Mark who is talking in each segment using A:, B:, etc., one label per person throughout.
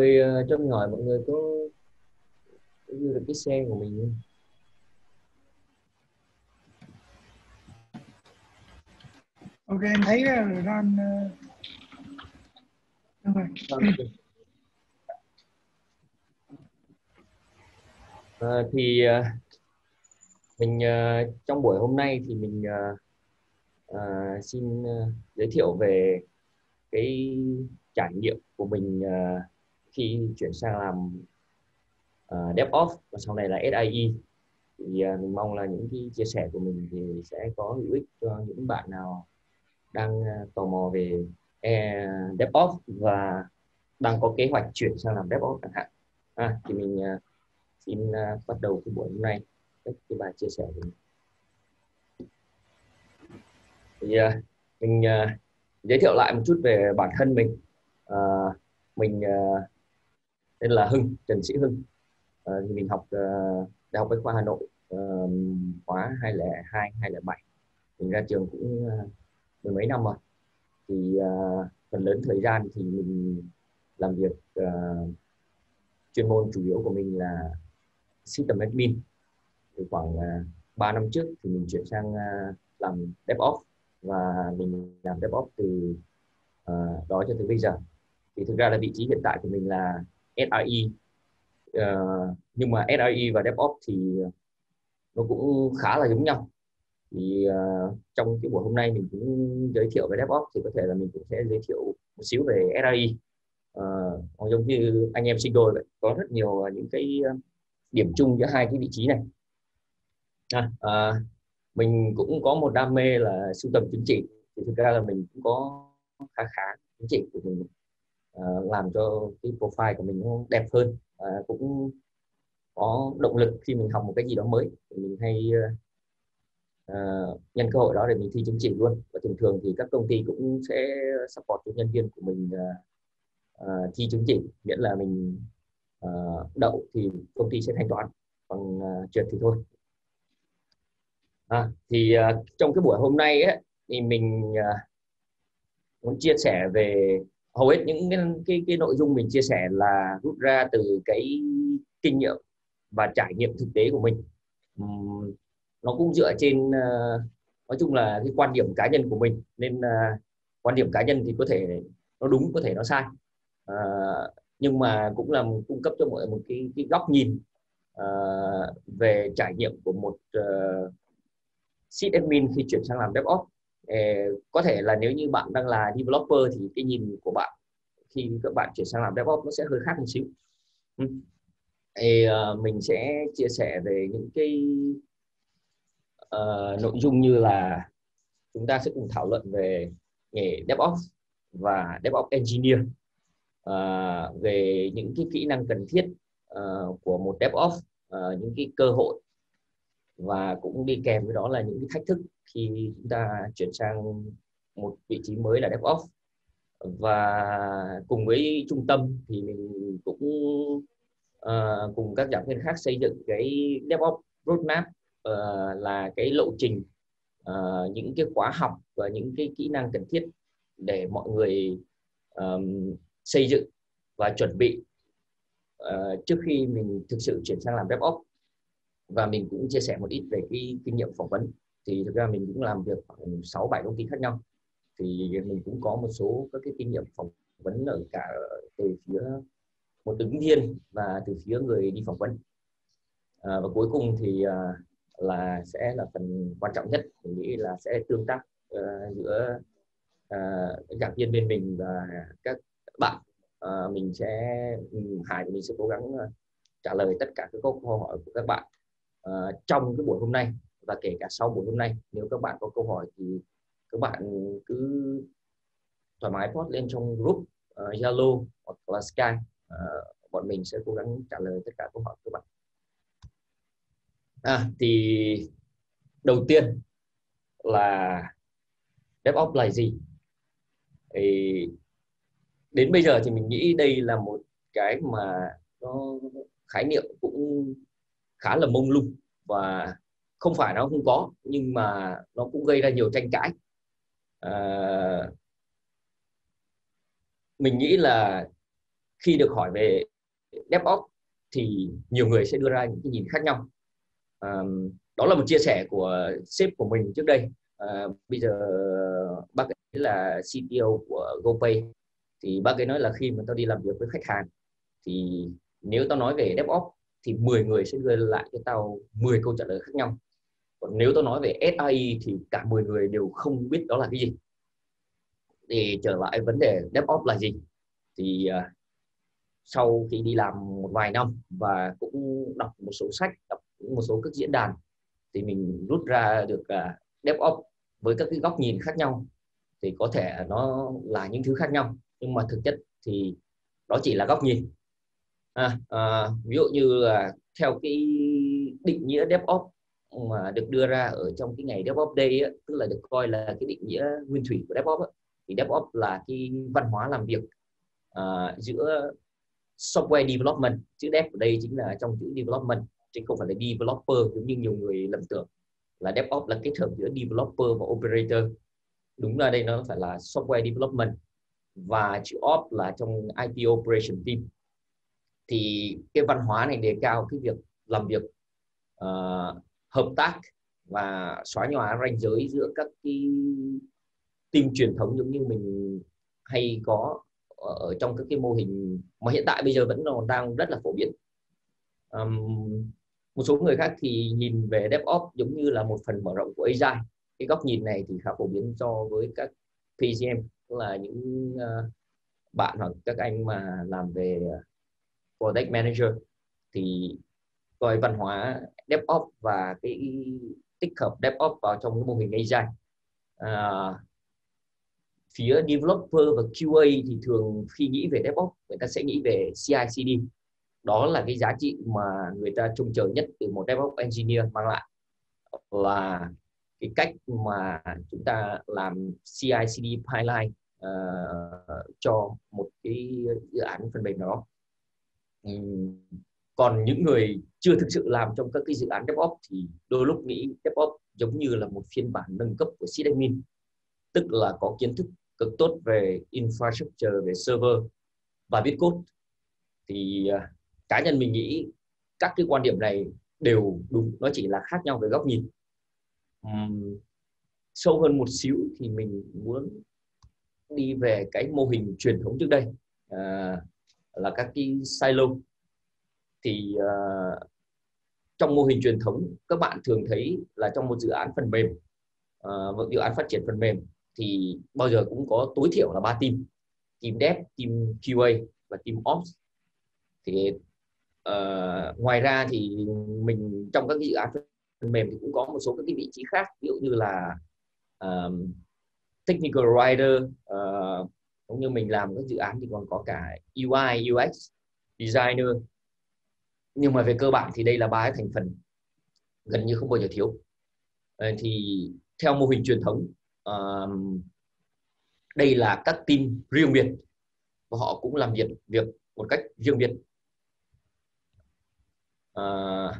A: người mình hỏi mọi người có như được cái xe của mình không?
B: ok em thấy rồi đó anh uh... rồi.
A: À, thì mình trong buổi hôm nay thì mình uh, xin giới thiệu về cái trải nghiệm của mình uh, khi chuyển sang làm uh, DevOps và sau này là SIE thì uh, mình mong là những cái chia sẻ của mình thì sẽ có hữu ích cho những bạn nào đang uh, tò mò về uh, DevOps và đang có kế hoạch chuyển sang làm DevOps chẳng hạn. À, thì mình uh, xin uh, bắt đầu cái buổi hôm nay. Các cái bài chia sẻ của mình. Thì uh, mình uh, giới thiệu lại một chút về bản thân mình. Uh, mình uh, tên là Hưng Trần Sĩ Hưng. À, thì mình học uh, đại học bách khoa Hà Nội uh, khóa 202 207 mình ra trường cũng uh, mười mấy năm rồi. Thì uh, phần lớn thời gian thì mình làm việc uh, chuyên môn chủ yếu của mình là system admin. Từ khoảng uh, 3 năm trước thì mình chuyển sang uh, làm DevOps và mình làm DevOps từ uh, đó cho tới bây giờ. Thì thực ra là vị trí hiện tại của mình là SRE uh, ờ, nhưng mà SRE và DevOps thì ờ, nó cũng khá là giống nhau. Thì uh, trong cái buổi hôm nay mình cũng giới thiệu về DevOps thì có thể là mình cũng sẽ giới thiệu một xíu về SRE uh, giống như anh em sinh đôi vậy có rất nhiều những cái điểm chung giữa hai cái vị trí này. À, uh, mình cũng có một đam mê là sưu tầm chứng chỉ thì thực ra là mình cũng có khá khá chứng chỉ của mình uh, làm cho cái profile của mình nó đẹp hơn và cũng có động lực khi mình học một cái gì đó mới. Thì mình hay uh, nhân cơ hội đó để mình thi chứng chỉ luôn. Và thường thường thì các công ty cũng sẽ support cho nhân viên của mình uh, uh, thi chứng chỉ miễn là mình uh, đậu thì công ty sẽ thanh toán còn uh, trượt thì thôi. À, thì uh, trong cái buổi hôm nay ấy, thì mình uh, muốn chia sẻ về hầu hết những cái, cái cái nội dung mình chia sẻ là rút ra từ cái kinh nghiệm và trải nghiệm thực tế của mình. Uhm, nó cũng dựa trên uh, nói chung là cái quan điểm cá nhân của mình. Nên uh, quan điểm cá nhân thì có thể nó đúng có thể nó sai. Uh, nhưng mà cũng là cung cấp cho mọi người một cái, cái góc nhìn uh, về trải nghiệm của một uh, sysadmin khi chuyển sang làm DevOps. Ờ, có thể là nếu như bạn đang là developer thì cái nhìn của bạn khi các bạn chuyển sang làm DevOps nó sẽ hơi khác một xíu. Ừ. Thì ờ, mình sẽ chia sẻ về những cái uh, nội dung như là chúng ta sẽ cùng thảo luận về nghề DevOps và DevOps Engineer. Uh, về những cái kỹ năng cần thiết uh, của một DevOps uh, những cái cơ hội và cũng đi kèm với đó là những cái thách thức khi chúng ta chuyển sang một vị trí mới là DevOps. Và cùng với trung tâm thì mình cũng uh, cùng các giảng viên khác xây dựng cái DevOps roadmap uh, là cái lộ trình uh, những cái khóa học và những cái kỹ năng cần thiết để mọi người um, xây dựng và chuẩn bị uh, trước khi mình thực sự chuyển sang làm DevOps và mình cũng chia sẻ một ít về cái kinh nghiệm phỏng vấn. Thì thực ra mình cũng làm việc khoảng 6 7 công ty khác nhau. Thì mình cũng có một số các cái kinh nghiệm phỏng vấn ở cả từ phía một ứng viên và từ phía người đi phỏng vấn. À, và cuối cùng thì à, là sẽ là phần quan trọng nhất. Mình nghĩ là sẽ tương tác uh, giữa uh, giảng viên bên mình và các bạn. Uh, mình sẽ ừ, hải mình sẽ cố gắng uh, trả lời tất cả các câu hỏi của các bạn uh, trong cái buổi hôm nay và kể cả sau buổi hôm nay. Nếu các bạn có câu hỏi thì các bạn cứ thoải mái post lên trong group uh, Zalo hoặc là Skype. Uh, bọn mình sẽ cố gắng trả lời tất cả câu hỏi của các bạn. À, thì đầu tiên là DevOps là gì? Thì đến bây giờ thì mình nghĩ đây là một cái mà nó khái niệm cũng khá là mông lung và không phải nó không có nhưng mà nó cũng gây ra nhiều tranh cãi. À, mình nghĩ là khi được hỏi về DevOps thì nhiều người sẽ đưa ra những cái nhìn khác nhau. À, đó là một chia sẻ của sếp của mình trước đây. À, bây giờ bác ấy là CTO của GoPay. Thì bác ấy nói là khi mà tao đi làm việc với khách hàng thì nếu tao nói về DevOps thì 10 người sẽ đưa lại cho tao 10 câu trả lời khác nhau. Còn nếu tao nói về SAI thì cả 10 người đều không biết đó là cái gì. Thì trở lại vấn đề DevOps là gì? Thì uh, sau khi đi làm một vài năm và cũng đọc một số sách đọc một số các diễn đàn thì mình rút ra được uh, DevOps với các cái góc nhìn khác nhau. Thì có thể nó là những thứ khác nhau nhưng mà thực chất thì đó chỉ là góc nhìn à, à, ví dụ như là theo cái định nghĩa DevOps mà được đưa ra ở trong cái ngày DevOps Day ấy, tức là được coi là cái định nghĩa nguyên thủy của DevOps ấy. thì DevOps là cái văn hóa làm việc à, giữa software development chữ dev ở đây chính là trong chữ development chứ không phải là developer giống như nhiều người lầm tưởng là DevOps là kết hợp giữa developer và operator đúng là đây nó phải là software development và chữ op là trong IT operation team thì cái văn hóa này đề cao cái việc làm việc uh, hợp tác và xóa nhòa ranh giới giữa các cái team truyền thống giống như mình hay có ở trong các cái mô hình mà hiện tại bây giờ vẫn còn đang rất là phổ biến. Um, một số người khác thì nhìn về DevOps giống như là một phần mở rộng của Agile cái góc nhìn này thì khá phổ biến so với các PGM là những uh, bạn hoặc các anh mà làm về product manager thì coi văn hóa DevOps và cái tích hợp DevOps vào trong cái mô hình Agile à, phía developer và QA thì thường khi nghĩ về DevOps người ta sẽ nghĩ về CI/CD đó là cái giá trị mà người ta trông chờ nhất từ một DevOps engineer mang lại. Là cái cách mà chúng ta làm CI/CD pipeline uh, cho một cái dự án phần mềm đó còn những người chưa thực sự làm trong các cái dự án DevOps thì đôi lúc nghĩ DevOps giống như là một phiên bản nâng cấp của sysadmin tức là có kiến thức cực tốt về infrastructure về server và viết code. Thì uh, cá nhân mình nghĩ các cái quan điểm này đều đúng nó chỉ là khác nhau về góc nhìn. Um, sâu hơn một xíu thì mình muốn đi về cái mô hình truyền thống trước đây. Uh, là các cái silo. Thì uh, trong mô hình truyền thống các bạn thường thấy là trong một dự án phần mềm uh, một dự án phát triển phần mềm thì bao giờ cũng có tối thiểu là ba team. Team dev team QA và team ops. Thì uh, ngoài ra thì mình trong các dự án phần mềm thì cũng có một số các cái vị trí khác. Ví dụ như là um, technical writer uh, cũng như mình làm các dự án thì còn có cả UI UX designer. Nhưng mà về cơ bản thì đây là ba cái thành phần gần như không bao giờ thiếu. Ờ, thì theo mô hình truyền thống uh, đây là các team riêng biệt và họ cũng làm việc việc một cách riêng biệt. Uh,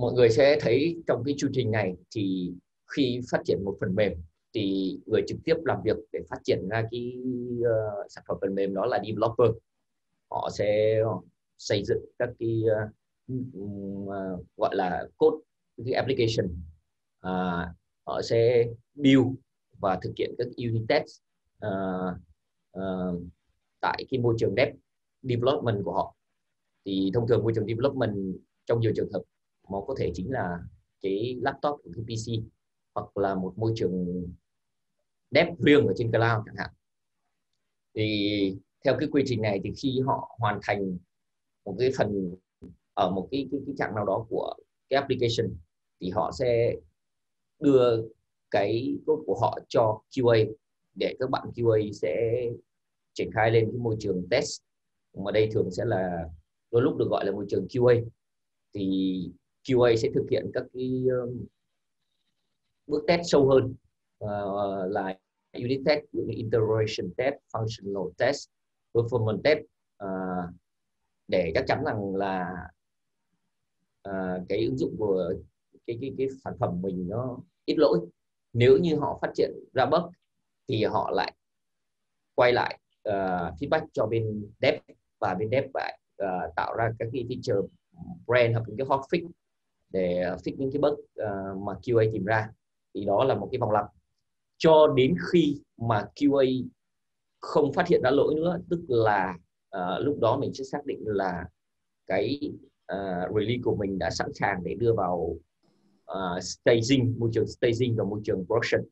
A: mọi người sẽ thấy trong cái chương trình này thì khi phát triển một phần mềm thì người trực tiếp làm việc để phát triển ra cái uh, sản phẩm phần mềm đó là developer. Họ sẽ xây dựng các cái uh, uh, gọi là code cái application. Uh, họ sẽ build và thực hiện các unit test uh, uh, tại cái môi trường dev development của họ. Thì thông thường môi trường development trong nhiều trường hợp nó có thể chính là cái laptop của cái PC hoặc là một môi trường dev riêng ở trên cloud chẳng hạn. Thì theo cái quy trình này thì khi họ hoàn thành một cái phần ở một cái cái, cái trạng nào đó của cái application thì họ sẽ đưa cái code của họ cho QA để các bạn QA sẽ triển khai lên cái môi trường test. Mà đây thường sẽ là đôi lúc được gọi là môi trường QA thì QA sẽ thực hiện các cái um, bước test sâu hơn uh, ờ, là unit test, integration test, functional test, performance test uh, để chắc chắn rằng là uh, cái ứng dụng của cái cái cái sản phẩm mình nó ít lỗi. Nếu như họ phát triển ra bug thì họ lại quay lại uh, feedback cho bên dev và bên dev lại uh, tạo ra các cái feature brand hoặc những cái hot fix để fix những cái bug uh, mà QA tìm ra. Thì đó là một cái vòng lặp. Cho đến khi mà QA không phát hiện ra lỗi nữa tức là uh, lúc đó mình sẽ xác định là cái uh, release của mình đã sẵn sàng để đưa vào uh, staging môi trường staging và môi trường production.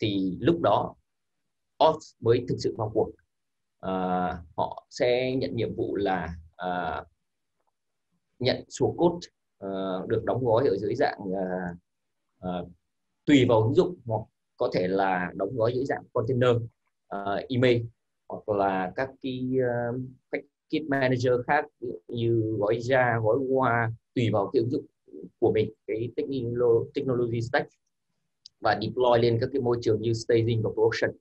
A: Thì lúc đó ops mới thực sự vào cuộc. Uh, họ sẽ nhận nhiệm vụ là uh, nhận số code uh, được đóng gói ở dưới dạng uh, uh, tùy vào ứng dụng hoặc có thể là đóng gói dưới dạng container uh, email hoặc là các cái uh, package manager khác như gói ra gói qua tùy vào cái ứng dụng của mình cái technology stack và deploy lên các cái môi trường như staging và production.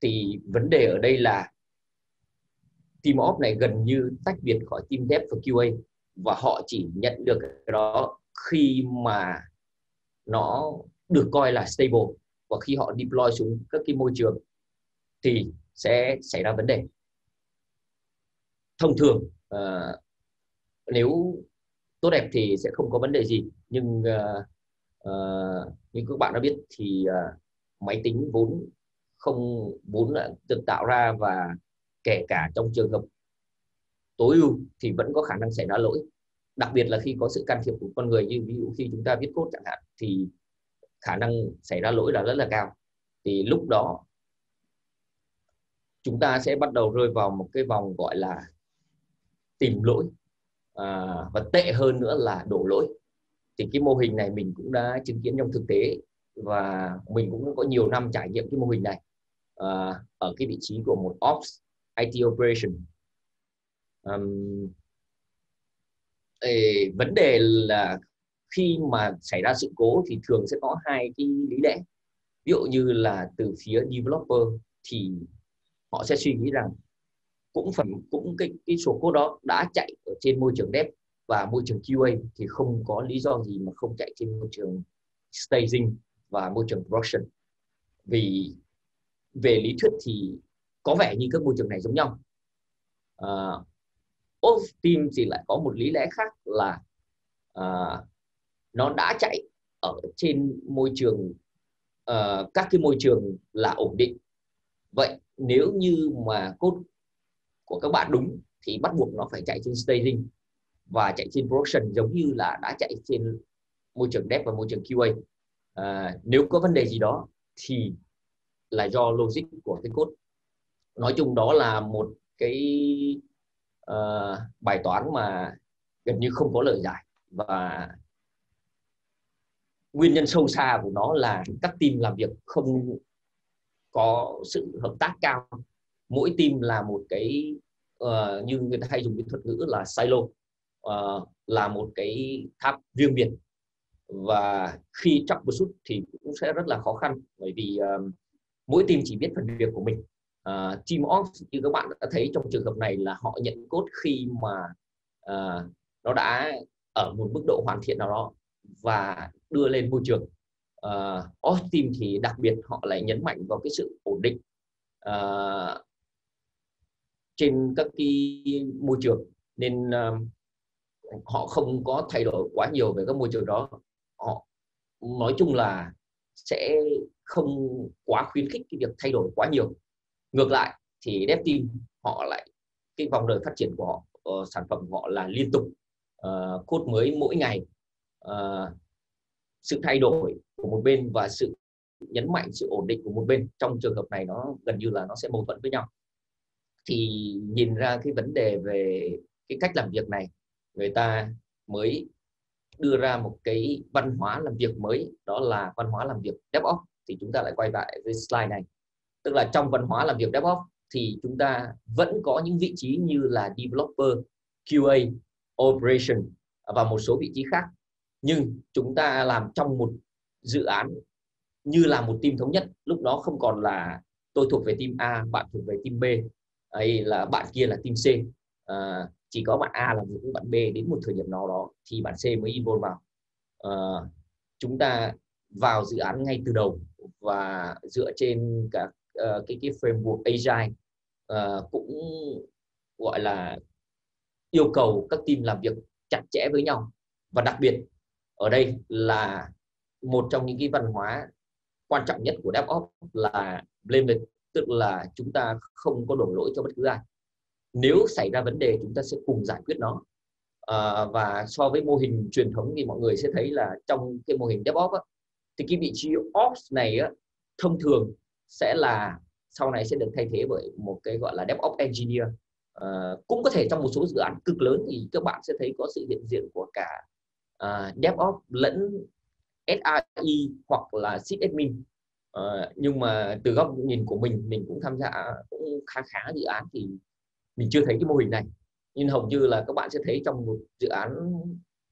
A: Thì vấn đề ở đây là team ops này gần như tách biệt khỏi team dev và QA và họ chỉ nhận được cái đó khi mà nó được coi là stable và khi họ deploy xuống các cái môi trường thì sẽ xảy ra vấn đề. Thông thường uh, nếu tốt đẹp thì sẽ không có vấn đề gì nhưng uh, uh, như các bạn đã biết thì uh, máy tính vốn không vốn là được tạo ra và kể cả trong trường hợp tối ưu thì vẫn có khả năng xảy ra lỗi. Đặc biệt là khi có sự can thiệp của con người như ví dụ khi chúng ta viết code chẳng hạn thì khả năng xảy ra lỗi là rất là cao. Thì lúc đó chúng ta sẽ bắt đầu rơi vào một cái vòng gọi là tìm lỗi à, và tệ hơn nữa là đổ lỗi. Thì cái mô hình này mình cũng đã chứng kiến trong thực tế và mình cũng có nhiều năm trải nghiệm cái mô hình này à, ở cái vị trí của một ops IT operation um, ấy, vấn đề là khi mà xảy ra sự cố thì thường sẽ có hai cái lý lẽ. Ví dụ như là từ phía developer thì họ sẽ suy nghĩ rằng cũng phần cũng cái cái số code đó đã chạy ở trên môi trường dev và môi trường QA thì không có lý do gì mà không chạy trên môi trường staging và môi trường production. Vì về lý thuyết thì có vẻ như các môi trường này giống nhau. À, off team thì lại có một lý lẽ khác là uh, nó đã chạy ở trên môi trường uh, các cái môi trường là ổn định. Vậy nếu như mà code của các bạn đúng thì bắt buộc nó phải chạy trên staging và chạy trên production giống như là đã chạy trên môi trường dev và môi trường QA. Uh, nếu có vấn đề gì đó thì là do logic của cái code. Nói chung đó là một cái uh, bài toán mà gần như không có lời giải. Và nguyên nhân sâu xa của nó là các team làm việc không có sự hợp tác cao. Mỗi team là một cái uh, như người ta hay dùng cái thuật ngữ là silo uh, là một cái tháp riêng biệt. Và khi troubleshoot thì cũng sẽ rất là khó khăn bởi vì uh, mỗi team chỉ biết phần việc của mình. Ờ, uh, team off như các bạn đã thấy trong trường hợp này là họ nhận code khi mà uh, nó đã ở một mức độ hoàn thiện nào đó và đưa lên môi trường. Ờ, uh, off team thì đặc biệt họ lại nhấn mạnh vào cái sự ổn định uh, trên các cái môi trường nên uh, họ không có thay đổi quá nhiều về các môi trường đó. Họ nói chung là sẽ không quá khuyến khích cái việc thay đổi quá nhiều ngược lại thì dev team họ lại cái vòng đời phát triển của họ uh, sản phẩm của họ là liên tục ờ, uh, code mới mỗi ngày. Uh, sự thay đổi của một bên và sự nhấn mạnh sự ổn định của một bên trong trường hợp này nó gần như là nó sẽ mâu thuẫn với nhau. Thì nhìn ra cái vấn đề về cái cách làm việc này người ta mới đưa ra một cái văn hóa làm việc mới đó là văn hóa làm việc DevOps. Thì chúng ta lại quay lại với slide này tức là trong văn hóa làm việc DevOps thì chúng ta vẫn có những vị trí như là developer, QA, operation và một số vị trí khác. Nhưng chúng ta làm trong một dự án như là một team thống nhất lúc đó không còn là tôi thuộc về team A bạn thuộc về team B hay là bạn kia là team C. À, chỉ có bạn A làm việc với bạn B đến một thời điểm nào đó thì bạn C mới involve vào. À, chúng ta vào dự án ngay từ đầu và dựa trên các uh, cái cái framework agile uh, ờ, cũng gọi là yêu cầu các team làm việc chặt chẽ với nhau. Và đặc biệt ở đây là một trong những cái văn hóa quan trọng nhất của DevOps là blame tức là chúng ta không có đổ lỗi cho bất cứ ai. Nếu xảy ra vấn đề chúng ta sẽ cùng giải quyết nó. À, và so với mô hình truyền thống thì mọi người sẽ thấy là trong cái mô hình DevOps á, thì cái vị trí Ops này á, thông thường sẽ là sau này sẽ được thay thế bởi một cái gọi là DevOps Engineer. À, cũng có thể trong một số dự án cực lớn thì các bạn sẽ thấy có sự hiện diện của cả uh, DevOps lẫn SRE hoặc là sysadmin. Uh, nhưng mà từ góc nhìn của mình mình cũng tham gia cũng khá khá dự án thì mình chưa thấy cái mô hình này. Nhưng hầu như là các bạn sẽ thấy trong một dự án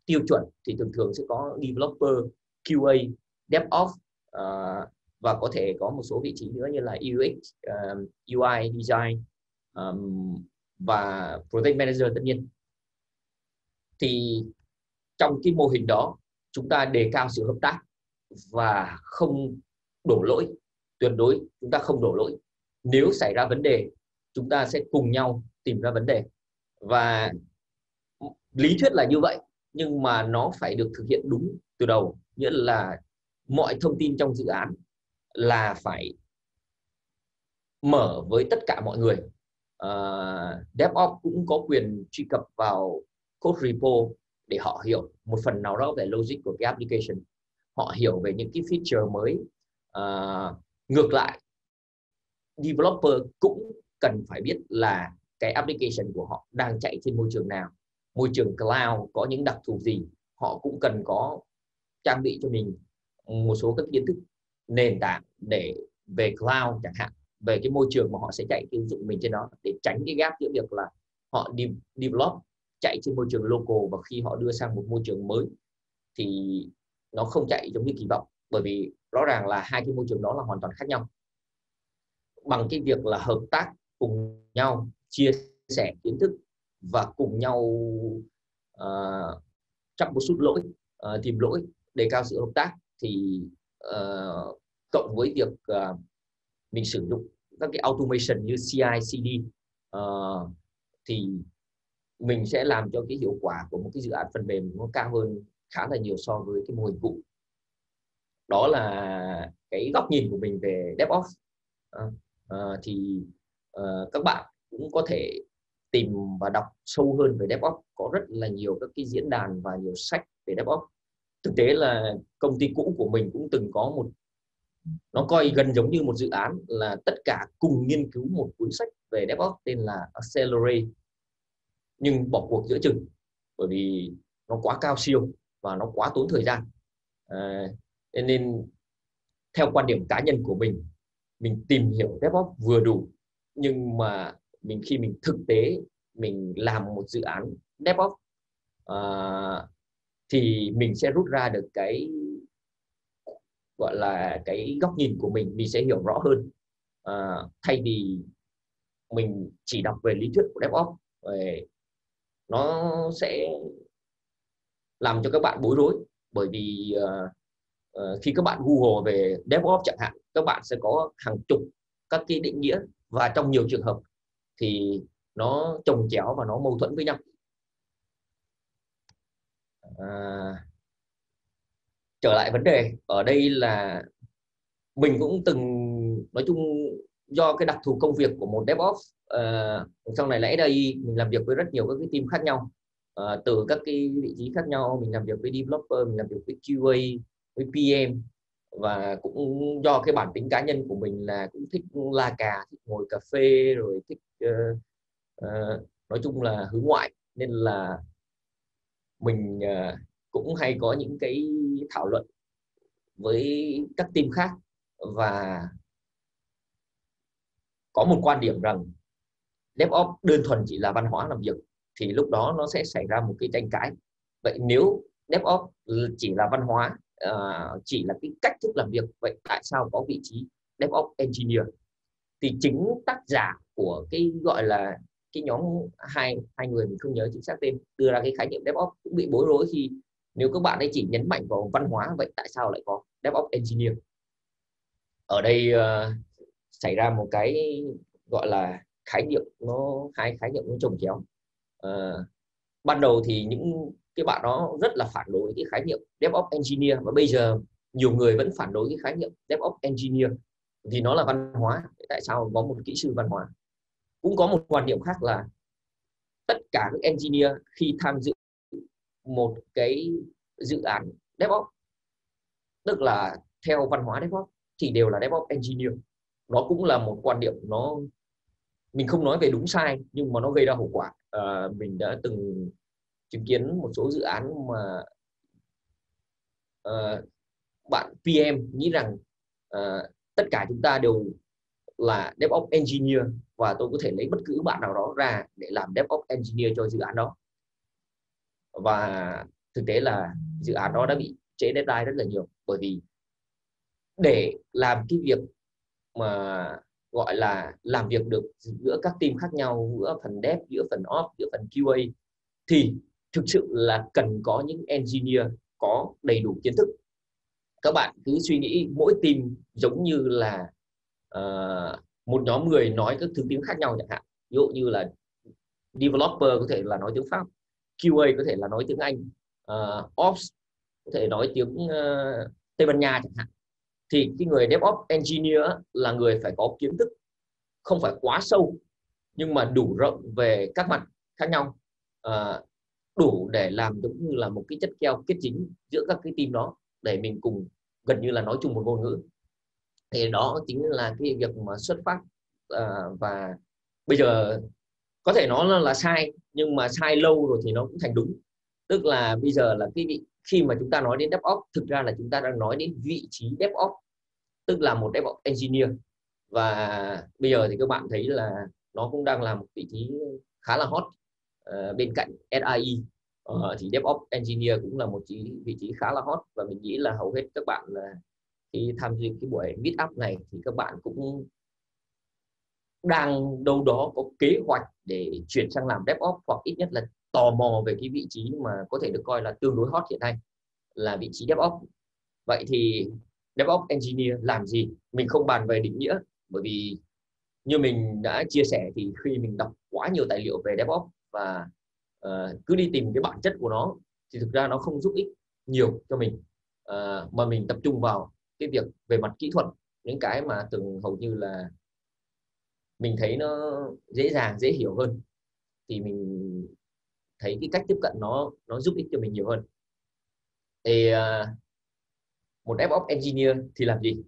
A: tiêu chuẩn thì thường thường sẽ có developer QA DevOps uh, và có thể có một số vị trí nữa như là UX um, UI design um, và project manager tất nhiên. Thì trong cái mô hình đó chúng ta đề cao sự hợp tác và không đổ lỗi. Tuyệt đối chúng ta không đổ lỗi. Nếu xảy ra vấn đề chúng ta sẽ cùng nhau tìm ra vấn đề. Và lý thuyết là như vậy nhưng mà nó phải được thực hiện đúng từ đầu. Nghĩa là mọi thông tin trong dự án là phải mở với tất cả mọi người. Uh, DevOps cũng có quyền truy cập vào code repo để họ hiểu một phần nào đó về logic của cái application. Họ hiểu về những cái feature mới. Uh, ngược lại developer cũng cần phải biết là cái application của họ đang chạy trên môi trường nào môi trường cloud có những đặc thù gì. Họ cũng cần có trang bị cho mình một số các kiến thức nền tảng để về cloud chẳng hạn về cái môi trường mà họ sẽ chạy cái ứng dụng mình trên đó để tránh cái gap giữa việc là họ đi develop chạy trên môi trường local và khi họ đưa sang một môi trường mới thì nó không chạy giống như kỳ vọng. Bởi vì rõ ràng là hai cái môi trường đó là hoàn toàn khác nhau. Bằng cái việc là hợp tác cùng nhau chia sẻ kiến thức và cùng nhau ờ, uh, chấp một chút lỗi uh, tìm lỗi đề cao sự hợp tác thì uh, cộng với việc uh, mình sử dụng các cái automation như CI CD uh, ờ, thì mình sẽ làm cho cái hiệu quả của một cái dự án phần mềm nó cao hơn khá là nhiều so với cái mô hình cũ. Đó là cái góc nhìn của mình về DevOps. À, à, thì à, các bạn cũng có thể tìm và đọc sâu hơn về DevOps. Có rất là nhiều các cái diễn đàn và nhiều sách về DevOps. Thực tế là công ty cũ của mình cũng từng có một nó coi gần giống như một dự án là tất cả cùng nghiên cứu một cuốn sách về DevOps tên là Accelerate nhưng bỏ cuộc giữa chừng bởi vì nó quá cao siêu và nó quá tốn thời gian. À, nên theo quan điểm cá nhân của mình mình tìm hiểu DevOps vừa đủ nhưng mà mình khi mình thực tế mình làm một dự án DevOps à, thì mình sẽ rút ra được cái gọi là cái góc nhìn của mình mình sẽ hiểu rõ hơn. À, thay vì mình chỉ đọc về lý thuyết của DevOps về nó sẽ làm cho các bạn bối rối. Bởi vì uh, uh, khi các bạn Google về DevOps chẳng hạn các bạn sẽ có hàng chục các cái định nghĩa. Và trong nhiều trường hợp thì nó trồng chéo và nó mâu thuẫn với nhau. À, trở lại vấn đề ở đây là mình cũng từng nói chung do cái đặc thù công việc của một DevOps uh, sau này là đây mình làm việc với rất nhiều các cái team khác nhau. Uh, từ các cái vị trí khác nhau mình làm việc với developer mình làm việc với QA với PM và cũng do cái bản tính cá nhân của mình là cũng thích la cà thích ngồi cà phê rồi thích uh, uh, nói chung là hướng ngoại. Nên là mình uh, cũng hay có những cái thảo luận với các team khác và có một quan điểm rằng DevOps đơn thuần chỉ là văn hóa làm việc thì lúc đó nó sẽ xảy ra một cái tranh cãi. Vậy nếu DevOps chỉ là văn hóa uh, chỉ là cái cách thức làm việc vậy tại sao có vị trí DevOps Engineer? Thì chính tác giả của cái gọi là cái nhóm hai hai người mình không nhớ chính xác tên đưa ra cái khái niệm DevOps cũng bị bối rối khi nếu các bạn ấy chỉ nhấn mạnh vào văn hóa vậy tại sao lại có DevOps Engineer? Ở đây uh, xảy ra một cái gọi là khái niệm nó hai khái niệm nó trồng chéo. Uh, ban đầu thì những cái bạn đó rất là phản đối cái khái niệm DevOps Engineer và bây giờ nhiều người vẫn phản đối cái khái niệm DevOps Engineer vì nó là văn hóa. Tại sao có một kỹ sư văn hóa? Cũng có một quan niệm khác là tất cả các engineer khi tham dự một cái dự án DevOps tức là theo văn hóa DevOps thì đều là DevOps engineer. Nó cũng là một quan điểm nó mình không nói về đúng sai nhưng mà nó gây ra hậu quả. À, mình đã từng chứng kiến một số dự án mà uh, bạn PM nghĩ rằng uh, tất cả chúng ta đều là DevOps engineer và tôi có thể lấy bất cứ bạn nào đó ra để làm DevOps engineer cho dự án đó và thực tế là dự án đó đã bị trễ deadline rất là nhiều bởi vì để làm cái việc mà gọi là làm việc được giữa các team khác nhau giữa phần dev giữa phần ops giữa phần QA thì thực sự là cần có những engineer có đầy đủ kiến thức. Các bạn cứ suy nghĩ mỗi team giống như là uh, một nhóm người nói các thứ tiếng khác nhau chẳng hạn. Ví dụ như là developer có thể là nói tiếng pháp QA có thể là nói tiếng Anh uh, Ops có thể nói tiếng uh, Tây Ban Nha chẳng hạn. Thì cái người DevOps Engineer là người phải có kiến thức không phải quá sâu nhưng mà đủ rộng về các mặt khác nhau uh, đủ để làm giống như là một cái chất keo kết chính giữa các cái team đó để mình cùng gần như là nói chung một ngôn ngữ. Thì đó chính là cái việc mà xuất phát uh, và bây giờ có thể nó là, là sai nhưng mà sai lâu rồi thì nó cũng thành đúng. Tức là bây giờ là cái vị khi mà chúng ta nói đến DevOps thực ra là chúng ta đang nói đến vị trí DevOps tức là một DevOps engineer. Và bây giờ thì các bạn thấy là nó cũng đang là một vị trí khá là hot uh, bên cạnh SIE uh, ờ, thì DevOps engineer cũng là một trí, vị trí khá là hot. Và mình nghĩ là hầu hết các bạn là khi tham dự cái buổi meet up này thì các bạn cũng đang đâu đó có kế hoạch để chuyển sang làm DevOps hoặc ít nhất là tò mò về cái vị trí mà có thể được coi là tương đối hot hiện nay là vị trí DevOps. Vậy thì DevOps Engineer làm gì? Mình không bàn về định nghĩa bởi vì như mình đã chia sẻ thì khi mình đọc quá nhiều tài liệu về DevOps và uh, cứ đi tìm cái bản chất của nó thì thực ra nó không giúp ích nhiều cho mình uh, mà mình tập trung vào cái việc về mặt kỹ thuật những cái mà từng hầu như là mình thấy nó dễ dàng dễ hiểu hơn thì mình thấy cái cách tiếp cận nó nó giúp ích cho mình nhiều hơn. Thì uh, một DevOps engineer thì làm gì?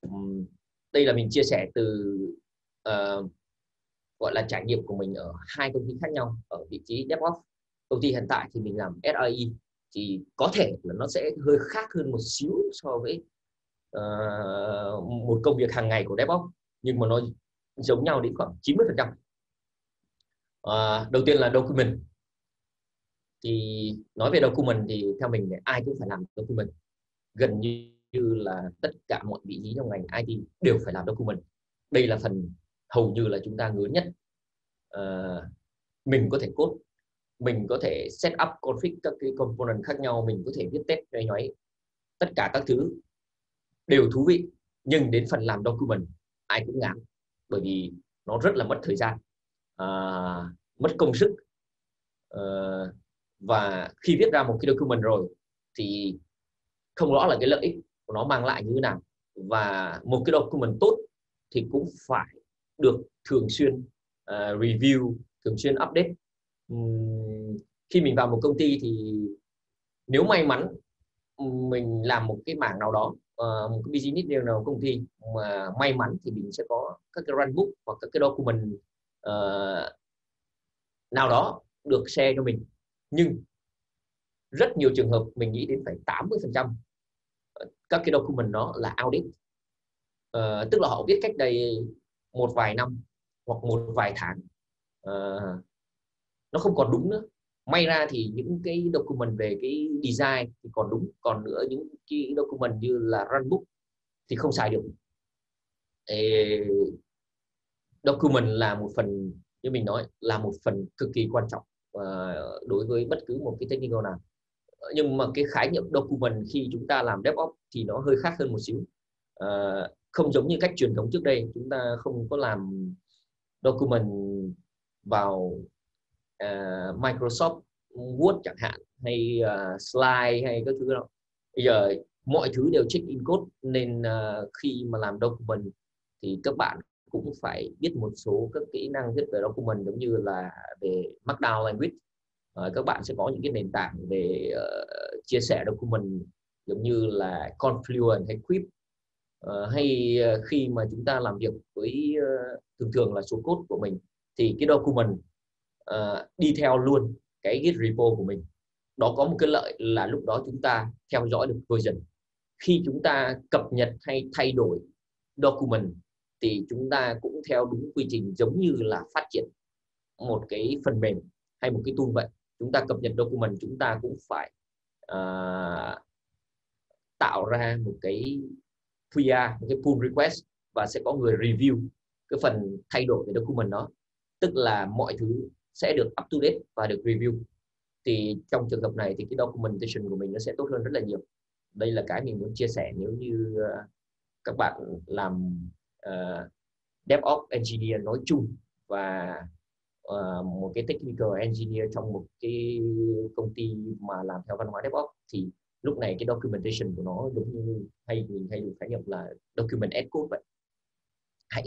A: Um, đây là mình chia sẻ từ uh, gọi là trải nghiệm của mình ở hai công ty khác nhau ở vị trí DevOps. Công ty hiện tại thì mình làm SRE thì có thể là nó sẽ hơi khác hơn một xíu so với uh, một công việc hàng ngày của DevOps nhưng mà nó giống nhau đến khoảng 90 phần trăm. À, đầu tiên là document. Thì nói về document thì theo mình ai cũng phải làm document. Gần như là tất cả mọi vị trí trong ngành IT đều phải làm document. Đây là phần hầu như là chúng ta ngứa nhất. À, mình có thể code mình có thể set up config các cái component khác nhau mình có thể viết test nhoáy nhoáy tất cả các thứ đều thú vị nhưng đến phần làm document ai cũng ngán bởi vì nó rất là mất thời gian à, mất công sức. À, và khi viết ra một cái document rồi thì không rõ là cái lợi ích của nó mang lại như thế nào. Và một cái document tốt thì cũng phải được thường xuyên uh, review thường xuyên update. Um, khi mình vào một công ty thì nếu may mắn mình làm một cái mảng nào đó uh, một cái business deal nào công ty mà may mắn thì mình sẽ có các cái runbook hoặc các cái document uh, nào đó được share cho mình. Nhưng rất nhiều trường hợp mình nghĩ đến phải 80 phần trăm ờ, các cái document đó là audit. Uh, tức là họ viết cách đây một vài năm hoặc một vài tháng. Uh, nó không còn đúng nữa. May ra thì những cái document về cái design thì còn đúng. Còn nữa những cái document như là runbook thì không xài được document là một phần như mình nói là một phần cực kỳ quan trọng uh, đối với bất cứ một cái technical nào. Ờ, nhưng mà cái khái niệm document khi chúng ta làm DevOps thì nó hơi khác hơn một xíu. Ờ, không giống như cách truyền thống trước đây chúng ta không có làm document vào uh, Microsoft Word chẳng hạn hay uh, slide hay các thứ đó bây giờ mọi thứ đều check in code nên uh, khi mà làm document thì các bạn cũng phải biết một số các kỹ năng viết về document giống như là về Markdown language. Ờ, các bạn sẽ có những cái nền tảng về uh, chia sẻ document giống như là Confluent hay Quip uh, ờ, hay uh, khi mà chúng ta làm việc với uh, thường thường là số code của mình thì cái document uh, đi theo luôn cái git repo của mình. Đó có một cái lợi là lúc đó chúng ta theo dõi được version. Khi chúng ta cập nhật hay thay đổi document thì chúng ta cũng theo đúng quy trình giống như là phát triển một cái phần mềm hay một cái tool vậy. Chúng ta cập nhật document chúng ta cũng phải uh, tạo ra một cái PR một cái pull request và sẽ có người review cái phần thay đổi về document đó. Tức là mọi thứ sẽ được up to date và được review. Thì trong trường hợp này thì cái documentation của mình nó sẽ tốt hơn rất là nhiều. Đây là cái mình muốn chia sẻ nếu như à, các bạn làm uh, DevOps engineer nói chung và uh, một cái technical engineer trong một cái công ty mà làm theo văn hóa DevOps thì lúc này cái documentation của nó đúng như hay mình hay dùng khái niệm là document as code vậy. Hãy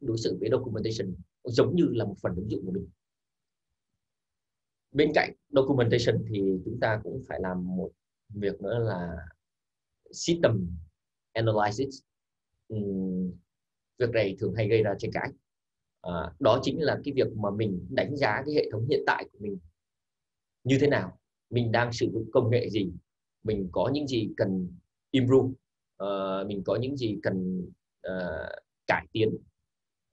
A: đối xử với documentation giống như là một phần ứng dụng của mình. Bên cạnh documentation thì chúng ta cũng phải làm một việc nữa là system analysis. Ừ, việc này thường hay gây ra tranh cãi. À, đó chính là cái việc mà mình đánh giá cái hệ thống hiện tại của mình như thế nào mình đang sử dụng công nghệ gì mình có những gì cần improve uh, mình có những gì cần uh, cải tiến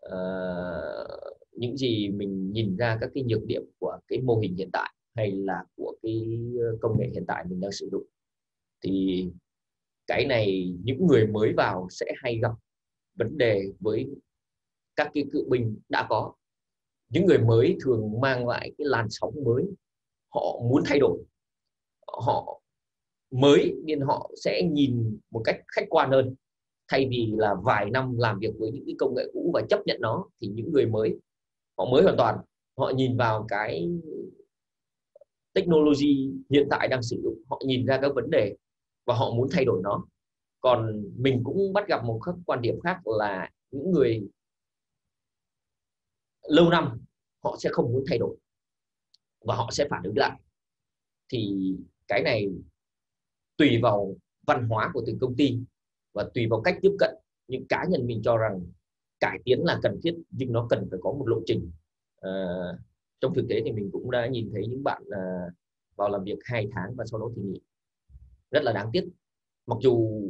A: uh, những gì mình nhìn ra các cái nhược điểm của cái mô hình hiện tại hay là của cái công nghệ hiện tại mình đang sử dụng. Thì cái này những người mới vào sẽ hay gặp vấn đề với các cái cựu binh đã có. Những người mới thường mang lại cái làn sóng mới, họ muốn thay đổi. Họ mới nên họ sẽ nhìn một cách khách quan hơn. Thay vì là vài năm làm việc với những cái công nghệ cũ và chấp nhận nó, thì những người mới, họ mới hoàn toàn. Họ nhìn vào cái technology hiện tại đang sử dụng, họ nhìn ra các vấn đề và họ muốn thay đổi nó. Còn mình cũng bắt gặp một các quan điểm khác là những người lâu năm họ sẽ không muốn thay đổi và họ sẽ phản ứng lại. Thì cái này tùy vào văn hóa của từng công ty và tùy vào cách tiếp cận. Nhưng cá nhân mình cho rằng cải tiến là cần thiết nhưng nó cần phải có một lộ trình. À, trong thực tế thì mình cũng đã nhìn thấy những bạn à, vào làm việc hai tháng và sau đó thì nghỉ rất là đáng tiếc. Mặc dù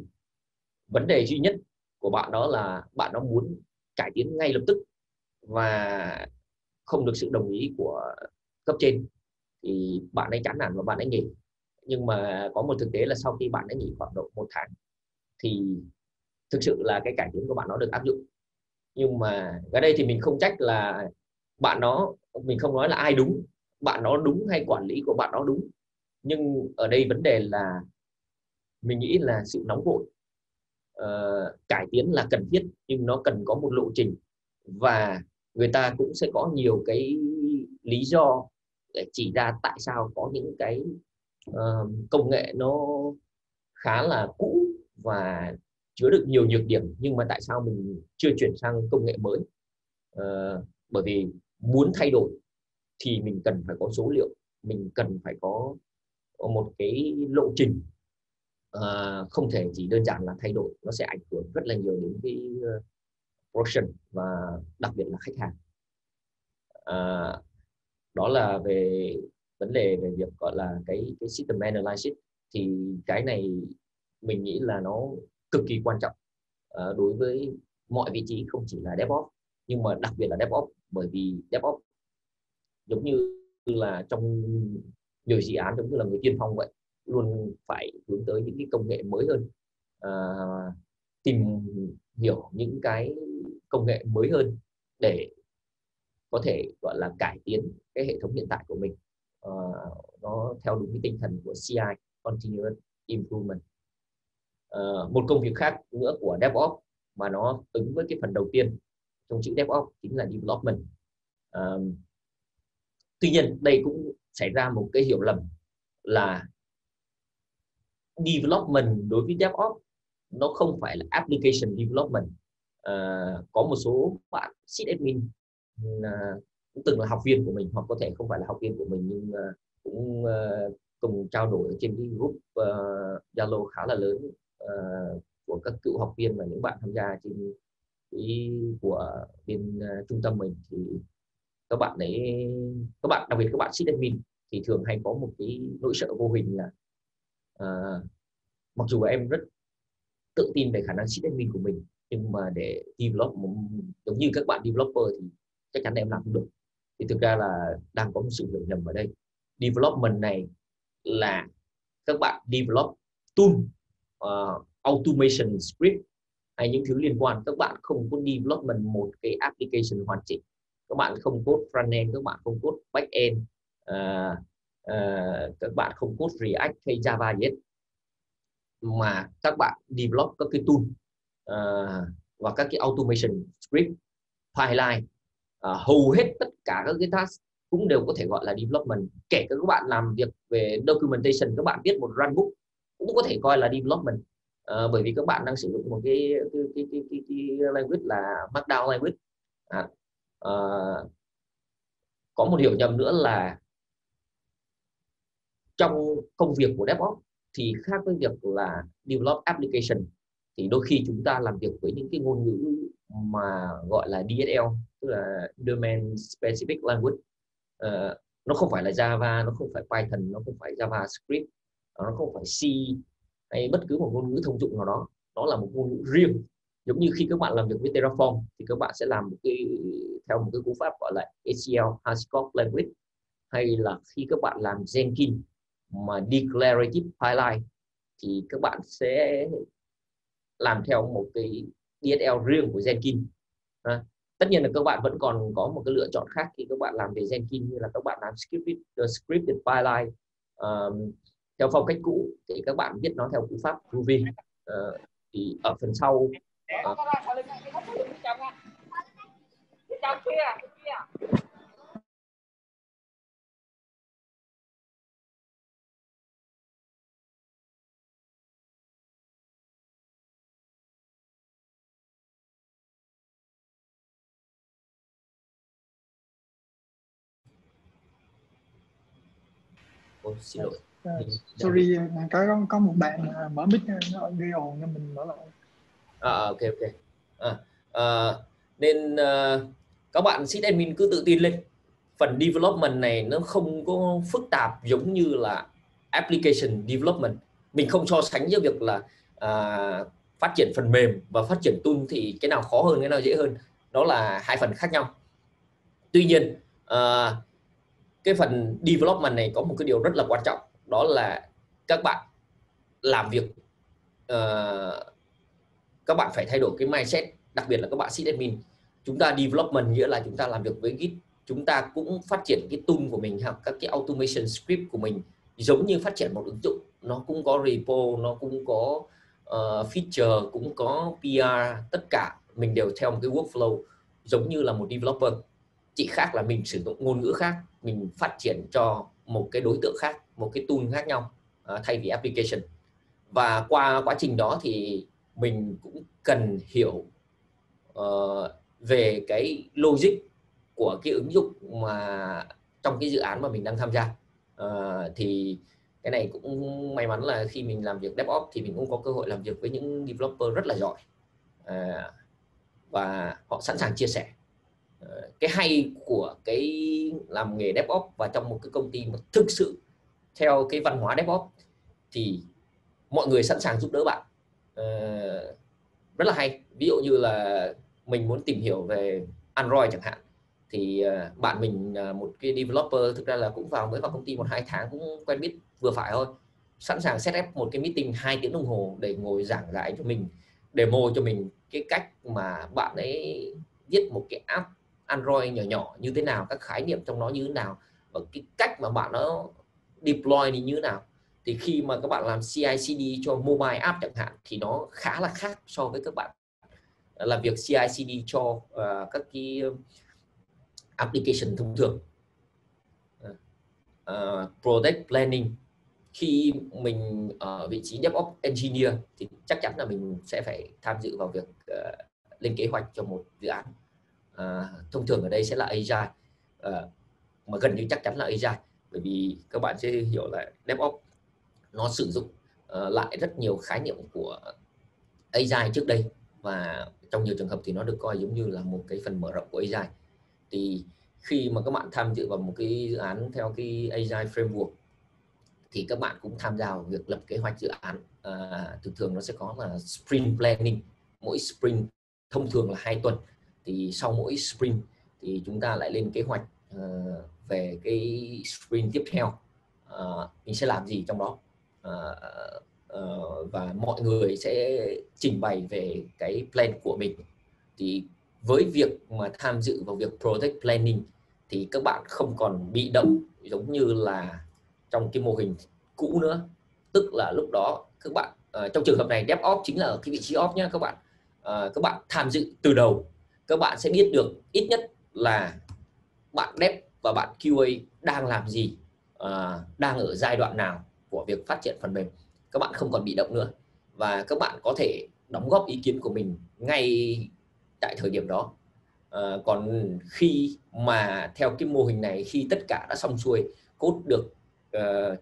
A: vấn đề duy nhất của bạn đó là bạn nó muốn cải tiến ngay lập tức và không được sự đồng ý của cấp trên, thì bạn ấy chán nản và bạn ấy nghỉ. Nhưng mà có một thực tế là sau khi bạn ấy nghỉ khoảng độ một tháng, thì thực sự là cái cải tiến của bạn nó được áp dụng. Nhưng mà ở đây thì mình không trách là bạn nó, mình không nói là ai đúng, bạn nó đúng hay quản lý của bạn nó đúng. Nhưng ở đây vấn đề là mình nghĩ là sự nóng vội uh, cải tiến là cần thiết nhưng nó cần có một lộ trình. Và người ta cũng sẽ có nhiều cái lý do để chỉ ra tại sao có những cái uh, công nghệ nó khá là cũ và chứa được nhiều nhược điểm nhưng mà tại sao mình chưa chuyển sang công nghệ mới? Uh, bởi vì muốn thay đổi thì mình cần phải có số liệu mình cần phải có, một cái lộ trình uh, không thể chỉ đơn giản là thay đổi nó sẽ ảnh hưởng rất là nhiều đến cái ờ, uh, production và đặc biệt là khách hàng. Uh, đó là về vấn đề về việc gọi là cái cái system analysis thì cái này mình nghĩ là nó cực kỳ quan trọng. Uh, đối với mọi vị trí không chỉ là DevOps nhưng mà đặc biệt là DevOps bởi vì DevOps giống như là trong nhiều dự án giống như là người tiên phong vậy luôn phải hướng tới những cái công nghệ mới hơn à, tìm hiểu những cái công nghệ mới hơn để có thể gọi là cải tiến cái hệ thống hiện tại của mình. À, nó theo đúng cái tinh thần của CI continuous improvement. À, một công việc khác nữa của DevOps mà nó ứng với cái phần đầu tiên trong chữ DevOps chính là development. À, tuy nhiên đây cũng xảy ra một cái hiểu lầm là development đối với DevOps nó không phải là application development. Uh, có một số bạn sysadmin uh, cũng từng là học viên của mình hoặc có thể không phải là học viên của mình nhưng uh, cũng uh, cùng trao đổi trên cái group ờ, Zalo uh, khá là lớn uh, của các cựu học viên và những bạn tham gia trên cái của bên uh, trung tâm mình. Thì các bạn ấy các bạn đặc biệt các bạn sysadmin thì thường hay có một cái nỗi sợ vô hình là uh, mặc dù em rất tự tin về khả năng sysadmin của mình nhưng mà để develop giống như các bạn developer thì chắc chắn em làm không được. Thì thực ra là đang có một sự hiểu nhầm ở đây. Development này là các bạn develop tool uh, automation script hay những thứ liên quan. Các bạn không có development một cái application hoàn chỉnh. Các bạn không code front end các bạn không code back end uh, ờ, uh, các bạn không code react hay java gì hết. Mà các bạn develop các cái tool uh, và các cái automation script pipeline uh, ờ, hầu hết tất cả các cái task cũng đều có thể gọi là development. Kể cả các bạn làm việc về documentation các bạn viết một runbook cũng có thể coi là development. Uh, bởi vì các bạn đang sử dụng một cái cái cái cái, cái, cái language là markdown language. À, uh, có một hiểu nhầm nữa là trong công việc của DevOps thì khác với việc là develop application thì đôi khi chúng ta làm việc với những cái ngôn ngữ mà gọi là DSL tức là domain specific language. Uh, nó không phải là Java nó không phải Python nó không phải JavaScript ờ, nó không phải C hay bất cứ một ngôn ngữ thông dụng nào đó. Nó là một ngôn ngữ riêng. Giống như khi các bạn làm việc với Terraform thì các bạn sẽ làm một cái theo một cái cú pháp gọi là HCL Hashicorp Language. Hay là khi các bạn làm Jenkins mà declarative pipeline thì các bạn sẽ làm theo một cái DSL riêng của Jenkins à, tất nhiên là các bạn vẫn còn có một cái lựa chọn khác khi các bạn làm về Jenkins như là các bạn làm scripted uh, scripted pipeline um, theo phong cách cũ thì các bạn viết nó theo cú pháp Ruby uh, thì ở phần sau uh,
B: Ôi, xin lỗi. Uh, sorry có có một bạn mở mic nó gây ồn nên mình mở lại.
A: À, à, ok ok. À, à, nên uh, các bạn admin cứ tự tin lên. Phần development này nó không có phức tạp giống như là application development. Mình không so sánh với việc là uh, phát triển phần mềm và phát triển tool thì cái nào khó hơn cái nào dễ hơn. Đó là hai phần khác nhau. Tuy nhiên uh, cái phần development này có một cái điều rất là quan trọng đó là các bạn làm việc uh, các bạn phải thay đổi cái mindset đặc biệt là các bạn sysadmin. Chúng ta development nghĩa là chúng ta làm việc với git chúng ta cũng phát triển cái tool của mình hoặc các cái automation script của mình giống như phát triển một ứng dụng. Nó cũng có repo nó cũng có uh, feature cũng có PR tất cả mình đều theo một cái workflow giống như là một developer chị khác là mình sử dụng ngôn ngữ khác mình phát triển cho một cái đối tượng khác một cái tool khác nhau uh, thay vì application. Và qua quá trình đó thì mình cũng cần hiểu uh, về cái logic của cái ứng dụng mà trong cái dự án mà mình đang tham gia. Uh, thì cái này cũng may mắn là khi mình làm việc DevOps thì mình cũng có cơ hội làm việc với những developer rất là giỏi. Uh, và họ sẵn sàng chia sẻ cái hay của cái làm nghề DevOps và trong một cái công ty mà thực sự theo cái văn hóa DevOps thì mọi người sẵn sàng giúp đỡ bạn. Uh, rất là hay. Ví dụ như là mình muốn tìm hiểu về Android chẳng hạn thì uh, bạn mình uh, một cái developer thực ra là cũng vào mới vào công ty một hai tháng cũng quen biết vừa phải thôi. Sẵn sàng set up một cái meeting hai tiếng đồng hồ để ngồi giảng giải cho mình demo cho mình cái cách mà bạn ấy viết một cái app Android nhỏ nhỏ như thế nào các khái niệm trong nó như thế nào và cái cách mà bạn nó deploy thì như thế nào. Thì khi mà các bạn làm CI/CD cho mobile app chẳng hạn thì nó khá là khác so với các bạn làm việc CI/CD cho uh, các cái application thông thường. À, uh, project planning. Khi mình ở vị trí DevOps engineer thì chắc chắn là mình sẽ phải tham dự vào việc uh, lên kế hoạch cho một dự án. Ờ, thông thường ở đây sẽ là agile uh, ờ, mà gần như chắc chắn là agile bởi vì các bạn sẽ hiểu là DevOps nó sử dụng uh, lại rất nhiều khái niệm của agile trước đây. Và trong nhiều trường hợp thì nó được coi giống như là một cái phần mở rộng của agile thì khi mà các bạn tham dự vào một cái dự án theo cái agile framework thì các bạn cũng tham gia vào việc lập kế hoạch dự án. À, thường thường nó sẽ có là sprint planning. Mỗi sprint thông thường là hai tuần thì sau mỗi sprint thì chúng ta lại lên kế hoạch uh, về cái sprint tiếp theo. Uh, mình sẽ làm gì trong đó? Uh, uh, và mọi người sẽ trình bày về cái plan của mình. Thì với việc mà tham dự vào việc project planning thì các bạn không còn bị động giống như là trong cái mô hình cũ nữa. Tức là lúc đó các bạn uh, trong trường hợp này DevOps chính là ở cái vị trí off nhé các bạn. Uh, các bạn tham dự từ đầu các bạn sẽ biết được ít nhất là bạn Dev và bạn QA đang làm gì à, đang ở giai đoạn nào của việc phát triển phần mềm. Các bạn không còn bị động nữa. Và các bạn có thể đóng góp ý kiến của mình ngay tại thời điểm đó. À, còn khi mà theo cái mô hình này khi tất cả đã xong xuôi cốt được uh,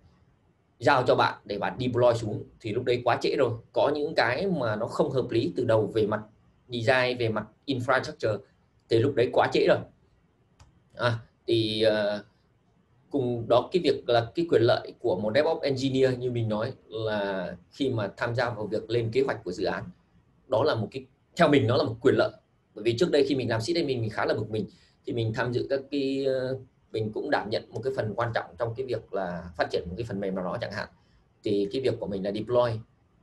A: giao cho bạn để bạn deploy xuống thì lúc đấy quá trễ rồi. Có những cái mà nó không hợp lý từ đầu về mặt design về mặt infrastructure thì lúc đấy quá trễ rồi. À, thì uh, cùng đó cái việc là cái quyền lợi của một DevOps engineer như mình nói là khi mà tham gia vào việc lên kế hoạch của dự án đó là một cái theo mình nó là một quyền lợi. Bởi vì trước đây khi mình làm sysadmin mình mình khá là bực mình thì mình tham dự các cái ờ, mình cũng đảm nhận một cái phần quan trọng trong cái việc là phát triển một cái phần mềm nào đó chẳng hạn. Thì cái việc của mình là deploy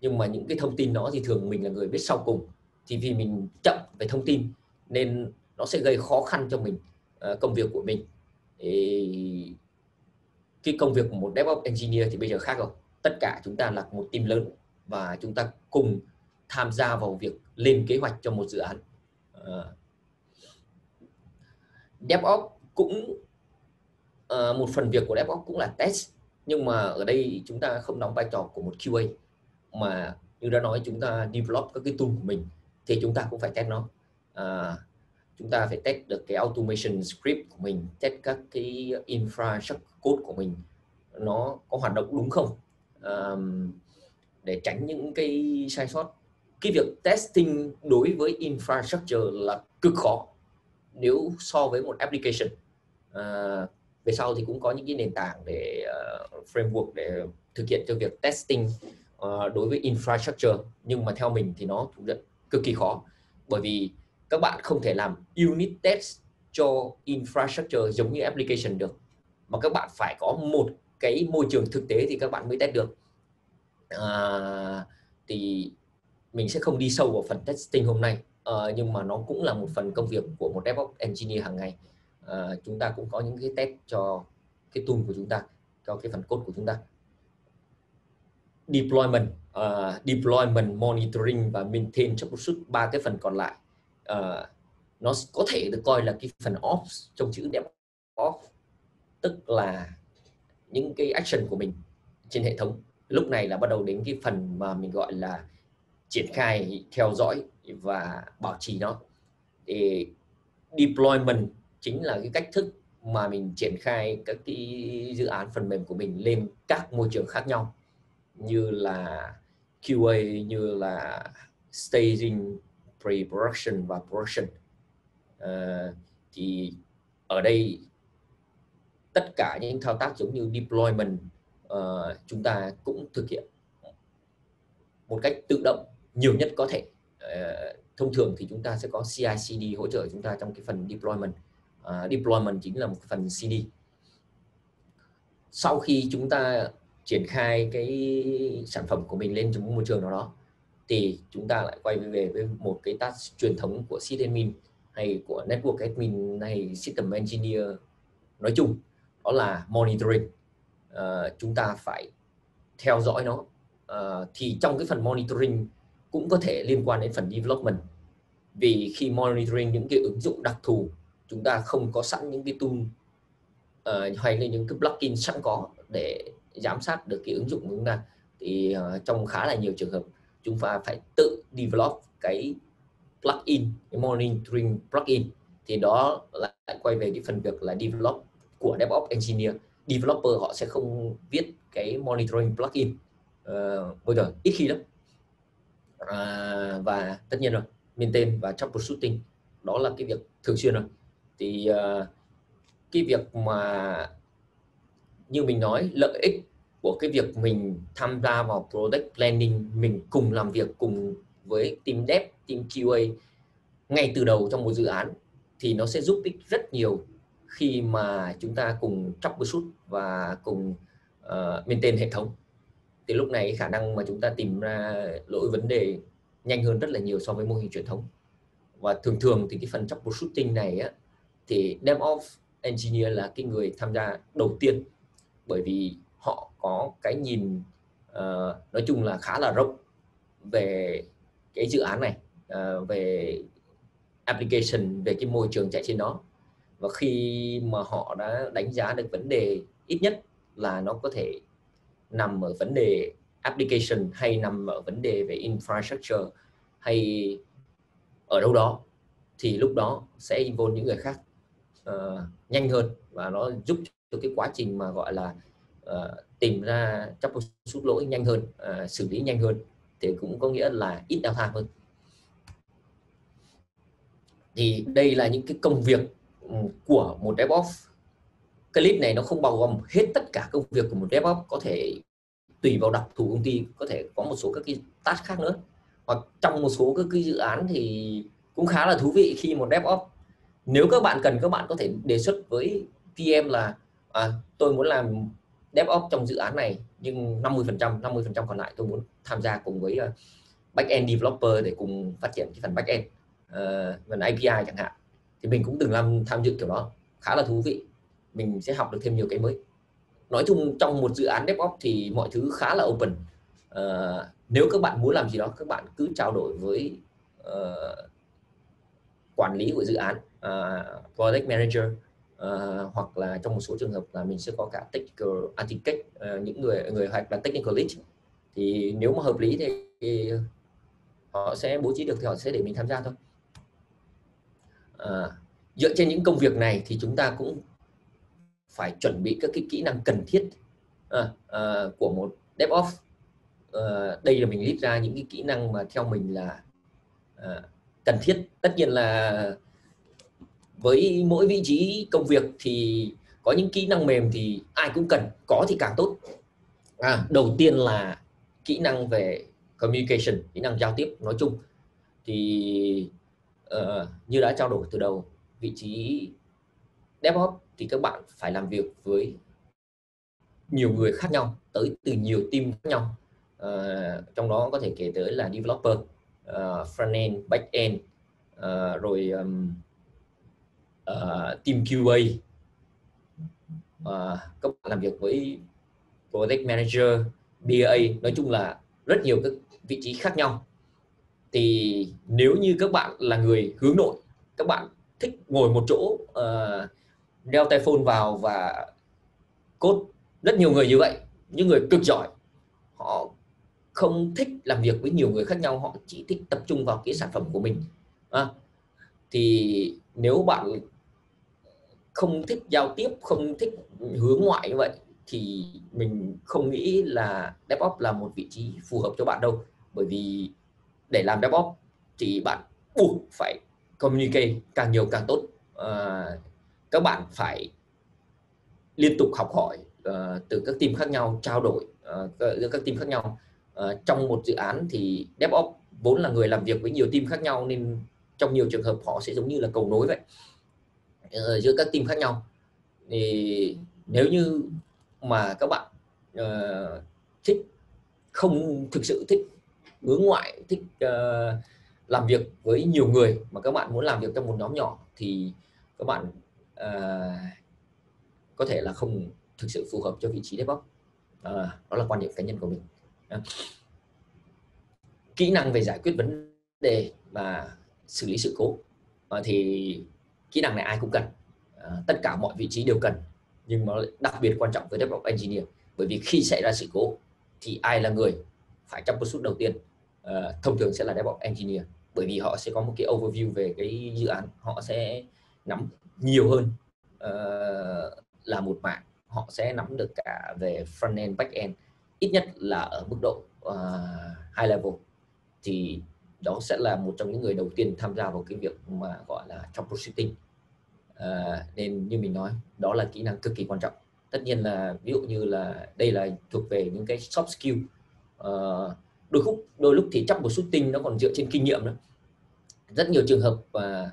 A: nhưng mà những cái thông tin đó thì thường mình là người biết sau cùng thì vì mình chậm về thông tin nên nó sẽ gây khó khăn cho mình ờ, công việc của mình. Thì cái công việc của một DevOps engineer thì bây giờ khác rồi. Tất cả chúng ta là một team lớn và chúng ta cùng tham gia vào việc lên kế hoạch cho một dự án. Ờ, DevOps cũng ờ, một phần việc của DevOps cũng là test. Nhưng mà ở đây chúng ta không đóng vai trò của một QA mà như đã nói chúng ta develop các cái tool của mình thì chúng ta cũng phải test nó. À, chúng ta phải test được cái automation script của mình test các cái infrastructure code của mình nó có hoạt động đúng không? À, để tránh những cái sai sót. Cái việc testing đối với infrastructure là cực khó nếu so với một application. À, về sau thì cũng có những cái nền tảng để uh, framework để thực hiện cho việc testing uh, đối với infrastructure. Nhưng mà theo mình thì nó cực kỳ khó. Bởi vì các bạn không thể làm unit test cho infrastructure giống như application được mà các bạn phải có một cái môi trường thực tế thì các bạn mới test được. À, thì mình sẽ không đi sâu vào phần testing hôm nay à, nhưng mà nó cũng là một phần công việc của một DevOps engineer hàng ngày. À, chúng ta cũng có những cái test cho cái tool của chúng ta cho cái phần code của chúng ta deployment uh, deployment monitoring và maintain troubleshoot ba cái phần còn lại. Uh, nó có thể được coi là cái phần ops trong chữ DevOps tức là những cái action của mình trên hệ thống. Lúc này là bắt đầu đến cái phần mà mình gọi là triển khai theo dõi và bảo trì nó. Thì deployment chính là cái cách thức mà mình triển khai các cái dự án phần mềm của mình lên các môi trường khác nhau như là QA như là staging pre-production và production. Uh, thì ở đây tất cả những thao tác giống như deployment uh, chúng ta cũng thực hiện một cách tự động nhiều nhất có thể. Uh, thông thường thì chúng ta sẽ có CI/CD hỗ trợ chúng ta trong cái phần deployment. Uh, deployment chính là một phần CD sau khi chúng ta triển khai cái sản phẩm của mình lên trong một môi trường nào đó thì chúng ta lại quay về với một cái task truyền thống của sysadmin hay của network admin hay system engineer nói chung đó là monitoring. Uh, chúng ta phải theo dõi nó. Uh, thì trong cái phần monitoring cũng có thể liên quan đến phần development. Vì khi monitoring những cái ứng dụng đặc thù chúng ta không có sẵn những cái tool uh, hay là những cái plugin sẵn có để giám sát được cái ứng dụng của chúng ta thì uh, trong khá là nhiều trường hợp chúng ta phải tự develop cái plugin cái monitoring plugin thì đó lại quay về cái phần việc là develop của DevOps engineer. Developer họ sẽ không viết cái monitoring plugin uh, bây giờ ít khi lắm. Uh, và tất nhiên rồi maintain và troubleshooting đó là cái việc thường xuyên rồi. Thì uh, cái việc mà như mình nói lợi ích của cái việc mình tham gia vào product planning mình cùng làm việc cùng với team dev team QA ngay từ đầu trong một dự án thì nó sẽ giúp ích rất nhiều khi mà chúng ta cùng troubleshoot và cùng uh, maintain hệ thống. Thì lúc này khả năng mà chúng ta tìm ra lỗi vấn đề nhanh hơn rất là nhiều so với mô hình truyền thống. Và thường thường thì cái phần troubleshooting này á, thì DevOps engineer là cái người tham gia đầu tiên bởi vì họ có cái nhìn uh, nói chung là khá là rộng về cái dự án này uh, về application về cái môi trường chạy trên đó. Và khi mà họ đã đánh giá được vấn đề ít nhất là nó có thể nằm ở vấn đề application hay nằm ở vấn đề về infrastructure hay ở đâu đó thì lúc đó sẽ involve những người khác uh, nhanh hơn và nó giúp cho cái quá trình mà gọi là uh, tìm ra troubleshoot lỗi nhanh hơn uh, xử lý nhanh hơn thì cũng có nghĩa là ít đau tham hơn. Thì đây là những cái công việc ừ, của một DevOps clip này nó không bao gồm hết tất cả công việc của một DevOps có thể tùy vào đặc thù công ty có thể có một số các cái task khác nữa. Hoặc trong một số các cái dự án thì cũng khá là thú vị khi một DevOps nếu các bạn cần các bạn có thể đề xuất với PM là à, tôi muốn làm DevOps trong dự án này nhưng 50 phần trăm 50 phần trăm còn lại tôi muốn tham gia cùng với uh, backend developer để cùng phát triển cái phần backend uh, phần API chẳng hạn. Thì mình cũng từng làm tham dự kiểu đó khá là thú vị. Mình sẽ học được thêm nhiều cái mới. Nói chung trong một dự án DevOps thì mọi thứ khá là open. Uh, nếu các bạn muốn làm gì đó các bạn cứ trao đổi với uh, quản lý của dự án uh, project manager uh, hoặc là trong một số trường hợp là mình sẽ có cả technical architect uh, những người người hoặc là technical lead. Thì nếu mà hợp lý thì, thì họ sẽ bố trí được thì họ sẽ để mình tham gia thôi. À, dựa trên những công việc này thì chúng ta cũng phải chuẩn bị các cái kỹ năng cần thiết à, à, của một DevOps. À, đây là mình list ra những cái kỹ năng mà theo mình là à, cần thiết. Tất nhiên là với mỗi vị trí công việc thì có những kỹ năng mềm thì ai cũng cần có thì càng tốt. À, đầu tiên là kỹ năng về communication kỹ năng giao tiếp nói chung. Thì uh, như đã trao đổi từ đầu vị trí DevOps thì các bạn phải làm việc với nhiều người khác nhau tới từ nhiều team khác nhau. Uh, trong đó có thể kể tới là developer ờ, uh, front-end, back-end uh, rồi um, uh, team QA uh, ờ, các bạn làm việc với project manager, BA nói chung là rất nhiều các vị trí khác nhau. Thì nếu như các bạn là người hướng nội các bạn thích ngồi một chỗ uh, đeo tai phone vào và cốt rất nhiều người như vậy những người cực giỏi họ không thích làm việc với nhiều người khác nhau họ chỉ thích tập trung vào cái sản phẩm của mình. À, thì nếu bạn không thích giao tiếp không thích hướng ngoại như vậy thì mình không nghĩ là DevOps là một vị trí phù hợp cho bạn đâu. Bởi vì để làm DevOps thì bạn buộc phải communicate càng nhiều càng tốt. À, các bạn phải liên tục học hỏi uh, từ các team khác nhau trao đổi uh, giữa các team khác nhau. Uh, trong một dự án thì DevOps vốn là người làm việc với nhiều team khác nhau nên trong nhiều trường hợp họ sẽ giống như là cầu nối vậy. uh, Ờ, giữa các team khác nhau. Thì nếu như mà các bạn uh, thích không thực sự thích hướng ngoại thích uh, làm việc với nhiều người mà các bạn muốn làm việc trong một nhóm nhỏ thì các bạn uh, có thể là không thực sự phù hợp cho vị trí DevOps. Uh, đó là quan điểm cá nhân của mình. Uh. kỹ năng về giải quyết vấn đề và xử lý sự cố. Uh, thì kỹ năng này ai cũng cần. À, tất cả mọi vị trí đều cần. Nhưng nó đặc biệt quan trọng với DevOps Engineer bởi vì khi xảy ra sự cố thì ai là người phải trong pursuit đầu tiên? Ờ, thông thường sẽ là DevOps Engineer bởi vì họ sẽ có một cái overview về cái dự án họ sẽ nắm nhiều hơn. Uh, là một mạng họ sẽ nắm được cả về front end back end ít nhất là ở mức độ uh, high level. Thì đó sẽ là một trong những người đầu tiên tham gia vào cái việc mà gọi là troubleshooting à, nên như mình nói đó là kỹ năng cực kỳ quan trọng. Tất nhiên là ví dụ như là đây là thuộc về những cái soft skill. À, đôi lúc đôi lúc thì chắc một chút tinh nó còn dựa trên kinh nghiệm nữa. Rất nhiều trường hợp và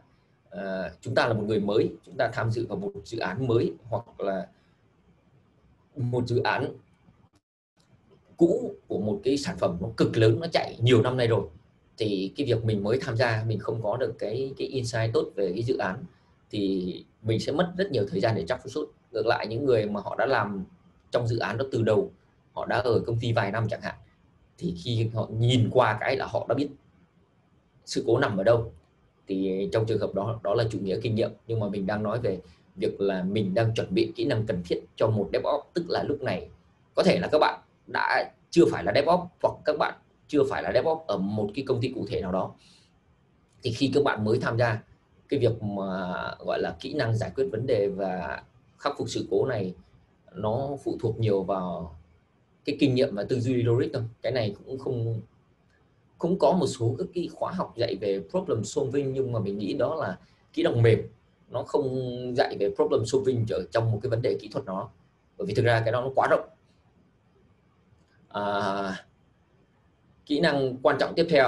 A: à, ờ, chúng ta là một người mới chúng ta tham dự vào một dự án mới hoặc là một dự án cũ của một cái sản phẩm nó cực lớn nó chạy nhiều năm nay rồi thì cái việc mình mới tham gia mình không có được cái cái insight tốt về cái dự án thì mình sẽ mất rất nhiều thời gian để chắc suốt ngược lại, những người mà họ đã làm trong dự án đó từ đầu, họ đã ở công ty vài năm chẳng hạn, thì khi họ nhìn qua cái là họ đã biết sự cố nằm ở đâu. Thì trong trường hợp đó đó là chủ nghĩa kinh nghiệm. Nhưng mà mình đang nói về việc là mình đang chuẩn bị kỹ năng cần thiết cho một DevOps, tức là lúc này. Có thể là các bạn đã chưa phải là DevOps, hoặc các bạn chưa phải là DevOps ở một cái công ty cụ thể nào đó. Thì khi các bạn mới tham gia cái việc mà gọi là kỹ năng giải quyết vấn đề và khắc phục sự cố này nó phụ thuộc nhiều vào cái kinh nghiệm và tư duy logic thôi. Cái này cũng không cũng có một số các cái khóa học dạy về problem solving nhưng mà mình nghĩ đó là kỹ năng mềm. Nó không dạy về problem solving ở trong một cái vấn đề kỹ thuật nó bởi vì thực ra cái đó nó quá rộng. À, kỹ năng quan trọng tiếp theo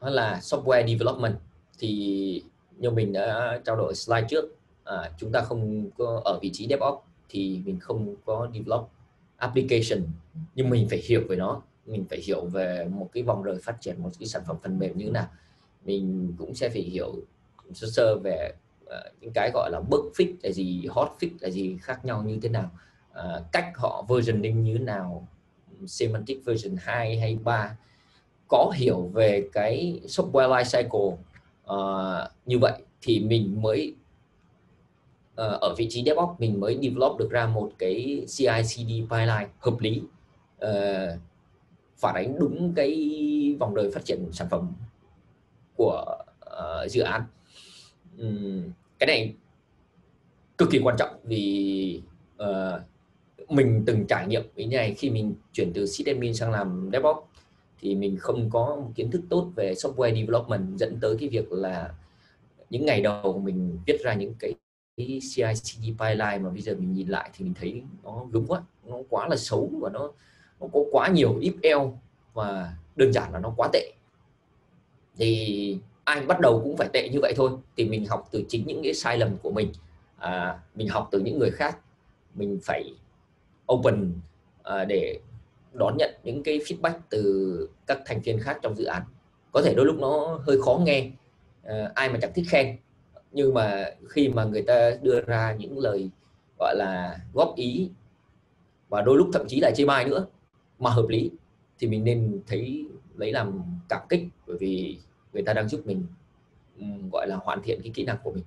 A: đó là software development. Thì như mình đã trao đổi slide trước à, chúng ta không có ở vị trí DevOps thì mình không có develop application. Nhưng mình phải hiểu về nó mình phải hiểu về một cái vòng đời phát triển một cái sản phẩm phần mềm như thế nào. Mình cũng sẽ phải hiểu sơ sơ về uh, những cái gọi là bug fix là gì hot fix là gì khác nhau như thế nào. Uh, cách họ versioning như thế nào semantic version 2 hay 3 có hiểu về cái software life cycle uh, như vậy thì mình mới uh, ở vị trí DevOps mình mới develop được ra một cái CI/CD pipeline hợp lý uh, phản ánh đúng cái vòng đời phát triển sản phẩm của uh, dự án. Um, cái này cực kỳ quan trọng vì uh, mình từng trải nghiệm cái này khi mình chuyển từ sysadmin sang làm DevOps thì mình không có một kiến thức tốt về software development dẫn tới cái việc là những ngày đầu mình viết ra những cái CI/CD pipeline mà bây giờ mình nhìn lại thì mình thấy nó đúng quá nó quá là xấu và nó nó có quá nhiều if else và đơn giản là nó quá tệ. Thì ai bắt đầu cũng phải tệ như vậy thôi thì mình học từ chính những cái sai lầm của mình. À, mình học từ những người khác mình phải open à, để đón nhận những cái feedback từ các thành viên khác trong dự án. Có thể đôi lúc nó hơi khó nghe à, ai mà chẳng thích khen. Nhưng mà khi mà người ta đưa ra những lời gọi là góp ý và đôi lúc thậm chí là chê bai nữa mà hợp lý thì mình nên thấy lấy làm cảm kích bởi vì người ta đang giúp mình um, gọi là hoàn thiện cái kỹ năng của mình.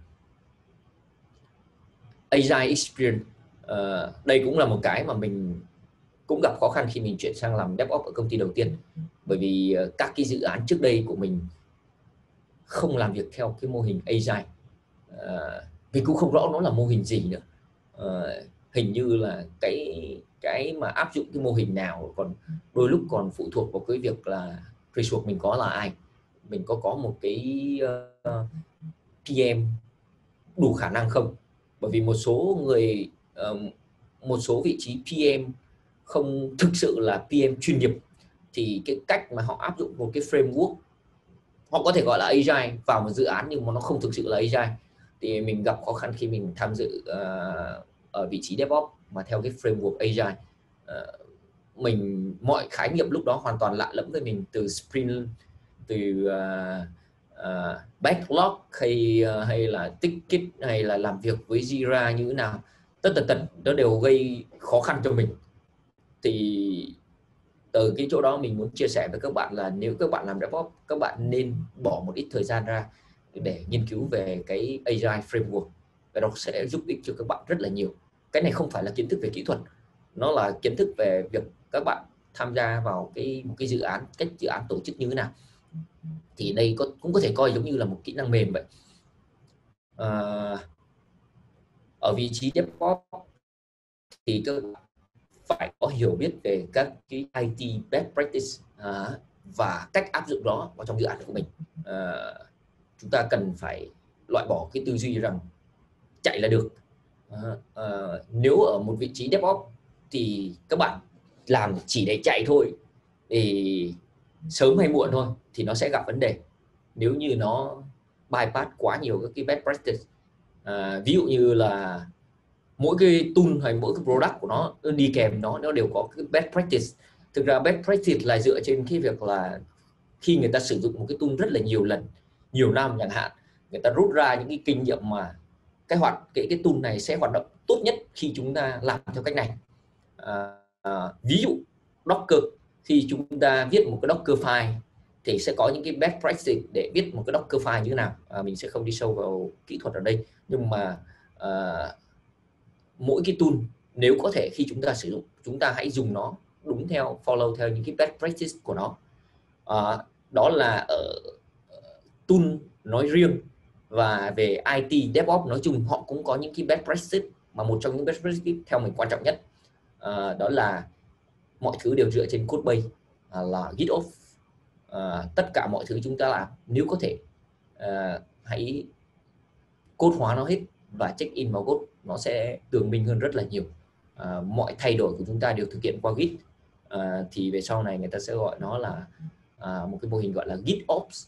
A: Agile Experience uh, đây cũng là một cái mà mình cũng gặp khó khăn khi mình chuyển sang làm DevOps ở công ty đầu tiên. Bởi vì ờ, các cái dự án trước đây của mình không làm việc theo cái mô hình Agile vì ờ, cũng không rõ nó là mô hình gì nữa. Ờ, hình như là cái cái mà áp dụng cái mô hình nào còn đôi lúc còn phụ thuộc vào cái việc là resource mình có là ai. Mình có có một cái uh, PM đủ khả năng không? Bởi vì một số người uh, một số vị trí PM không thực sự là PM chuyên nghiệp thì cái cách mà họ áp dụng một cái framework họ có thể gọi là agile vào một dự án nhưng mà nó không thực sự là agile thì mình gặp khó khăn khi mình tham dự uh, ở vị trí DevOps mà theo cái framework agile uh, ờ, mình mọi khái niệm lúc đó hoàn toàn lạ lẫm với mình từ sprint từ uh, uh, backlog hay uh, hay là ticket hay là làm việc với Jira như thế nào. Tất tần tật nó đều gây khó khăn cho mình thì từ cái chỗ đó mình muốn chia sẻ với các bạn là nếu các bạn làm DevOps các bạn nên bỏ một ít thời gian ra để nghiên cứu về cái Agile framework. Và nó sẽ giúp ích cho các bạn rất là nhiều. Cái này không phải là kiến thức về kỹ thuật nó là kiến thức về việc các bạn tham gia vào cái một cái dự án cách dự án tổ chức như thế nào. Thì đây có cũng có thể coi giống như là một kỹ năng mềm vậy. À, ở vị trí DevOps thì các bạn phải có hiểu biết về các cái IT best practice à, và cách áp dụng đó vào trong dự án của mình. À, chúng ta cần phải loại bỏ cái tư duy rằng chạy là được. À, à, nếu ở một vị trí DevOps thì các bạn làm chỉ để chạy thôi thì sớm hay muộn thôi thì nó sẽ gặp vấn đề. Nếu như nó bypass quá nhiều các cái best practice à, ví dụ như là mỗi cái tool hay mỗi cái product của nó đi kèm nó nó đều có cái best practice. Thực ra best practice là dựa trên cái việc là khi người ta sử dụng một cái tool rất là nhiều lần nhiều năm chẳng hạn người ta rút ra những cái kinh nghiệm mà cái hoạt cái cái tool này sẽ hoạt động tốt nhất khi chúng ta làm theo cách này. À, à, ví dụ Docker khi chúng ta viết một cái Docker file thì sẽ có những cái best practice để viết một cái Docker file như thế nào? À, mình sẽ không đi sâu vào kỹ thuật ở đây nhưng mà à, mỗi cái tool nếu có thể khi chúng ta sử dụng chúng ta hãy dùng nó đúng theo follow theo những cái best practice của nó. À, đó là ở ờ, tool nói riêng và về IT DevOps nói chung họ cũng có những cái best practice mà một trong những best practice theo mình quan trọng nhất. À, đó là mọi thứ đều dựa trên code base à, là GitOps. À, tất cả mọi thứ chúng ta làm nếu có thể à, hãy code hóa nó hết và check in vào code nó sẽ tường minh hơn rất là nhiều. À, mọi thay đổi của chúng ta đều thực hiện qua Git. À, thì về sau này người ta sẽ gọi nó là à, một cái mô hình gọi là GitOps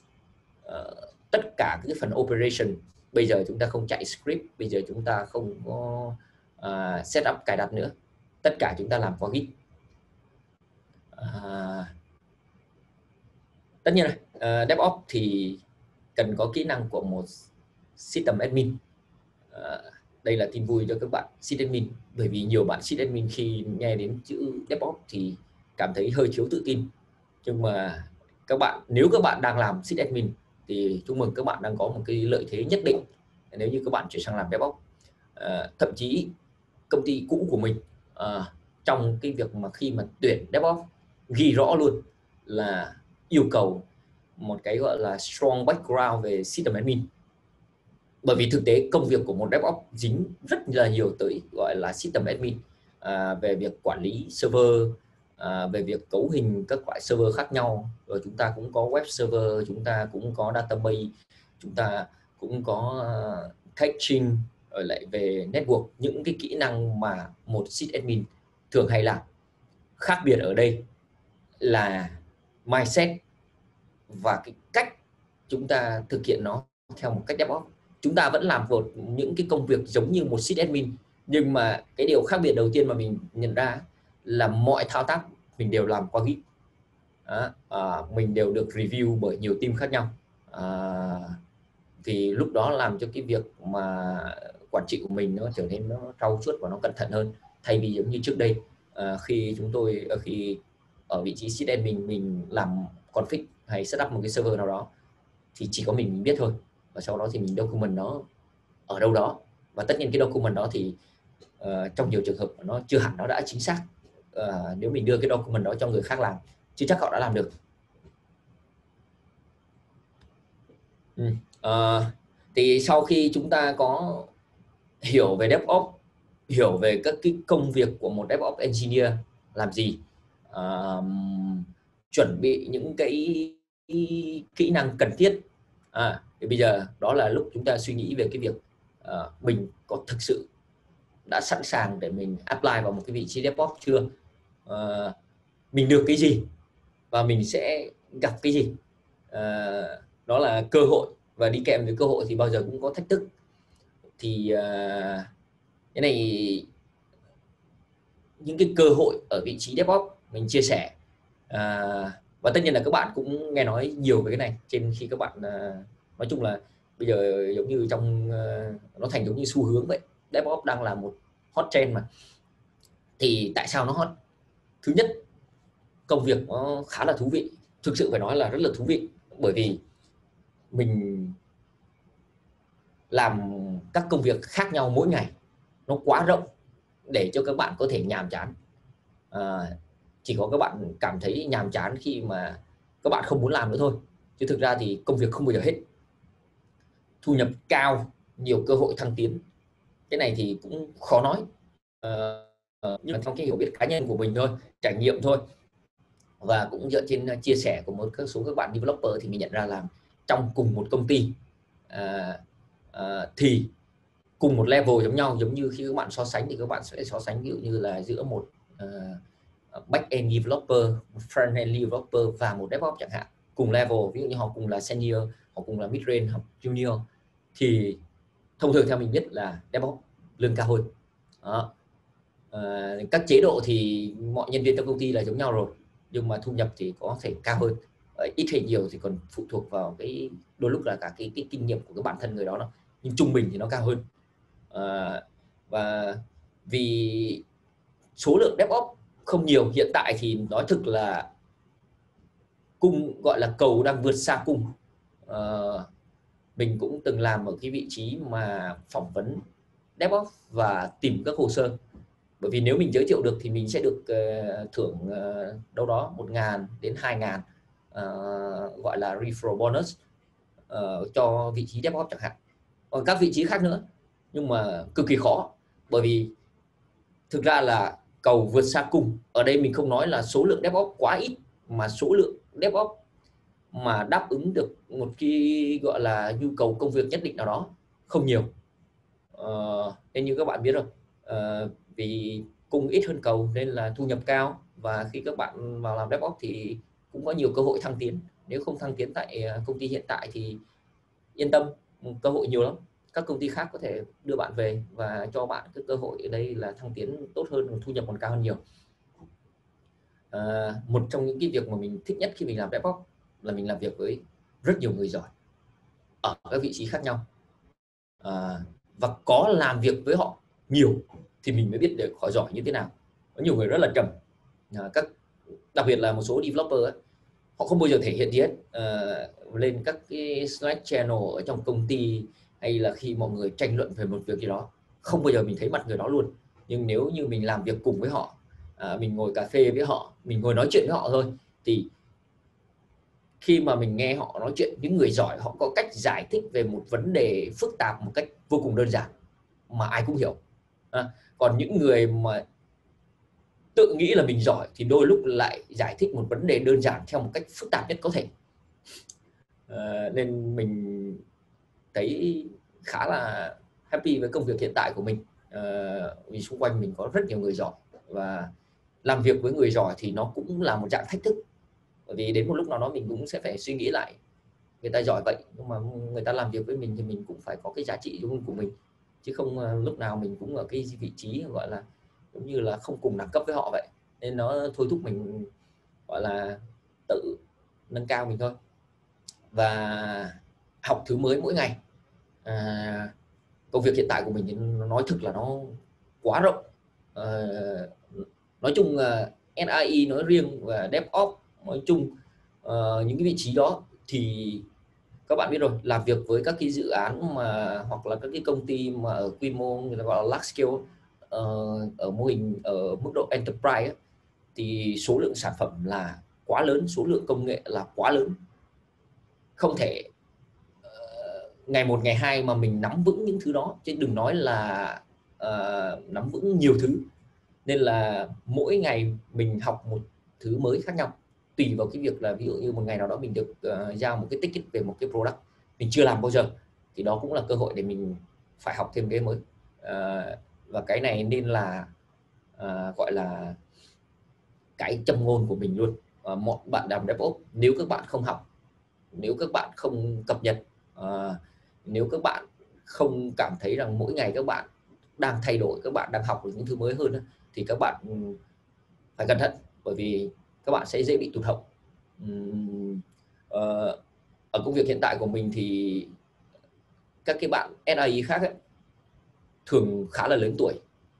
A: à, ờ, tất cả cái phần operation bây giờ chúng ta không chạy script bây giờ chúng ta không có à, uh, setup cài đặt nữa. Tất cả chúng ta làm qua Git. À, tất nhiên là uh, ờ, DevOps thì cần có kỹ năng của một system admin. Ờ, đây là tin vui cho các bạn sysadmin bởi vì nhiều bạn sysadmin khi nghe đến chữ DevOps thì cảm thấy hơi thiếu tự tin. Nhưng mà các bạn nếu các bạn đang làm sysadmin thì chúc mừng các bạn đang có một cái lợi thế nhất định nếu như các bạn chuyển sang làm DevOps à, ờ, thậm chí công ty cũ của mình à, trong cái việc mà khi mà tuyển DevOps ghi rõ luôn là yêu cầu một cái gọi là strong background về system admin bởi vì thực tế công việc của một DevOps dính rất là nhiều tới gọi là system admin à, về việc quản lý server à, về việc cấu hình các loại server khác nhau. Rồi chúng ta cũng có web server chúng ta cũng có database chúng ta cũng có à, uh, caching rồi lại về network. Những cái kỹ năng mà một sysadmin thường hay làm. Khác biệt ở đây là mindset và cái cách chúng ta thực hiện nó theo một cách DevOps chúng ta vẫn làm một những cái công việc giống như một sysadmin nhưng mà cái điều khác biệt đầu tiên mà mình nhận ra là mọi thao tác mình đều làm qua Git. À, à, mình đều được review bởi nhiều team khác nhau. À, thì lúc đó làm cho cái việc mà quản trị của mình nó trở nên nó trau chuốt và nó cẩn thận hơn. Thay vì giống như trước đây à, khi chúng tôi à, khi ở vị trí sysadmin mình làm config hay setup một cái server nào đó thì chỉ có mình, mình biết thôi và sau đó thì mình document nó ở đâu đó và tất nhiên cái document đó thì uh, trong nhiều trường hợp nó chưa hẳn nó đã chính xác uh, nếu mình đưa cái document đó cho người khác làm chứ chắc họ đã làm được ừ. uh, thì sau khi chúng ta có hiểu về DevOps hiểu về các cái công việc của một DevOps engineer làm gì uh, chuẩn bị những cái kỹ năng cần thiết à, thì bây giờ đó là lúc chúng ta suy nghĩ về cái việc uh, mình có thực sự đã sẵn sàng để mình apply vào một cái vị trí DevOps chưa? Uh, mình được cái gì? Và mình sẽ gặp cái gì? Uh, đó là cơ hội. Và đi kèm với cơ hội thì bao giờ cũng có thách thức. Thì uh, cái này những cái cơ hội ở vị trí DevOps mình chia sẻ. Uh, và tất nhiên là các bạn cũng nghe nói nhiều về cái này trên khi các bạn uh, nói chung là bây giờ giống như trong uh, nó thành giống như xu hướng vậy. DevOps đang là một hot trend mà. Thì tại sao nó hot? Thứ nhất công việc nó khá là thú vị. Thực sự phải nói là rất là thú vị. Bởi vì mình làm các công việc khác nhau mỗi ngày. Nó quá rộng để cho các bạn có thể nhàm chán. À, chỉ có các bạn cảm thấy nhàm chán khi mà các bạn không muốn làm nữa thôi. Chứ thực ra thì công việc không bao giờ hết thu nhập cao nhiều cơ hội thăng tiến. Cái này thì cũng khó nói. Uh, nhưng mà trong cái hiểu biết cá nhân của mình thôi trải nghiệm thôi. Và cũng dựa trên ờ, chia sẻ của một số các bạn developer thì mình nhận ra là trong cùng một công ty uh, uh, thì cùng một level giống nhau. Giống như khi các bạn so sánh thì các bạn sẽ so sánh ví dụ như là giữa một uh, back end developer front end developer và một DevOps chẳng hạn. Cùng level ví dụ như họ cùng là senior họ cùng là mid range junior thì thông thường theo mình biết là DevOps lương cao hơn đó. À, các chế độ thì mọi nhân viên trong công ty là giống nhau rồi nhưng mà thu nhập thì có thể cao hơn à, ít hay nhiều thì còn phụ thuộc vào cái đôi lúc là cả cái, cái kinh nghiệm của cái bản thân người đó, đó. nhưng trung bình thì nó cao hơn à, và vì số lượng DevOps không nhiều hiện tại thì nói thực là cung gọi là cầu đang vượt xa cung à, mình cũng từng làm ở cái vị trí mà phỏng vấn DevOps và tìm các hồ sơ. Bởi vì nếu mình giới thiệu được thì mình sẽ được uh, thưởng uh, đâu đó một ngàn đến hai ngàn uh, gọi là referral bonus uh, cho vị trí DevOps chẳng hạn. Còn các vị trí khác nữa nhưng mà cực kỳ khó. Bởi vì thực ra là cầu vượt xa cung ở đây mình không nói là số lượng DevOps quá ít mà số lượng DevOps mà đáp ứng được một cái gọi là nhu cầu công việc nhất định nào đó? Không nhiều. Uh, nên như các bạn biết rồi uh, vì cung ít hơn cầu nên là thu nhập cao và khi các bạn vào làm DevOps thì cũng có nhiều cơ hội thăng tiến. Nếu không thăng tiến tại ờ, công ty hiện tại thì yên tâm cơ hội nhiều lắm. Các công ty khác có thể đưa bạn về và cho bạn cái cơ hội ở đây là thăng tiến tốt hơn thu nhập còn cao hơn nhiều. À, một trong những cái việc mà mình thích nhất khi mình làm DevOps là mình làm việc với rất nhiều người giỏi ở các vị trí khác nhau. À, và có làm việc với họ nhiều thì mình mới biết được họ giỏi như thế nào. Có nhiều người rất là trầm. À, các đặc biệt là một số developer ấy, họ không bao giờ thể hiện gì hết. À, lên các cái Slack channel ở trong công ty hay là khi mọi người tranh luận về một việc gì đó không bao giờ mình thấy mặt người đó luôn. Nhưng nếu như mình làm việc cùng với họ à, mình ngồi cà phê với họ mình ngồi nói chuyện với họ thôi thì khi mà mình nghe họ nói chuyện những người giỏi họ có cách giải thích về một vấn đề phức tạp một cách vô cùng đơn giản mà ai cũng hiểu. À, còn những người mà tự nghĩ là mình giỏi thì đôi lúc lại giải thích một vấn đề đơn giản theo một cách phức tạp nhất có thể. À, nên mình thấy khá là happy với công việc hiện tại của mình. À, vì xung quanh mình có rất nhiều người giỏi và làm việc với người giỏi thì nó cũng là một dạng thách thức bởi vì đến một lúc nào đó mình cũng sẽ phải suy nghĩ lại. Người ta giỏi vậy nhưng mà người ta làm việc với mình thì mình cũng phải có cái giá trị chung của mình. Chứ không uh, lúc nào mình cũng ở cái vị trí gọi là cũng như là không cùng đẳng cấp với họ vậy. Nên nó thôi thúc mình gọi là tự nâng cao mình thôi. Và học thứ mới mỗi ngày. À, công việc hiện tại của mình thì nói thực là nó quá rộng. À, nói chung là NIE nói riêng và DevOps nói chung uh, những cái vị trí đó thì các bạn biết rồi làm việc với các cái dự án mà hoặc là các cái công ty mà ở quy mô người ta gọi là large scale uh, ở mô hình ở mức độ enterprise ấy, thì số lượng sản phẩm là quá lớn số lượng công nghệ là quá lớn. Không thể uh, ngày một ngày hai mà mình nắm vững những thứ đó chứ đừng nói là uh, nắm vững nhiều thứ. Nên là mỗi ngày mình học một thứ mới khác nhau tùy vào cái việc là ví dụ như một ngày nào đó mình được uh, giao một cái ticket về một cái product mình chưa làm bao giờ thì đó cũng là cơ hội để mình phải học thêm cái mới. Uh, và cái này nên là uh, gọi là cái châm ngôn của mình luôn. Uh, mọi bạn làm DevOps nếu các bạn không học nếu các bạn không cập nhật uh, nếu các bạn không cảm thấy rằng mỗi ngày các bạn đang thay đổi các bạn đang học được những thứ mới hơn thì các bạn ừ, phải cẩn thận. Bởi vì các bạn sẽ dễ bị tụt hậu. Ờ, ở công việc hiện tại của mình thì các cái bạn SAI khác ấy, thường khá là lớn tuổi.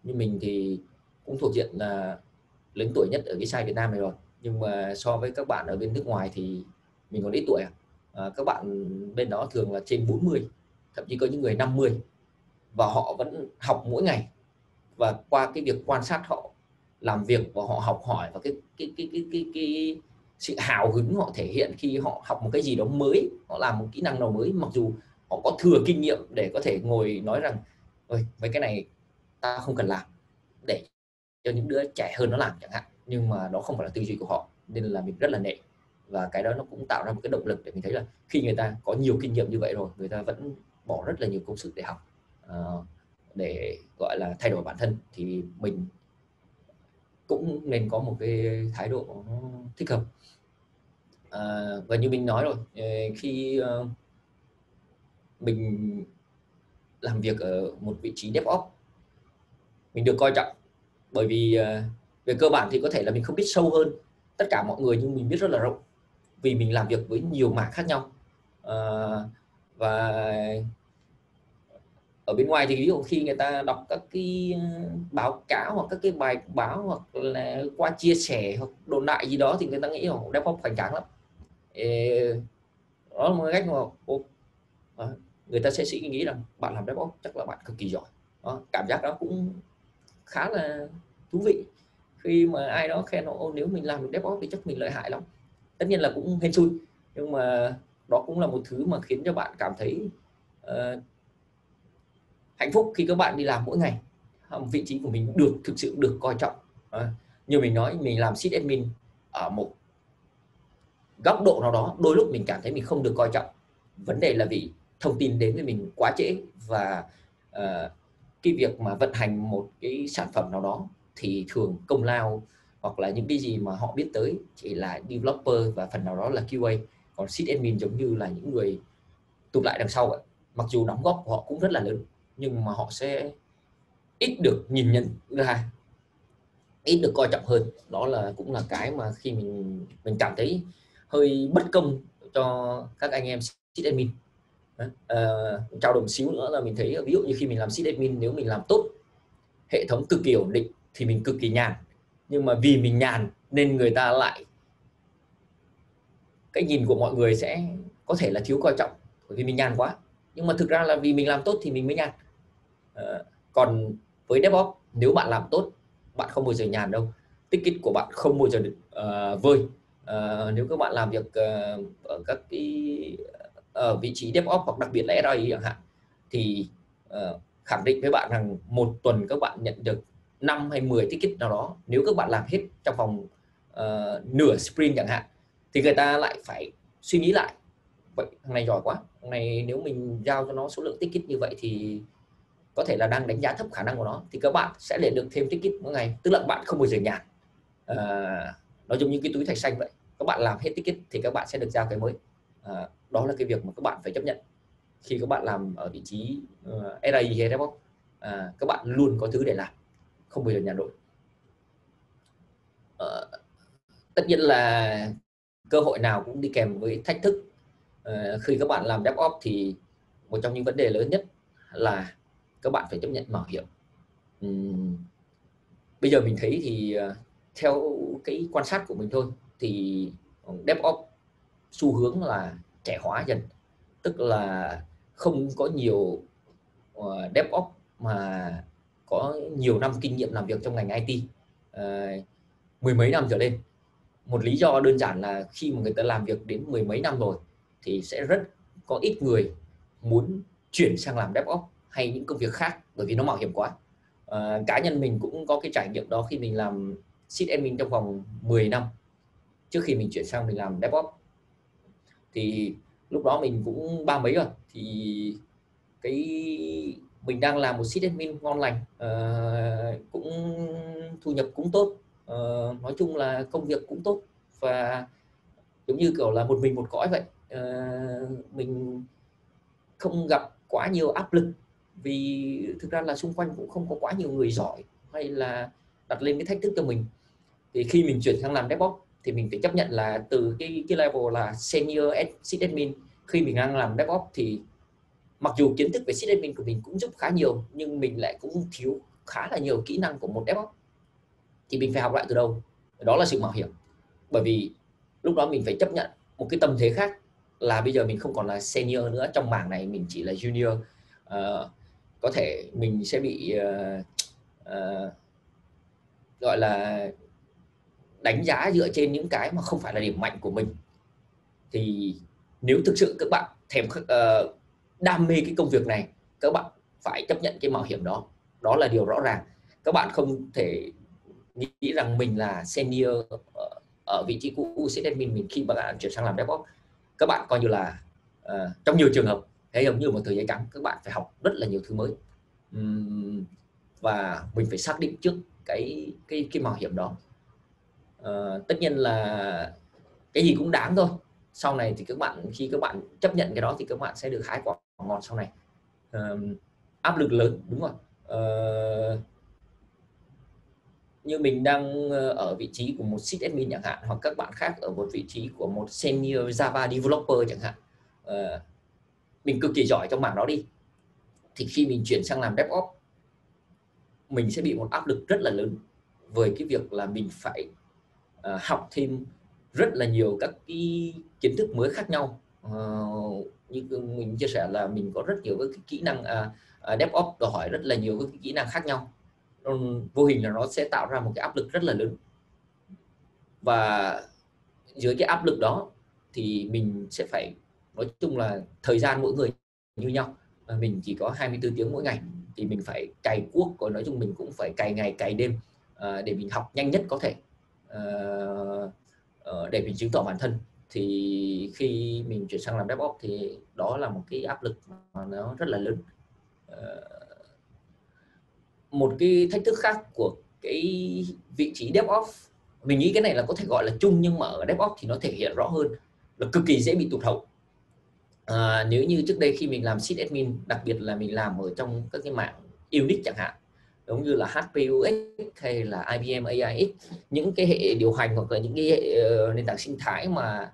A: Như mình thì cũng thuộc diện là lớn tuổi nhất ở cái sai Việt Nam này rồi. Nhưng mà so với các bạn ở bên nước ngoài thì mình còn ít tuổi à. à các bạn bên đó thường là trên 40 thậm chí có những người 50 và họ vẫn học mỗi ngày. Và qua cái việc quan sát họ làm việc và họ học hỏi và cái cái cái cái cái, cái sự hào hứng họ thể hiện khi họ học một cái gì đó mới họ làm một kỹ năng nào mới mặc dù họ có thừa kinh nghiệm để có thể ngồi nói rằng ơi mấy cái này ta không cần làm để cho những đứa trẻ hơn nó làm chẳng hạn. Nhưng mà đó không phải là tư duy của họ nên là mình rất là nể. Và cái đó nó cũng tạo ra một cái động lực để mình thấy là khi người ta có nhiều kinh nghiệm như vậy rồi người ta vẫn bỏ rất là nhiều công sức để học uh, để gọi là thay đổi bản thân thì mình cũng nên có một cái thái độ thích hợp. À, và như mình nói rồi ờ, khi uh, mình làm việc ở một vị trí DevOps mình được coi trọng. Bởi vì uh, về cơ bản thì có thể là mình không biết sâu hơn tất cả mọi người nhưng mình biết rất là rộng vì mình làm việc với nhiều mảng khác nhau. Uh, và ở bên ngoài thì ví dụ khi người ta đọc các cái ờ, báo cáo hoặc các cái bài báo hoặc là qua chia sẻ hoặc đồn đại gì đó thì người ta nghĩ là DevOps hoành tráng lắm. Ê, đó là một cách mà ô, à, người ta sẽ suy nghĩ rằng bạn làm DevOps chắc là bạn cực kỳ giỏi. Đó, cảm giác đó cũng khá là thú vị. Khi mà ai đó khen ô nếu mình làm được DevOps thì chắc mình lợi hại lắm. Tất nhiên là cũng hên xui nhưng mà đó cũng là một thứ mà khiến cho bạn cảm thấy uh, hạnh phúc khi các bạn đi làm mỗi ngày. Ờ, vị trí của mình được thực sự được coi trọng. À, như mình nói mình làm sysadmin ở một góc độ nào đó đôi lúc mình cảm thấy mình không được coi trọng. Vấn đề là vì thông tin đến với mình quá trễ và uh, cái việc mà vận hành một cái sản phẩm nào đó thì thường công lao hoặc là những cái gì mà họ biết tới chỉ là developer và phần nào đó là QA. Còn sysadmin giống như là những người tụt lại đằng sau ấy. mặc dù đóng góp của họ cũng rất là lớn nhưng mà họ sẽ ít được nhìn nhận. Ra ít được coi trọng hơn. Đó là cũng là cái mà khi mình mình cảm thấy hơi bất công cho các anh em sysadmin à, ờ, trao đổi một xíu nữa là mình thấy ví dụ như khi mình làm sysadmin nếu mình làm tốt hệ thống cực kỳ ổn định thì mình cực kỳ nhàn. Nhưng mà vì mình nhàn nên người ta lại cái nhìn của mọi người sẽ có thể là thiếu coi trọng. Bởi vì mình nhàn quá. Nhưng mà thực ra là vì mình làm tốt thì mình mới nhàn. Ờ, còn với DevOps nếu bạn làm tốt bạn không bao giờ nhàn đâu. Ticket của bạn không bao giờ được uh, vơi. Uh, nếu các bạn làm việc uh, ở các cái ở vị trí DevOps hoặc đặc biệt là SRE chẳng hạn thì uh, khẳng định với bạn rằng một tuần các bạn nhận được 5 hay 10 ticket nào đó. Nếu các bạn làm hết trong vòng uh, nửa sprint chẳng hạn thì người ta lại phải suy nghĩ lại. Vậy thằng này giỏi quá. Thằng này nếu mình giao cho nó số lượng ticket như vậy thì có thể là đang đánh giá thấp khả năng của nó thì các bạn sẽ để được thêm ticket mỗi ngày. Tức là bạn không bao giờ nhàn à, ờ, nó giống như cái túi thạch xanh vậy. Các bạn làm hết ticket thì các bạn sẽ được giao cái mới. À, đó là cái việc mà các bạn phải chấp nhận. Khi các bạn làm ở vị trí ờ, uh, RA hay DevOps à, các bạn luôn có thứ để làm không bao giờ nhàn rỗi. À, tất nhiên là cơ hội nào cũng đi kèm với thách thức. À, khi các bạn làm DevOps thì một trong những vấn đề lớn nhất là các bạn phải chấp nhận mạo hiểm. Uhm, bây giờ mình thấy thì ờ, theo cái quan sát của mình thôi thì DevOps xu hướng là trẻ hóa dần. Tức là không có nhiều uh, DevOps mà có nhiều năm kinh nghiệm làm việc trong ngành IT uh, ờ, mười mấy năm trở lên. Một lý do đơn giản là khi mà người ta làm việc đến mười mấy năm rồi thì sẽ rất có ít người muốn chuyển sang làm DevOps hay những công việc khác bởi vì nó mạo hiểm quá. À, cá nhân mình cũng có cái trải nghiệm đó khi mình làm sysadmin trong vòng 10 năm. Trước khi mình chuyển sang mình làm DevOps. Thì lúc đó mình cũng ba mấy rồi. Thì cái mình đang làm một sysadmin ngon lành. Uh, cũng thu nhập cũng tốt. Uh, nói chung là công việc cũng tốt. Và giống như kiểu là một mình một cõi vậy. Uh, mình không gặp quá nhiều áp lực vì thực ra là xung quanh cũng không có quá nhiều người giỏi hay là đặt lên cái thách thức cho mình. Thì khi mình chuyển sang làm DevOps thì mình phải chấp nhận là từ cái cái level là senior sysadmin khi mình đang làm DevOps thì mặc dù kiến thức về sysadmin của mình cũng giúp khá nhiều nhưng mình lại cũng thiếu khá là nhiều kỹ năng của một DevOps. Thì mình phải học lại từ đâu? Đó là sự mạo hiểm. Bởi vì lúc đó mình phải chấp nhận một cái tâm thế khác là bây giờ mình không còn là senior nữa trong mảng này mình chỉ là junior uh, có thể mình sẽ bị uh, uh, gọi là đánh giá dựa trên những cái mà không phải là điểm mạnh của mình. Thì nếu thực sự các bạn thèm uh, đam mê cái công việc này các bạn phải chấp nhận cái mạo hiểm đó. Đó là điều rõ ràng. Các bạn không thể nghĩ rằng mình là senior ở, ở vị trí cũ sysadmin mình khi bạn chuyển sang làm DevOps. Các bạn coi như là uh, trong nhiều trường hợp hay giống như một thời gian trắng các bạn phải học rất là nhiều thứ mới. Uhm, và mình phải xác định trước cái cái cái mạo hiểm đó. À, tất nhiên là cái gì cũng đáng thôi. Sau này thì các bạn khi các bạn chấp nhận cái đó thì các bạn sẽ được hái quả ngọt sau này. À, áp lực lớn đúng không à, ờ, như mình đang ờ, ở vị trí của một sysadmin chẳng hạn hoặc các bạn khác ở một vị trí của một senior Java developer chẳng hạn. À, mình cực kỳ giỏi trong mảng đó đi thì khi mình chuyển sang làm DevOps mình sẽ bị một áp lực rất là lớn với cái việc là mình phải uh, học thêm rất là nhiều các cái kiến thức mới khác nhau. Uh, như mình chia sẻ là mình có rất nhiều các cái kỹ năng uh, uh, DevOps đòi hỏi rất là nhiều các cái kỹ năng khác nhau. Ờ, vô hình là nó sẽ tạo ra một cái áp lực rất là lớn. Và dưới cái áp lực đó thì mình sẽ phải nói chung là thời gian mỗi người như nhau. À, mình chỉ có 24 tiếng mỗi ngày. Thì mình phải cày cuốc, còn nói chung mình cũng phải cày ngày, cày đêm à, để mình học nhanh nhất có thể. À, ờ, để mình chứng tỏ bản thân. Thì khi mình chuyển sang làm DevOps thì đó là một cái áp lực mà nó rất là lớn. Ờ, một cái thách thức khác của cái vị trí DevOps, mình nghĩ cái này là có thể gọi là chung nhưng mà ở DevOps thì nó thể hiện rõ hơn, là cực kỳ dễ bị tụt hậu à, nếu như trước đây khi mình làm sysadmin đặc biệt là mình làm ở trong các cái mạng Unix chẳng hạn giống như là HPUX hay là IBM AIX những cái hệ điều hành hoặc là những cái hệ uh, nền tảng sinh thái mà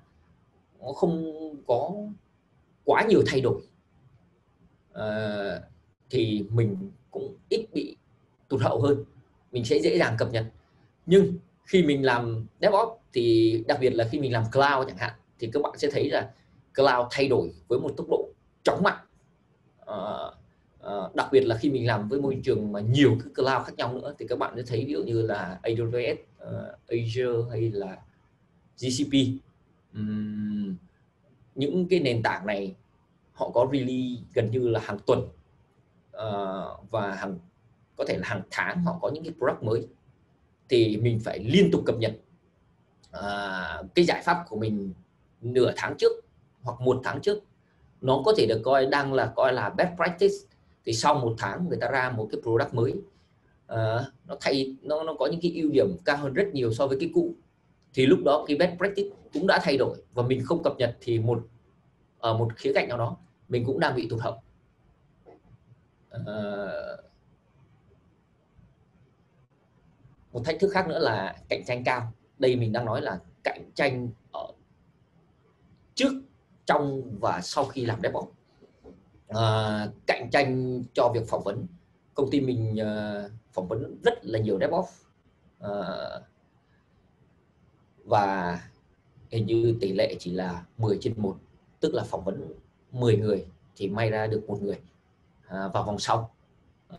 A: nó không có quá nhiều thay đổi uh, thì mình cũng ít bị tụt hậu hơn. Mình sẽ dễ dàng cập nhật. Nhưng khi mình làm DevOps thì đặc biệt là khi mình làm cloud chẳng hạn thì các bạn sẽ thấy là cloud thay đổi với một tốc độ chóng mặt. À, à, đặc biệt là khi mình làm với môi trường mà nhiều cái cloud khác nhau nữa thì các bạn sẽ thấy ví dụ như là AWS, uh, ờ, Azure hay là GCP um, những cái nền tảng này họ có release gần như là hàng tuần. Uh, và hàng có thể là hàng tháng họ có những cái product mới. Thì mình phải liên tục cập nhật. Uh, cái giải pháp của mình nửa tháng trước hoặc một tháng trước. Nó có thể được coi đang là coi là best practice. Thì sau một tháng người ta ra một cái product mới uh, nó thay nó nó có những cái ưu điểm cao hơn rất nhiều so với cái cũ. Thì lúc đó cái best practice cũng đã thay đổi và mình không cập nhật thì một ở một khía cạnh nào đó mình cũng đang bị tụt hậu. Uh, một thách thức khác nữa là cạnh tranh cao. Đây mình đang nói là cạnh tranh ở trước trong và sau khi làm DevOps. À, cạnh tranh cho việc phỏng vấn. Công ty mình uh, phỏng vấn rất là nhiều DevOps. Uh, và hình như tỷ lệ chỉ là 10 trên 1 tức là phỏng vấn 10 người thì may ra được một người à, vào vòng sau.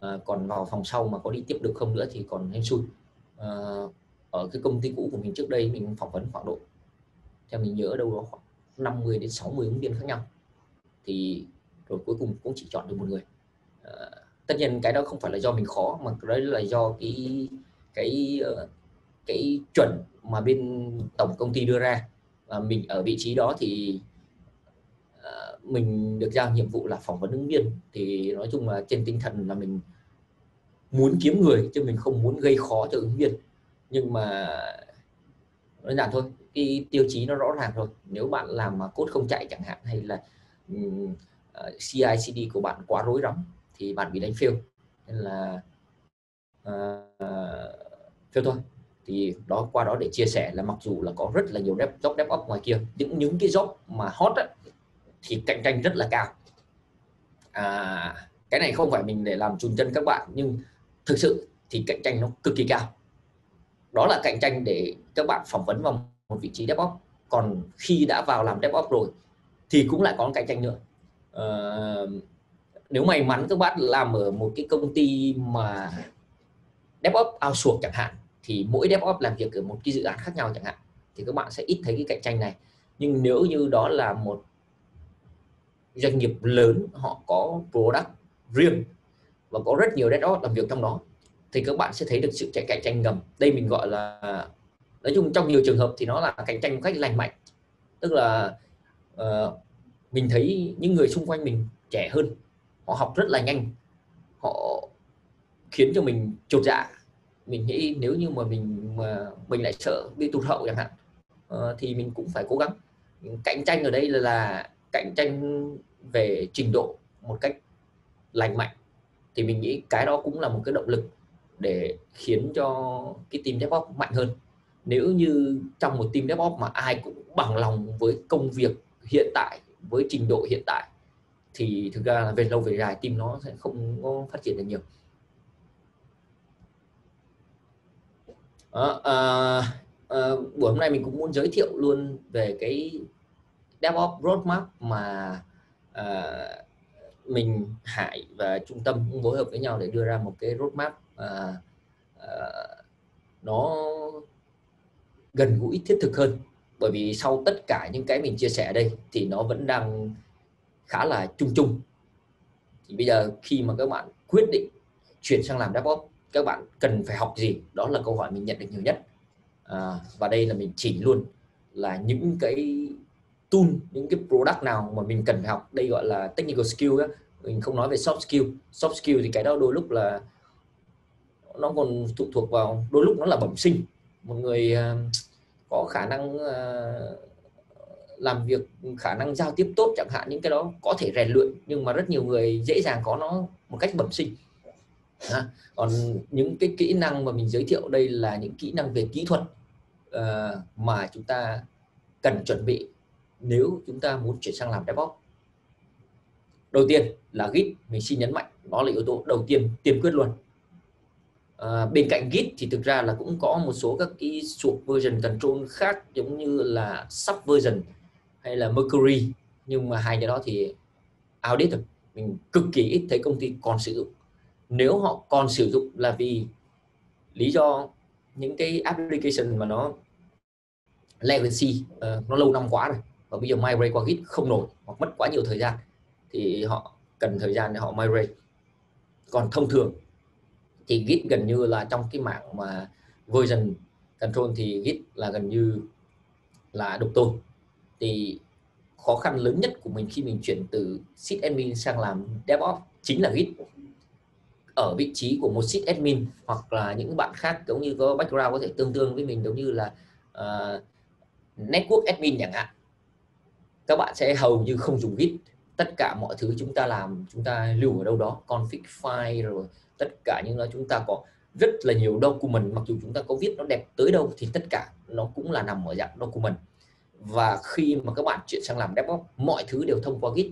A: À, còn vào vòng sau mà có đi tiếp được không nữa thì còn hên xui. À, ở cái công ty cũ của mình trước đây mình phỏng vấn khoảng độ theo mình nhớ đâu đó khoảng 50 đến 60 ứng viên khác nhau. Thì rồi cuối cùng cũng chỉ chọn được một người. À, tất nhiên cái đó không phải là do mình khó mà đấy là do cái cái ờ, cái chuẩn mà bên tổng công ty đưa ra. Và mình ở vị trí đó thì uh, mình được giao nhiệm vụ là phỏng vấn ứng viên. Thì nói chung là trên tinh thần là mình muốn kiếm người chứ mình không muốn gây khó cho ứng viên. Nhưng mà đơn giản thôi cái tiêu chí nó rõ ràng rồi nếu bạn làm mà cốt không chạy chẳng hạn hay là um, uh, ờ, CI/CD của bạn quá rối rắm thì bạn bị đánh fail. Nên là uh, fail thôi. Thì đó qua đó để chia sẻ là mặc dù là có rất là nhiều dev, job DevOps ngoài kia những những cái job mà hot á, thì cạnh tranh rất là cao. À, cái này không phải mình để làm trùn chân các bạn nhưng thực sự thì cạnh tranh nó cực kỳ cao. Đó là cạnh tranh để các bạn phỏng vấn vào một vị trí DevOps. Còn khi đã vào làm DevOps rồi thì cũng lại có cạnh tranh nữa. Uh, nếu may mắn các bạn làm ở một cái công ty mà DevOps outsource chẳng hạn thì mỗi DevOps làm việc ở một cái dự án khác nhau chẳng hạn thì các bạn sẽ ít thấy cái cạnh tranh này. Nhưng nếu như đó là một doanh nghiệp lớn họ có product riêng và có rất nhiều DevOps làm việc trong đó thì các bạn sẽ thấy được sự chạy cạnh tranh ngầm. Đây mình gọi là nói chung trong nhiều trường hợp thì nó là cạnh tranh một cách lành mạnh. Tức là uh, mình thấy những người xung quanh mình trẻ hơn họ học rất là nhanh. Họ khiến cho mình chột dạ. Mình nghĩ nếu như mà mình mà mình lại sợ bị tụt hậu chẳng hạn uh, thì mình cũng phải cố gắng. Cạnh tranh ở đây là, là cạnh tranh về trình độ một cách lành mạnh. Thì mình nghĩ cái đó cũng là một cái động lực để khiến cho cái team DevOps mạnh hơn nếu như trong một team DevOps mà ai cũng bằng lòng với công việc hiện tại với trình độ hiện tại thì thực ra là về lâu về dài team nó sẽ không có phát triển được nhiều. Đó, à, à, buổi hôm nay mình cũng muốn giới thiệu luôn về cái DevOps roadmap mà à, mình Hải và trung tâm cũng phối hợp với nhau để đưa ra một cái roadmap à, à, nó gần gũi thiết thực hơn. Bởi vì sau tất cả những cái mình chia sẻ đây thì nó vẫn đang khá là chung chung. Thì bây giờ khi mà các bạn quyết định chuyển sang làm DevOps các bạn cần phải học gì? Đó là câu hỏi mình nhận được nhiều nhất. À, và đây là mình chỉ luôn là những cái tool những cái product nào mà mình cần phải học. Đây gọi là technical skill đó. mình không nói về soft skill. Soft skill thì cái đó đôi lúc là nó còn phụ thuộc vào đôi lúc nó là bẩm sinh một người ờ, có khả năng ờ, làm việc khả năng giao tiếp tốt chẳng hạn những cái đó có thể rèn luyện nhưng mà rất nhiều người dễ dàng có nó một cách bẩm sinh. À, còn những cái kỹ năng mà mình giới thiệu đây là những kỹ năng về kỹ thuật uh, mà chúng ta cần chuẩn bị nếu chúng ta muốn chuyển sang làm DevOps. Đầu tiên là Git mình xin nhấn mạnh đó là yếu tố đầu tiên tiên quyết luôn à, bên cạnh Git thì thực ra là cũng có một số các cái suộc version control khác giống như là Subversion hay là Mercury. Nhưng mà hai cái đó thì outdated. Mình cực kỳ ít thấy công ty còn sử dụng. Nếu họ còn sử dụng là vì lý do những cái application mà nó legacy uh, ờ, nó lâu năm quá rồi và bây giờ migrate qua Git không nổi hoặc mất quá nhiều thời gian thì họ cần thời gian để họ migrate. Còn thông thường thì Git gần như là trong cái mạng mà version control thì Git là gần như là độc tôn. Thì khó khăn lớn nhất của mình khi mình chuyển từ sysadmin sang làm DevOps chính là Git. Ở vị trí của một sysadmin hoặc là những bạn khác giống như có background có thể tương đương với mình giống như là uh, network admin chẳng hạn. Các bạn sẽ hầu như không dùng Git. Tất cả mọi thứ chúng ta làm chúng ta lưu ở đâu đó config file rồi tất cả những đó chúng ta có rất là nhiều document mặc dù chúng ta có viết nó đẹp tới đâu thì tất cả nó cũng là nằm ở dạng document. Và khi mà các bạn chuyển sang làm DevOps mọi thứ đều thông qua Git.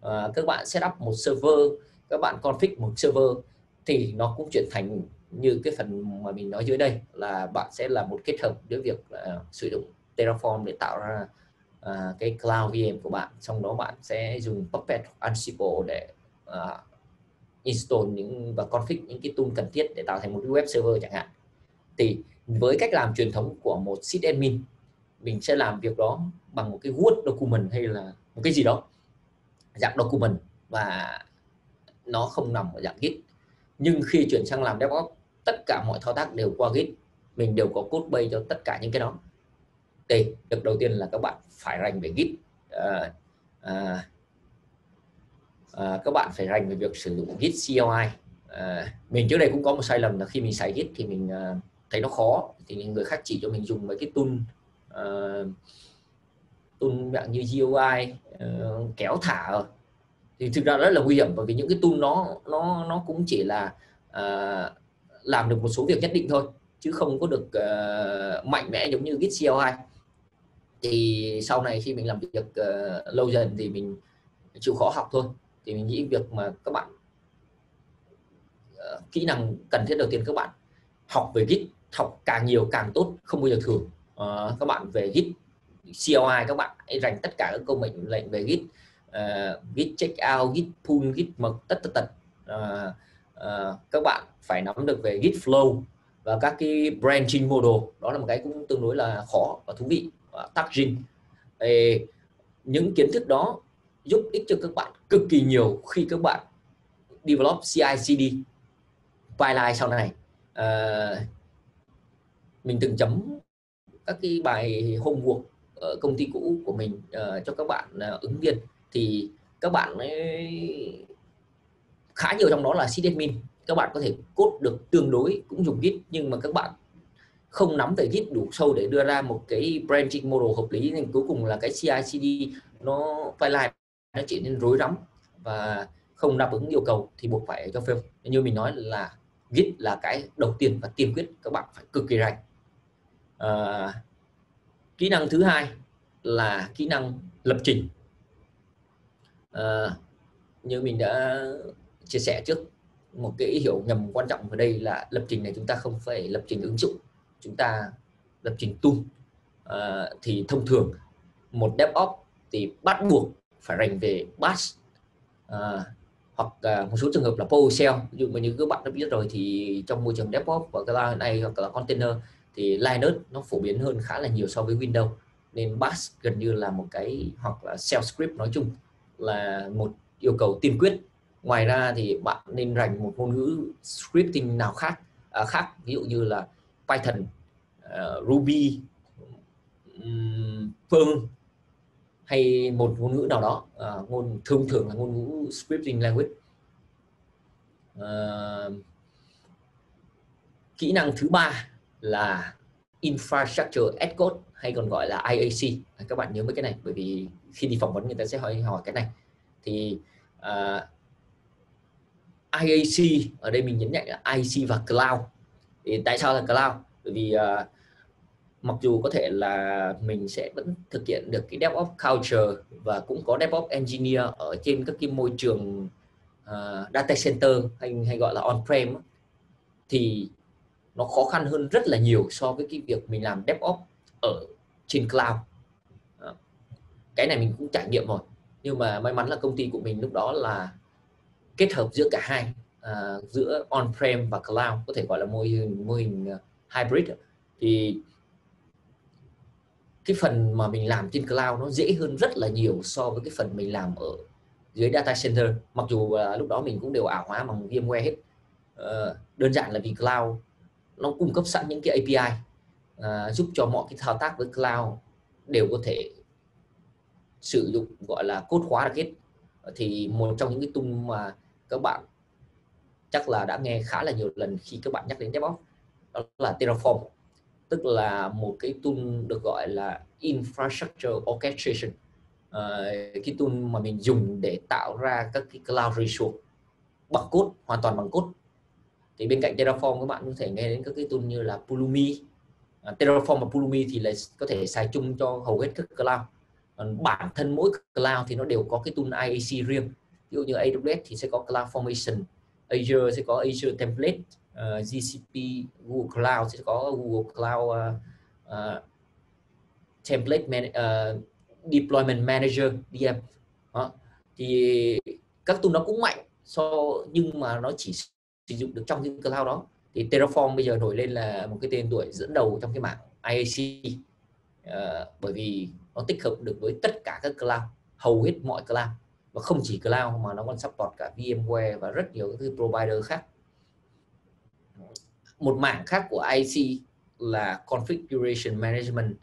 A: À, các bạn setup một server các bạn config một server thì nó cũng chuyển thành như cái phần mà mình nói dưới đây là bạn sẽ là một kết hợp giữa việc uh, sử dụng Terraform để tạo ra uh, cái cloud VM của bạn. Trong đó bạn sẽ dùng Puppet Ansible để uh, install những và config những cái tool cần thiết để tạo thành một cái web server chẳng hạn. Thì với cách làm truyền thống của một sysadmin mình sẽ làm việc đó bằng một cái Word document hay là một cái gì đó dạng document và nó không nằm ở dạng Git. Nhưng khi chuyển sang làm DevOps tất cả mọi thao tác đều qua Git. Mình đều có code base cho tất cả những cái đó. Đây việc đầu tiên là các bạn phải rành về Git. À, à, à, các bạn phải rành về việc sử dụng Git CLI à, mình trước đây cũng có một sai lầm là khi mình xài Git thì mình à, thấy nó khó. Thì người khác chỉ cho mình dùng mấy cái tool uh, tool dạng như GUI uh, à, kéo thả thì thực ra rất là nguy hiểm bởi vì những cái tool nó nó nó cũng chỉ là uh, làm được một số việc nhất định thôi chứ không có được uh, mạnh mẽ giống như Git CLI thì sau này khi mình làm việc uh, lâu dần thì mình chịu khó học thôi thì mình nghĩ việc mà các bạn uh, kỹ năng cần thiết đầu tiên các bạn học về Git học càng nhiều càng tốt không bao giờ thừa. Uh, các bạn về Git CLI các bạn hãy dành tất cả các câu mệnh lệnh về Git uh, Git checkout Git pull Git mật tất tất tật uh, uh, các bạn phải nắm được về Git flow và các cái branching model. Đó là một cái cũng tương đối là khó và thú vị và tagging những kiến thức đó giúp ích cho các bạn cực kỳ nhiều khi các bạn develop CI/CD pipeline sau này. Uh, mình từng chấm các cái bài homework ở công ty cũ của mình uh, cho các bạn uh, ứng viên. Thì các bạn ấy khá nhiều trong đó là sysadmin. Các bạn có thể cốt được tương đối cũng dùng git nhưng mà các bạn không nắm về git đủ sâu để đưa ra một cái branching model hợp lý. Nên cuối cùng là cái CI/CD nó pipeline nó trở nên rối rắm và không đáp ứng yêu cầu thì buộc phải cho fail như mình nói là git là cái đầu tiên và tiên quyết các bạn phải cực kỳ rành. À, kỹ năng thứ hai là kỹ năng lập trình. À, như mình đã chia sẻ trước một cái hiểu nhầm quan trọng ở đây là lập trình này chúng ta không phải lập trình ứng dụng chúng ta lập trình tool. À, thì thông thường một DevOps thì bắt buộc phải rành về Bash à, hoặc à, một số trường hợp là PowerShell ví dụ mà như các bạn đã biết rồi thì trong môi trường DevOps và cái này hoặc là container thì Linux nó phổ biến hơn khá là nhiều so với Windows. Nên Bash gần như là một cái hoặc là shell script nói chung là một yêu cầu tiên quyết. Ngoài ra thì bạn nên rành một ngôn ngữ scripting nào khác à, khác ví dụ như là Python uh, Ruby um, Perl hay một ngôn ngữ nào đó uh, ngôn thông thường là ngôn ngữ scripting language. Uh, kỹ năng thứ ba là infrastructure as code hay còn gọi là IAC à, các bạn nhớ mấy cái này bởi vì khi đi phỏng vấn người ta sẽ hỏi hỏi cái này. Thì uh, IAC ở đây mình nhấn mạnh là IAC và cloud. Thì tại sao là cloud? Bởi vì uh, mặc dù có thể là mình sẽ vẫn thực hiện được cái DevOps culture và cũng có DevOps engineer ở trên các cái môi trường uh, data center hay hay gọi là on-prem thì nó khó khăn hơn rất là nhiều so với cái việc mình làm DevOps ở trên cloud. Ờ, cái này mình cũng trải nghiệm rồi. Nhưng mà may mắn là công ty của mình lúc đó là kết hợp giữa cả hai à, giữa on-prem và cloud có thể gọi là mô hình mô hình hybrid thì cái phần mà mình làm trên cloud nó dễ hơn rất là nhiều so với cái phần mình làm ở dưới data center. Mặc dù uh, lúc đó mình cũng đều ảo hóa bằng VMware hết. Uh, đơn giản là vì cloud nó cung cấp sẵn những cái API uh, à, giúp cho mọi cái thao tác với cloud đều có thể sử dụng gọi là cốt hóa được hết. Thì một trong những cái tung mà các bạn chắc là đã nghe khá là nhiều lần khi các bạn nhắc đến DevOps đó là Terraform tức là một cái tool được gọi là infrastructure orchestration. Uh, cái tool mà mình dùng để tạo ra các cái cloud resource bằng code hoàn toàn bằng code. Thì bên cạnh Terraform các bạn có thể nghe đến các cái tool như là Pulumi. Uh, Terraform và Pulumi thì là có thể xài chung cho hầu hết các cloud. Còn bản thân mỗi cloud thì nó đều có cái tool IAC riêng. Ví dụ như AWS thì sẽ có Cloud Formation Azure sẽ có Azure Template Ờ, uh, GCP Google Cloud sẽ có Google Cloud uh, uh, Template man, uh, Deployment Manager DM đó. thì các tool nó cũng mạnh so nhưng mà nó chỉ sử dụng được trong cái cloud đó. Thì Terraform bây giờ nổi lên là một cái tên tuổi dẫn đầu trong cái mạng IAC uh, bởi vì nó tích hợp được với tất cả các cloud hầu hết mọi cloud. Và không chỉ cloud mà nó còn support cả VMware và rất nhiều các thứ provider khác một mảng khác của IC là configuration management.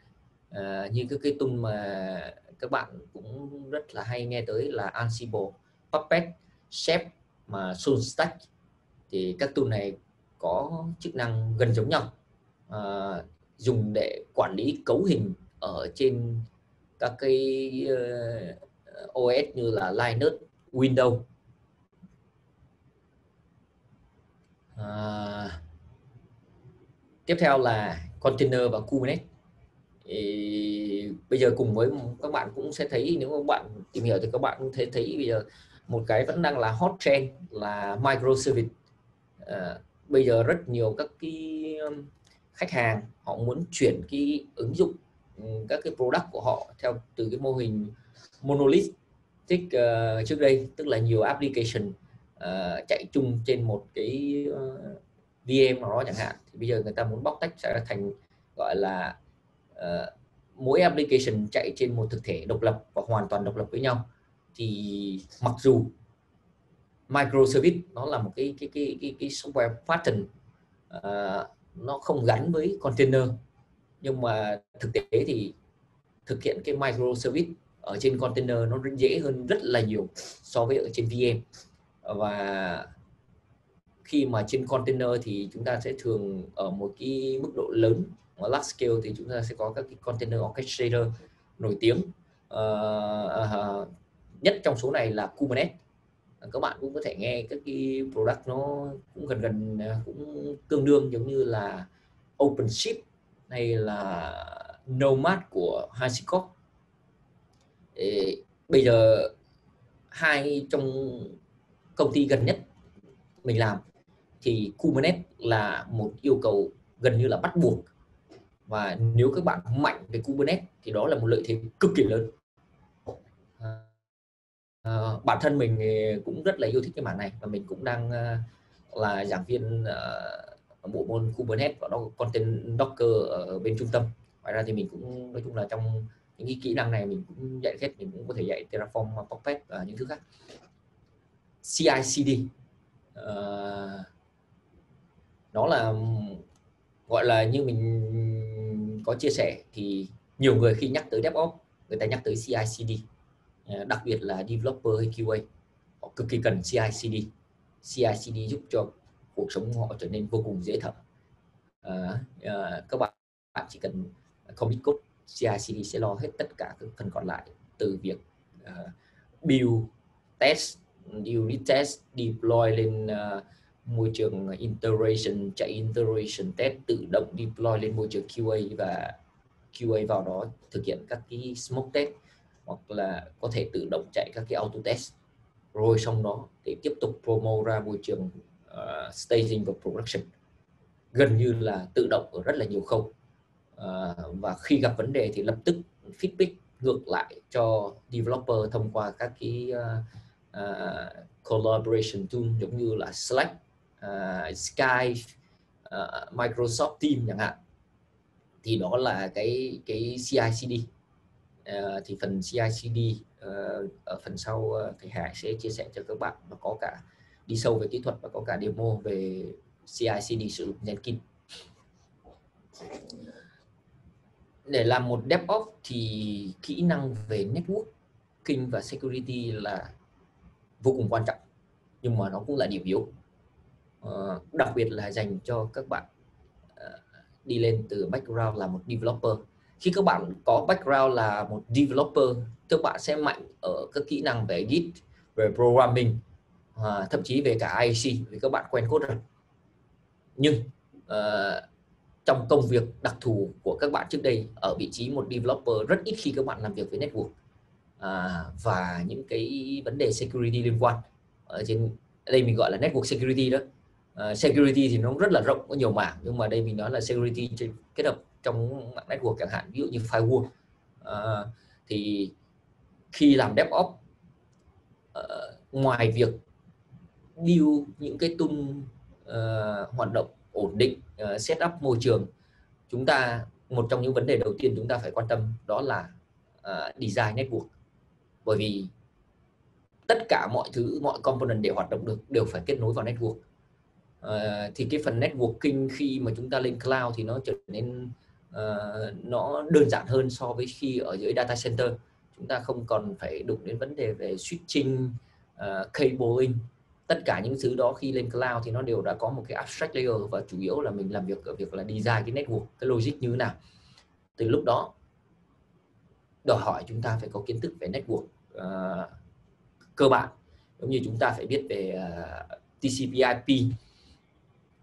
A: À, như cái cái tool mà các bạn cũng rất là hay nghe tới là Ansible, Puppet, Chef mà Solstack thì các tool này có chức năng gần giống nhau. À, dùng để quản lý cấu hình ở trên các cái ờ, uh, OS như là Linux, Windows. À, tiếp theo là container và Kubernetes. Thì bây giờ cùng với các bạn cũng sẽ thấy nếu các bạn tìm hiểu thì các bạn cũng thấy thấy bây giờ một cái vẫn đang là hot trend là microservice à, bây giờ rất nhiều các cái um, khách hàng họ muốn chuyển cái ứng dụng ừ, các cái product của họ theo từ cái mô hình monolithic uh, trước đây tức là nhiều application uh, chạy chung trên một cái uh, VM nào đó chẳng hạn thì bây giờ người ta muốn bóc tách sẽ thành gọi là uh, mỗi application chạy trên một thực thể độc lập và hoàn toàn độc lập với nhau. Thì mặc dù microservice nó là một cái cái cái cái, cái software pattern uh, nó không gắn với container nhưng mà thực tế thì thực hiện cái microservice ở trên container nó dễ hơn rất là nhiều so với ở trên VM và khi mà trên container thì chúng ta sẽ thường ở một cái mức độ lớn ở large scale thì chúng ta sẽ có các cái container orchestrator nổi tiếng. Uh, uh, nhất trong số này là Kubernetes. À, các bạn cũng có thể nghe các cái product nó cũng gần gần cũng tương đương giống như là OpenShift hay là Nomad của HashiCorp. Bây giờ hai trong công ty gần nhất mình làm thì Kubernetes là một yêu cầu gần như là bắt buộc. Và nếu các bạn mạnh về Kubernetes thì đó là một lợi thế cực kỳ lớn. À, bản thân mình cũng rất là yêu thích cái mảng này và mình cũng đang uh, là giảng viên uh, bộ môn Kubernetes và nó content Docker ở bên trung tâm. Ngoài ra thì mình cũng nói chung là trong những cái kỹ năng này mình cũng dạy hết mình cũng có thể dạy Terraform, Puppet và những thứ khác. CI/CD uh, đó là gọi là như mình có chia sẻ thì nhiều người khi nhắc tới DevOps người ta nhắc tới CI/CD à, đặc biệt là developer hay QA họ cực kỳ cần CI/CD CI/CD giúp cho cuộc sống họ trở nên vô cùng dễ thở. À, à, các bạn bạn chỉ cần commit code CI/CD sẽ lo hết tất cả các phần còn lại từ việc uh, build test unit test deploy lên uh, môi trường iteration chạy iteration test tự động deploy lên môi trường QA và QA vào đó thực hiện các cái smoke test hoặc là có thể tự động chạy các cái auto test. Rồi xong đó để tiếp tục promo ra môi trường uh, staging và production. Gần như là tự động ở rất là nhiều khâu. Uh, và khi gặp vấn đề thì lập tức feedback ngược lại cho developer thông qua các cái uh, uh, collaboration tool giống như là Slack. À, uh, Skype uh, à, Microsoft Teams chẳng hạn thì đó là cái cái CI/CD uh, à, thì phần CI/CD uh, ở phần sau uh, thầy Hải sẽ chia sẻ cho các bạn và có cả đi sâu về kỹ thuật và có cả demo về CI/CD sử dụng Jenkins để làm một DevOps thì kỹ năng về networking và security là vô cùng quan trọng nhưng mà nó cũng là điểm yếu. Ờ, đặc biệt là dành cho các bạn uh, đi lên từ background là một developer. Khi các bạn có background là một developer các bạn sẽ mạnh ở các kỹ năng về git về programming uh, thậm chí về cả IC vì các bạn quen code rồi. Nhưng uh, trong công việc đặc thù của các bạn trước đây ở vị trí một developer rất ít khi các bạn làm việc với network. À, và những cái vấn đề security liên quan ở trên đây mình gọi là network security đó uh, security thì nó rất là rộng có nhiều mảng nhưng mà đây mình nói là security kết hợp trong mạng network chẳng hạn ví dụ như firewall. Uh, thì khi làm DevOps uh, ngoài việc build những cái tool uh, hoạt động ổn định uh, setup môi trường chúng ta một trong những vấn đề đầu tiên chúng ta phải quan tâm đó là uh, design network. Bởi vì tất cả mọi thứ mọi component để hoạt động được đều phải kết nối vào network uh, thì cái phần networking khi mà chúng ta lên cloud thì nó trở nên uh, nó đơn giản hơn so với khi ở dưới data center. Chúng ta không còn phải đụng đến vấn đề về switching uh, cabling. Tất cả những thứ đó khi lên cloud thì nó đều đã có một cái abstract layer và chủ yếu là mình làm việc ở việc là design cái network cái logic như thế nào. Từ lúc đó đòi hỏi chúng ta phải có kiến thức về network uh, cơ bản. Giống như chúng ta phải biết về uh, TCP/IP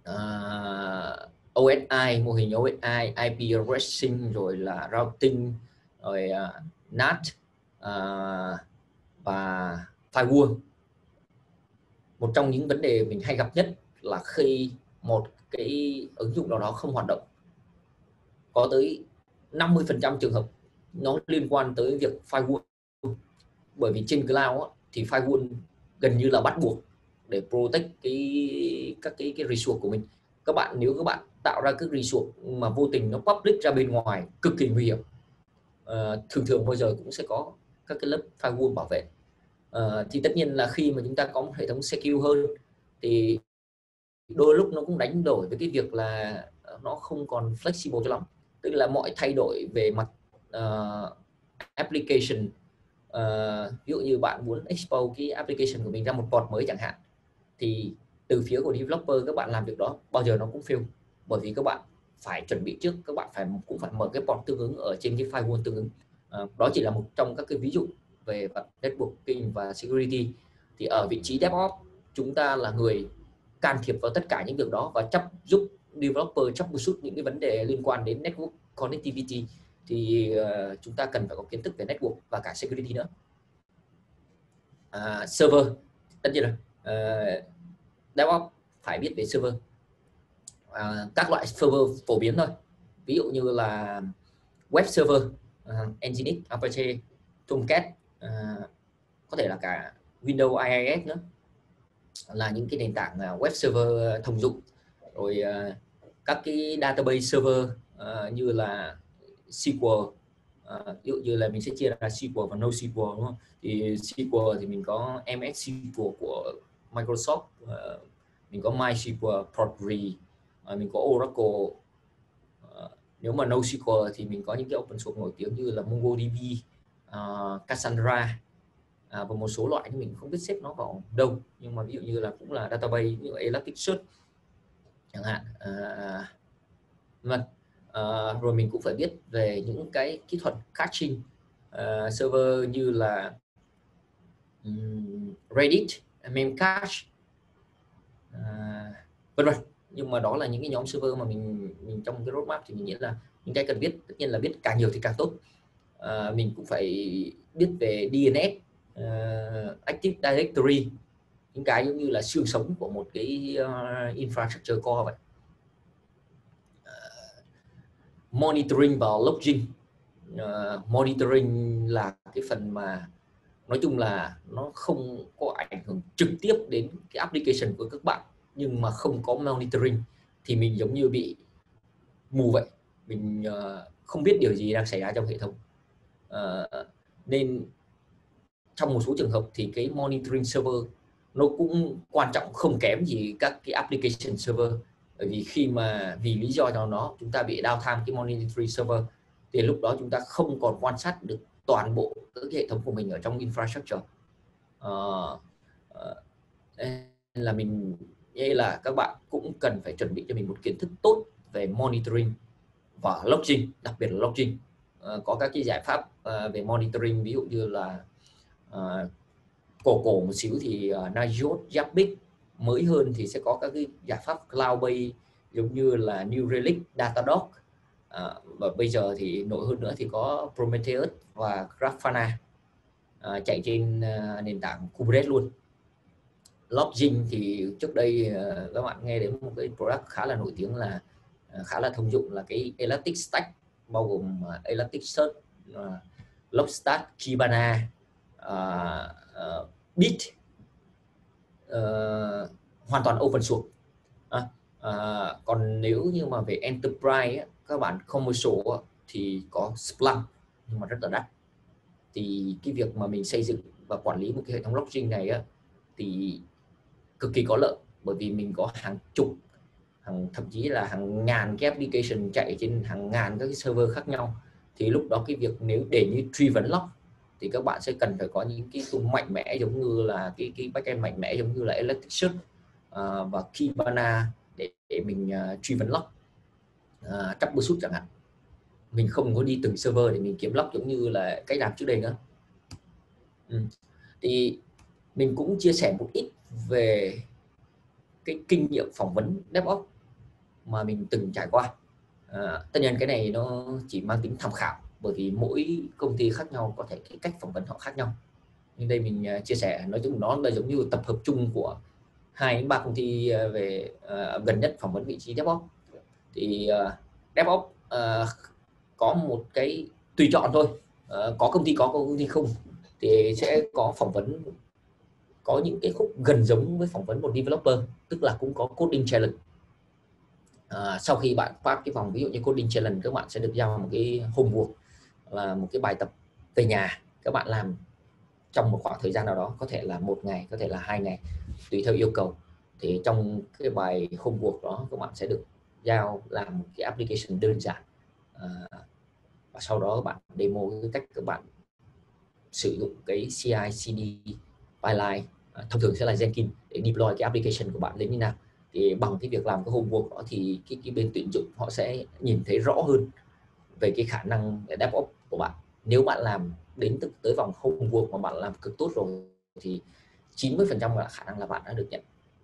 A: À, uh, OSI mô hình OSI IP addressing rồi là routing rồi à, uh, NAT uh, à, và firewall. Một trong những vấn đề mình hay gặp nhất là khi một cái ứng dụng nào đó không hoạt động. Có tới 50% trường hợp nó liên quan tới việc firewall. Bởi vì trên cloud thì firewall gần như là bắt buộc để protect cái các cái cái resource của mình. Các bạn nếu các bạn tạo ra các resource mà vô tình nó public ra bên ngoài cực kỳ nguy hiểm. Uh, thường thường bao giờ cũng sẽ có các cái lớp firewall bảo vệ. Uh, thì tất nhiên là khi mà chúng ta có một hệ thống secure hơn thì đôi lúc nó cũng đánh đổi với cái việc là nó không còn flexible cho lắm. Tức là mọi thay đổi về mặt uh, application uh, ví dụ như bạn muốn expose cái application của mình ra một port mới chẳng hạn thì từ phía của developer các bạn làm việc đó bao giờ nó cũng fail. Bởi vì các bạn phải chuẩn bị trước các bạn phải cũng phải mở cái port tương ứng ở trên cái firewall tương ứng. À, đó chỉ là một trong các cái ví dụ về networking và security. Thì ở vị trí DevOps chúng ta là người can thiệp vào tất cả những việc đó và chấp giúp developer chấp troubleshoot những cái vấn đề liên quan đến network connectivity. Thì uh, chúng ta cần phải có kiến thức về network và cả security nữa. À, server tất nhiên là uh, ờ, DevOps phải biết về server. À, các loại server phổ biến thôi. Ví dụ như là web server uh, Nginx, Apache, Tomcat uh, có thể là cả Windows IIS nữa. Là những cái nền tảng à, web server thông dụng. Rồi uh, các cái database server uh, như là SQL uh, ví dụ như là mình sẽ chia ra SQL và NoSQL đúng không? thì SQL thì mình có MS SQL của Microsoft uh, mình có MySQL, Postgre uh, ờ, mình có Oracle. Uh, nếu mà NoSQL thì mình có những cái open source nổi tiếng như là MongoDB, uh, Cassandra uh, và một số loại thì mình không biết xếp nó vào đâu. Nhưng mà ví dụ như là cũng là database như Elasticsearch chẳng hạn uh, mà uh, rồi mình cũng phải biết về những cái kỹ thuật caching uh, server như là um, Reddit, Memcache uh, à, vân vân. Nhưng mà đó là những cái nhóm server mà mình mình trong cái roadmap thì mình nghĩ là những cái cần biết tất nhiên là biết càng nhiều thì càng tốt. À, mình cũng phải biết về DNS uh, à, Active Directory những cái giống như là xương sống của một cái uh, infrastructure core vậy. Uh, monitoring và logging. Uh, monitoring là cái phần mà nói chung là nó không có ảnh hưởng trực tiếp đến cái application của các bạn nhưng mà không có monitoring thì mình giống như bị mù vậy. Mình uh, không biết điều gì đang xảy ra trong hệ thống. Uh, nên trong một số trường hợp thì cái monitoring server nó cũng quan trọng không kém gì các cái application server. Bởi vì khi mà vì lý do nào đó chúng ta bị downtime cái monitoring server thì lúc đó chúng ta không còn quan sát được toàn bộ các cái hệ thống của mình ở trong infrastructure. Uh, uh, là mình như là các bạn cũng cần phải chuẩn bị cho mình một kiến thức tốt về monitoring và logging đặc biệt là logging. Uh, có các cái giải pháp uh, về monitoring ví dụ như là uh, cổ cổ một xíu thì uh, Nagios, Zabbix mới hơn thì sẽ có các cái giải pháp cloud based giống như là New Relic, Datadog à, và bây giờ thì nổi hơn nữa thì có Prometheus và Grafana à, chạy trên à, nền tảng Kubernetes luôn Login thì trước đây uh, các bạn nghe đến một cái product khá là nổi tiếng là uh, khá là thông dụng là cái Elastic Stack bao gồm uh, Elasticsearch, uh, Logstash, Kibana, uh, uh, Bit uh, hoàn toàn open source. À, uh, còn nếu như mà về enterprise các bạn commercial thì có Splunk nhưng mà rất là đắt. Thì cái việc mà mình xây dựng và quản lý một cái hệ thống logging này á, thì cực kỳ có lợi bởi vì mình có hàng chục hàng thậm chí là hàng ngàn cái application chạy trên hàng ngàn các cái server khác nhau thì lúc đó cái việc nếu để như truy vấn lock thì các bạn sẽ cần phải có những cái tool mạnh mẽ giống như là cái cái backend mạnh mẽ giống như là Elasticsearch uh, và Kibana để, để mình uh, truy vấn lock À, uh, troubleshoot chẳng hạn. Mình không có đi từng server để mình kiếm log giống như là cách làm trước đây nữa. Ừ. thì mình cũng chia sẻ một ít về cái kinh nghiệm phỏng vấn DevOps mà mình từng trải qua. À, tất nhiên cái này nó chỉ mang tính tham khảo bởi vì mỗi công ty khác nhau có thể cái cách phỏng vấn họ khác nhau. Nhưng đây mình à, chia sẻ nói chung nó là giống như tập hợp chung của hai ba công ty à, về uh, gần nhất phỏng vấn vị trí DevOps thì uh, DevOps uh, có một cái tùy chọn thôi. Uh, có công ty có, có công ty không thì sẽ có phỏng vấn có những cái khúc gần giống với phỏng vấn một developer tức là cũng có coding challenge. À, sau khi bạn qua cái vòng ví dụ như coding challenge các bạn sẽ được giao một cái homework là một cái bài tập về nhà các bạn làm trong một khoảng thời gian nào đó có thể là một ngày có thể là hai ngày tùy theo yêu cầu. Thì trong cái bài homework đó các bạn sẽ được giao làm một cái application đơn giản. À, và sau đó các bạn demo cái cách các bạn sử dụng cái CI CD pipeline à, ờ, thông thường sẽ là Jenkins để deploy cái application của bạn lên như nào. Thì bằng cái việc làm cái homework đó thì cái, cái bên tuyển dụng họ sẽ nhìn thấy rõ hơn về cái khả năng DevOps của bạn. Nếu bạn làm đến tới, tới vòng homework mà bạn làm cực tốt rồi thì 90 phần trăm là khả năng là bạn đã được nhận.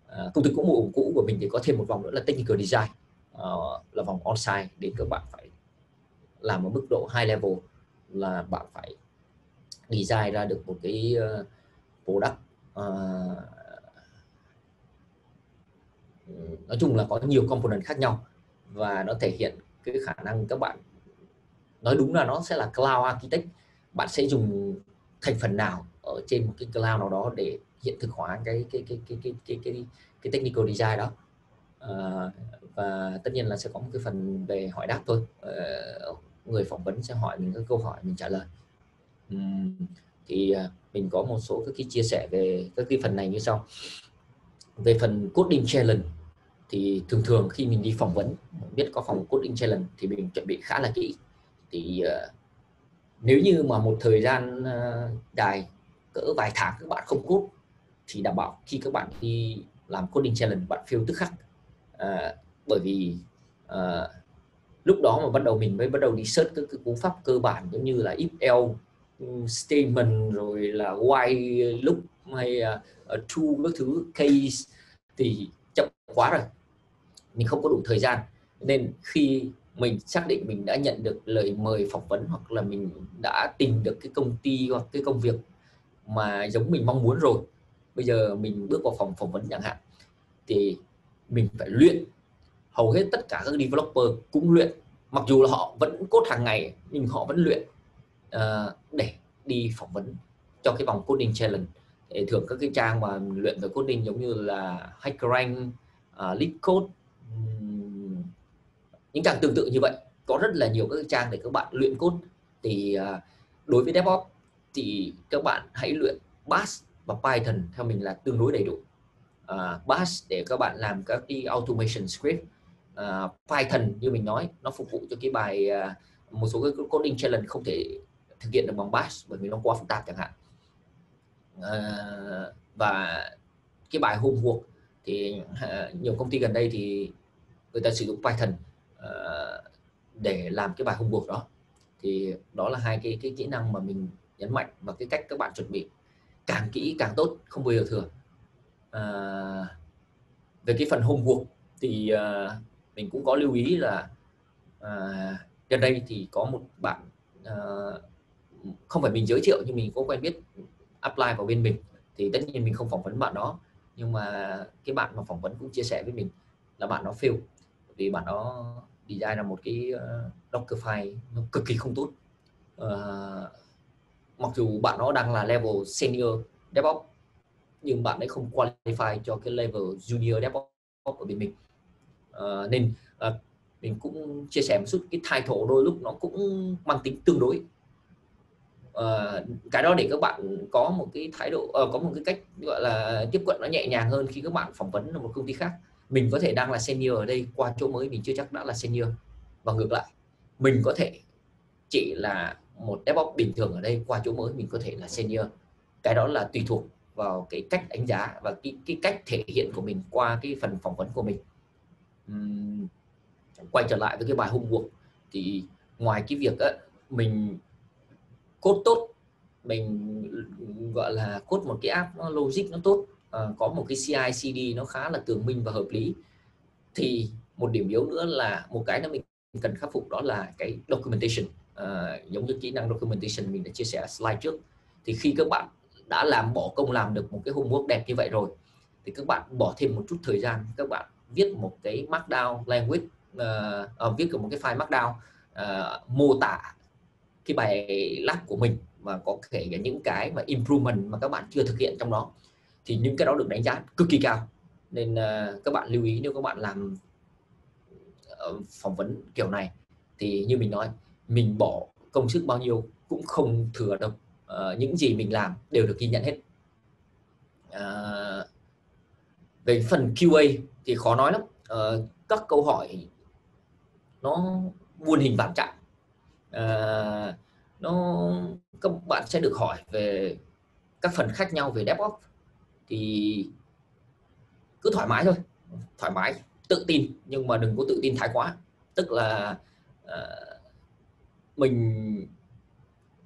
A: À, công ty cũ mùa cũ của mình thì có thêm một vòng nữa là technical design uh, là vòng onsite để các bạn phải làm ở mức độ high level là bạn phải design ra được một cái uh, product uh, nói chung là có nhiều component khác nhau và nó thể hiện cái khả năng các bạn nói đúng là nó sẽ là cloud architect bạn sẽ dùng thành phần nào ở trên một cái cloud nào đó để hiện thực hóa cái cái cái cái cái cái cái, cái technical design đó. Ờ, và tất nhiên là sẽ có một cái phần về hỏi đáp thôi. Ờ, người phỏng vấn sẽ hỏi mình các câu hỏi mình trả lời. Thì uh, mình có một số các cái chia sẻ về các cái phần này như sau. Về phần coding challenge thì thường thường khi mình đi phỏng vấn biết có phòng coding challenge thì mình chuẩn bị khá là kỹ. Thì uh, nếu như mà một thời gian uh, dài cỡ vài tháng các bạn không code thì đảm bảo khi các bạn đi làm coding challenge bạn fail tức khắc. À, bởi vì à, lúc đó mà bắt đầu mình mới bắt đầu đi search các cái cú pháp cơ bản giống như là if else ừ, statement rồi là while loop hay uh, true các thứ case thì chậm quá rồi. Mình không có đủ thời gian. Nên khi mình xác định mình đã nhận được lời mời phỏng vấn hoặc là mình đã tìm được cái công ty hoặc cái công việc mà giống mình mong muốn rồi bây giờ mình bước vào phòng phỏng vấn chẳng hạn thì mình phải luyện. Hầu hết tất cả các developer cũng luyện. Mặc dù là họ vẫn cốt hàng ngày nhưng họ vẫn luyện uh, để đi phỏng vấn cho cái vòng coding challenge. Để thường các cái trang mà luyện về coding giống như là HackerRank, uh, ờ, LeetCode những trang tương tự như vậy. Có rất là nhiều các trang để các bạn luyện code. Thì uh, đối với DevOps thì các bạn hãy luyện Bash và Python theo mình là tương đối đầy đủ. Ờ, uh, Bash để các bạn làm các cái automation script. Uh, Python như mình nói nó phục vụ cho cái bài uh, một số cái coding challenge không thể thực hiện được bằng Bash bởi vì nó quá phức tạp chẳng hạn. Uh, và cái bài homework thì uh, nhiều công ty gần đây thì người ta sử dụng Python uh, để làm cái bài homework đó. Thì đó là hai cái cái kỹ năng mà mình nhấn mạnh và cái cách các bạn chuẩn bị. Càng kỹ càng tốt không bao giờ thừa à, về cái phần homework thì à, mình cũng có lưu ý là à, gần đây thì có một bạn à, không phải mình giới thiệu nhưng mình có quen biết apply vào bên mình. Thì tất nhiên mình không phỏng vấn bạn đó nhưng mà cái bạn mà phỏng vấn cũng chia sẻ với mình là bạn nó fail. Vì bạn đó design là một cái uh, docker file nó cực kỳ không tốt. Uh, mặc dù bạn nó đang là level senior DevOps nhưng bạn ấy không qualify cho cái level junior DevOps ở bên mình. Uh, nên uh, mình cũng chia sẻ một chút cái title đôi lúc nó cũng mang tính tương đối. Uh, cái đó để các bạn có một cái thái độ uh, có một cái cách gọi là tiếp cận nó nhẹ nhàng hơn khi các bạn phỏng vấn ở một công ty khác. Mình có thể đang là senior ở đây qua chỗ mới mình chưa chắc đã là senior. Và ngược lại mình có thể chỉ là một DevOps bình thường ở đây qua chỗ mới mình có thể là senior. Cái đó là tùy thuộc vào cái cách đánh giá và cái, cái cách thể hiện của mình qua cái phần phỏng vấn của mình. Uhm, quay trở lại với cái bài homework thì ngoài cái việc á, mình cốt tốt mình gọi là cốt một cái app nó logic nó tốt à, có một cái CI CD nó khá là tường minh và hợp lý thì một điểm yếu nữa là một cái nó mình cần khắc phục đó là cái documentation. À, giống như kỹ năng documentation mình đã chia sẻ slide trước thì khi các bạn đã làm bỏ công làm được một cái homework đẹp như vậy rồi thì các bạn bỏ thêm một chút thời gian các bạn viết một cái markdown language uh, uh, viết một cái file markdown uh, mô tả cái bài lab của mình và có thể những cái mà improvement mà các bạn chưa thực hiện trong đó thì những cái đó được đánh giá cực kỳ cao. Nên uh, các bạn lưu ý nếu các bạn làm uh, phỏng vấn kiểu này thì như mình nói mình bỏ công sức bao nhiêu cũng không thừa đâu uh, những gì mình làm đều được ghi nhận hết. Uh, về phần QA thì khó nói lắm. Uh, các câu hỏi nó muôn hình vạn trạng. Uh, nó các bạn sẽ được hỏi về các phần khác nhau về DevOps thì cứ thoải mái thôi thoải mái tự tin nhưng mà đừng có tự tin thái quá. Tức là uh, mình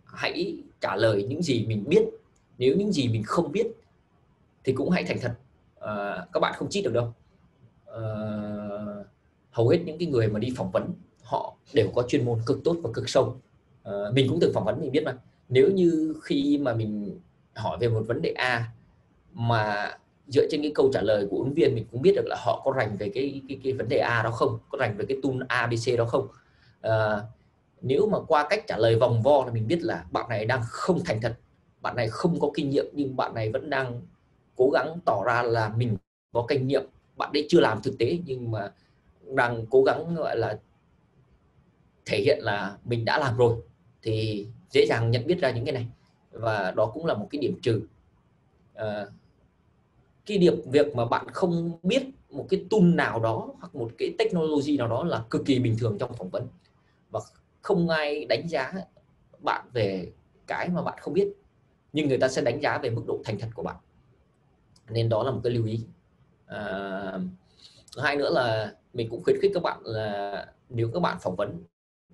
A: hãy trả lời những gì mình biết. Nếu những gì mình không biết thì cũng hãy thành thật. À, các bạn không cheat được đâu. À, hầu hết những cái người mà đi phỏng vấn họ đều có chuyên môn cực tốt và cực sâu. À, mình cũng từng phỏng vấn mình biết mà. Nếu như khi mà mình hỏi về một vấn đề A mà dựa trên cái câu trả lời của ứng viên mình cũng biết được là họ có rành về cái cái, cái vấn đề A đó không? Có rành về cái tool ABC đó không? À, nếu mà qua cách trả lời vòng vo thì mình biết là bạn này đang không thành thật bạn này không có kinh nghiệm nhưng bạn này vẫn đang cố gắng tỏ ra là mình có kinh nghiệm. Bạn ấy chưa làm thực tế nhưng mà đang cố gắng gọi là thể hiện là mình đã làm rồi thì dễ dàng nhận biết ra những cái này. Và đó cũng là một cái điểm trừ. À, cái điểm việc mà bạn không biết một cái tool nào đó hoặc một cái technology nào đó là cực kỳ bình thường trong phỏng vấn. Và không ai đánh giá bạn về cái mà bạn không biết nhưng người ta sẽ đánh giá về mức độ thành thật của bạn. Nên đó là một cái lưu ý. À, hai nữa là mình cũng khuyến khích các bạn là nếu các bạn phỏng vấn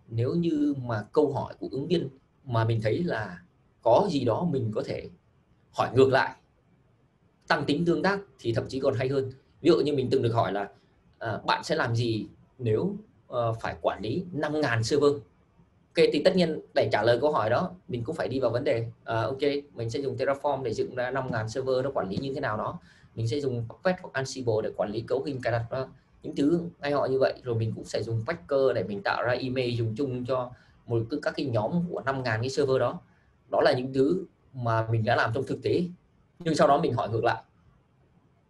A: nếu như mà câu hỏi của ứng viên mà mình thấy là có gì đó mình có thể hỏi ngược lại tăng tính tương tác thì thậm chí còn hay hơn. Ví dụ như mình từng được hỏi là à, bạn sẽ làm gì nếu uh, phải quản lý 5.000 server? Thì tất nhiên để trả lời câu hỏi đó mình cũng phải đi vào vấn đề. À, ok mình sẽ dùng Terraform để dựng ra 5.000 server nó quản lý như thế nào đó. Mình sẽ dùng Puppet hoặc Ansible để quản lý cấu hình cài đặt đó. những thứ ngay họ như vậy rồi mình cũng sẽ dùng Packer để mình tạo ra email dùng chung cho một các cái nhóm của 5.000 cái server đó. Đó là những thứ mà mình đã làm trong thực tế. Nhưng sau đó mình hỏi ngược lại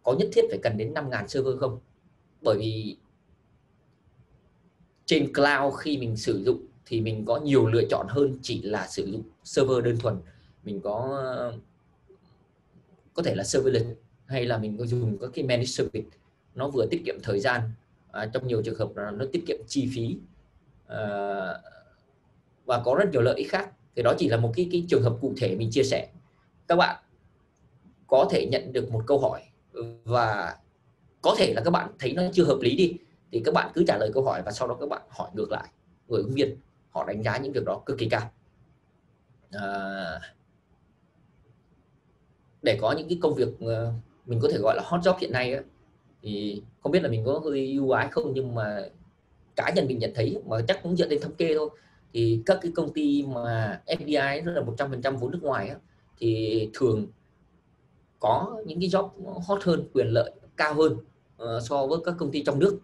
A: có nhất thiết phải cần đến 5.000 server không? Bởi vì trên cloud khi mình sử dụng thì mình có nhiều lựa chọn hơn chỉ là sử dụng server đơn thuần. Mình có có thể là serverless hay là mình có dùng các cái managed service. Nó vừa tiết kiệm thời gian à, trong nhiều trường hợp là nó tiết kiệm chi phí à, và có rất nhiều lợi ích khác. Thì đó chỉ là một cái cái trường hợp cụ thể mình chia sẻ. Các bạn có thể nhận được một câu hỏi và có thể là các bạn thấy nó chưa hợp lý đi thì các bạn cứ trả lời câu hỏi và sau đó các bạn hỏi ngược lại người ứng viên họ đánh giá những việc đó cực kỳ cao. À, để có những cái công việc ờ, mình có thể gọi là hot job hiện nay ấy, thì không biết là mình có hơi ưu ái không nhưng mà cá nhân mình nhận thấy mà chắc cũng dựa trên thống kê thôi thì các cái công ty mà FDI rất là 100% vốn nước ngoài ấy, thì thường có những cái job hot hơn quyền lợi cao hơn uh, so với các công ty trong nước.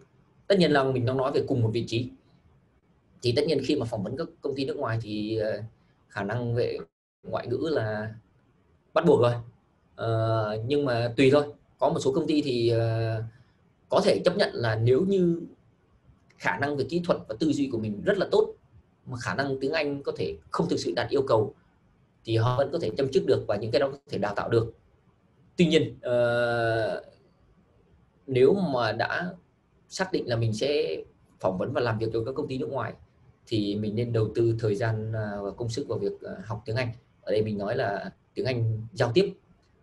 A: Tất nhiên là mình đang nói về cùng một vị trí thì tất nhiên khi mà phỏng vấn các công ty nước ngoài thì ờ, khả năng về ngoại ngữ là bắt buộc rồi. Uh, nhưng mà tùy thôi. Có một số công ty thì uh, có thể chấp nhận là nếu như khả năng về kỹ thuật và tư duy của mình rất là tốt mà khả năng tiếng Anh có thể không thực sự đạt yêu cầu thì họ vẫn có thể chăm chức được và những cái đó có thể đào tạo được. Tuy nhiên uh, nếu mà đã xác định là mình sẽ phỏng vấn và làm việc cho các công ty nước ngoài thì mình nên đầu tư thời gian à, và công sức vào việc à, học tiếng Anh. Ở đây mình nói là tiếng Anh giao tiếp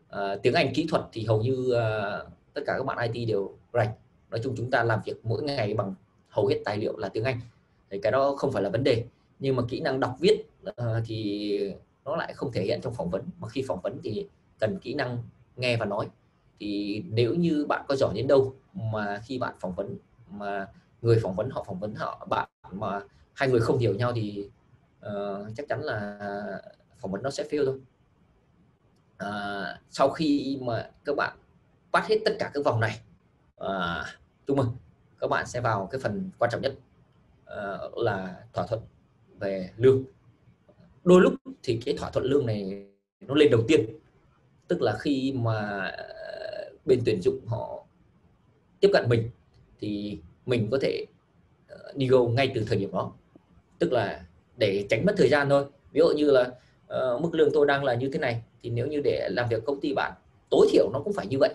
A: à, tiếng Anh kỹ thuật thì hầu như à, tất cả các bạn IT đều rành. Nói chung chúng ta làm việc mỗi ngày bằng hầu hết tài liệu là tiếng Anh. Thì cái đó không phải là vấn đề. Nhưng mà kỹ năng đọc viết à, thì nó lại không thể hiện trong phỏng vấn. Mà khi phỏng vấn thì cần kỹ năng nghe và nói. Thì nếu như bạn có giỏi đến đâu mà khi bạn phỏng vấn mà người phỏng vấn họ phỏng vấn họ bạn mà hai người không hiểu nhau thì uh, chắc chắn là phỏng vấn nó sẽ fail thôi. Uh, sau khi mà các bạn bắt hết tất cả các vòng này ờ, uh, chúc mừng các bạn sẽ vào cái phần quan trọng nhất uh, là thỏa thuận về lương. Đôi lúc thì cái thỏa thuận lương này nó lên đầu tiên tức là khi mà bên tuyển dụng họ tiếp cận mình thì mình có thể uh, đi go ngay từ thời điểm đó tức là để tránh mất thời gian thôi. Ví dụ như là uh, mức lương tôi đang là như thế này thì nếu như để làm việc công ty bạn tối thiểu nó cũng phải như vậy.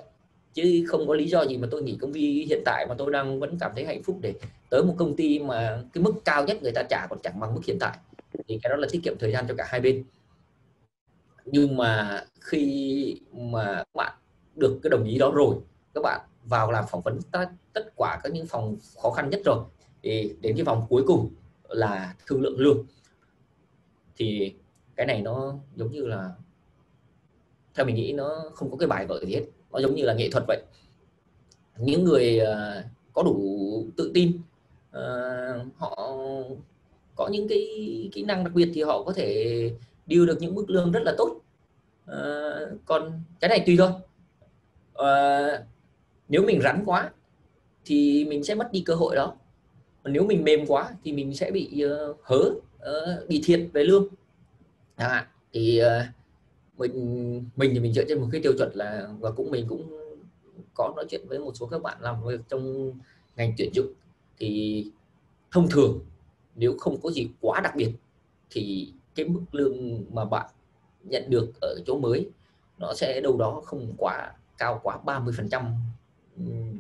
A: Chứ không có lý do gì mà tôi nghỉ công ty hiện tại mà tôi đang vẫn cảm thấy hạnh phúc để tới một công ty mà cái mức cao nhất người ta trả còn chẳng bằng mức hiện tại. Thì cái đó là tiết kiệm thời gian cho cả hai bên. Nhưng mà khi mà các bạn được cái đồng ý đó rồi các bạn vào làm phỏng vấn tất, tất cả các những phòng khó khăn nhất rồi thì đến cái vòng cuối cùng là thương lượng lương thì cái này nó giống như là theo mình nghĩ nó không có cái bài vở gì hết. Nó giống như là nghệ thuật vậy. Những người uh, có đủ tự tin uh, họ có những cái kỹ năng đặc biệt thì họ có thể điều được những mức lương rất là tốt. Uh, còn cái này tùy thôi. Uh, nếu mình rắn quá thì mình sẽ mất đi cơ hội đó nếu mình mềm quá thì mình sẽ bị uh, hớ uh, bị thiệt về lương. À, thì uh, mình mình thì mình dựa trên một cái tiêu chuẩn là và cũng mình cũng có nói chuyện với một số các bạn làm việc trong ngành tuyển dụng thì thông thường nếu không có gì quá đặc biệt thì cái mức lương mà bạn nhận được ở chỗ mới nó sẽ đâu đó không quá cao quá 30 phần trăm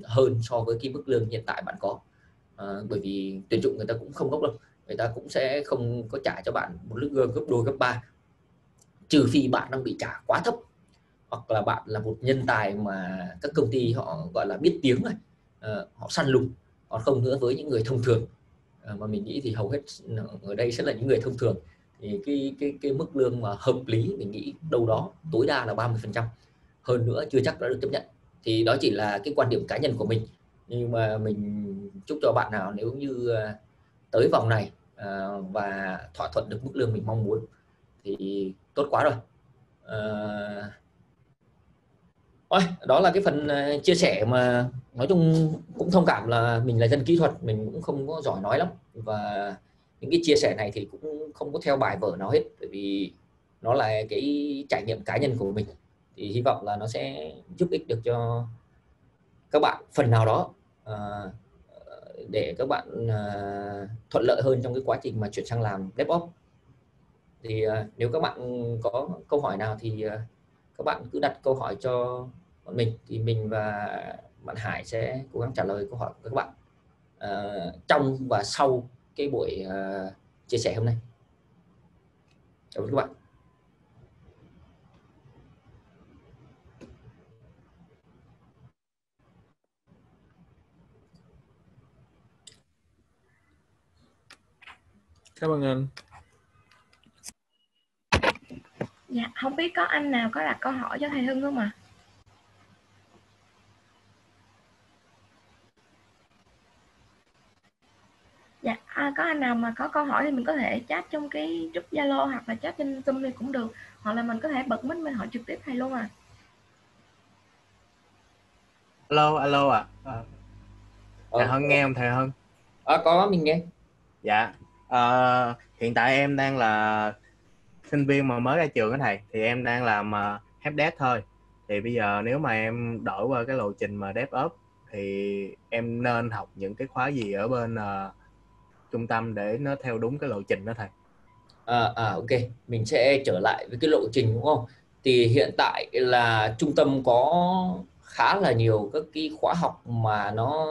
A: hơn so với cái mức lương hiện tại bạn có à, bởi vì tuyển dụng người ta cũng không ngốc đâu. Người ta cũng sẽ không có trả cho bạn một mức lương gấp đôi gấp ba. Trừ phi bạn đang bị trả quá thấp hoặc là bạn là một nhân tài mà các công ty họ gọi là biết tiếng rồi. À, họ săn lùng. Còn không nữa với những người thông thường. À, mà mình nghĩ thì hầu hết ở đây sẽ là những người thông thường. Thì cái cái cái mức lương mà hợp lý mình nghĩ đâu đó tối đa là 30 phần trăm. Hơn nữa chưa chắc đã được chấp nhận. Thì đó chỉ là cái quan điểm cá nhân của mình nhưng mà mình chúc cho bạn nào nếu như ờ, tới vòng này ờ, và thỏa thuận được mức lương mình mong muốn thì tốt quá rồi. À... Ôi, đó là cái phần chia sẻ mà nói chung cũng thông cảm là mình là dân kỹ thuật mình cũng không có giỏi nói lắm. Và những cái chia sẻ này thì cũng không có theo bài vở nào hết bởi vì nó là cái trải nghiệm cá nhân của mình. Thì hy vọng là nó sẽ giúp ích được cho các bạn phần nào đó uh, để các bạn uh, thuận lợi hơn trong cái quá trình mà chuyển sang làm DevOps. Thì uh, nếu các bạn có câu hỏi nào thì uh, các bạn cứ đặt câu hỏi cho bọn mình thì mình và bạn Hải sẽ cố gắng trả lời câu hỏi của các bạn uh, trong và sau cái buổi uh, chia sẻ hôm nay. Cảm ơn các bạn.
C: Cảm ơn anh.
D: Dạ không biết có anh nào có đặt câu hỏi cho thầy Hưng không ạ? À? dạ à, có anh nào mà có câu hỏi thì mình có thể chat trong cái group zalo hoặc là chat trên zoom thì cũng được. Hoặc là mình có thể bật mic mình hỏi trực tiếp thầy luôn à
C: alo alo ạ. À. à. thầy Hân nghe không thầy Hân
A: à, có mình nghe.
C: Dạ à, hiện tại em đang là sinh viên mà mới ra trường đó thầy. Thì em đang làm ờ, uh, helpdesk thôi. Thì bây giờ nếu mà em đổi qua cái lộ trình mà DevOps thì em nên học những cái khóa gì ở bên uh, trung tâm để nó theo đúng cái lộ trình đó thầy?
A: À, à ok. Mình sẽ trở lại với cái lộ trình đúng không? Thì hiện tại là trung tâm có khá là nhiều các cái khóa học mà nó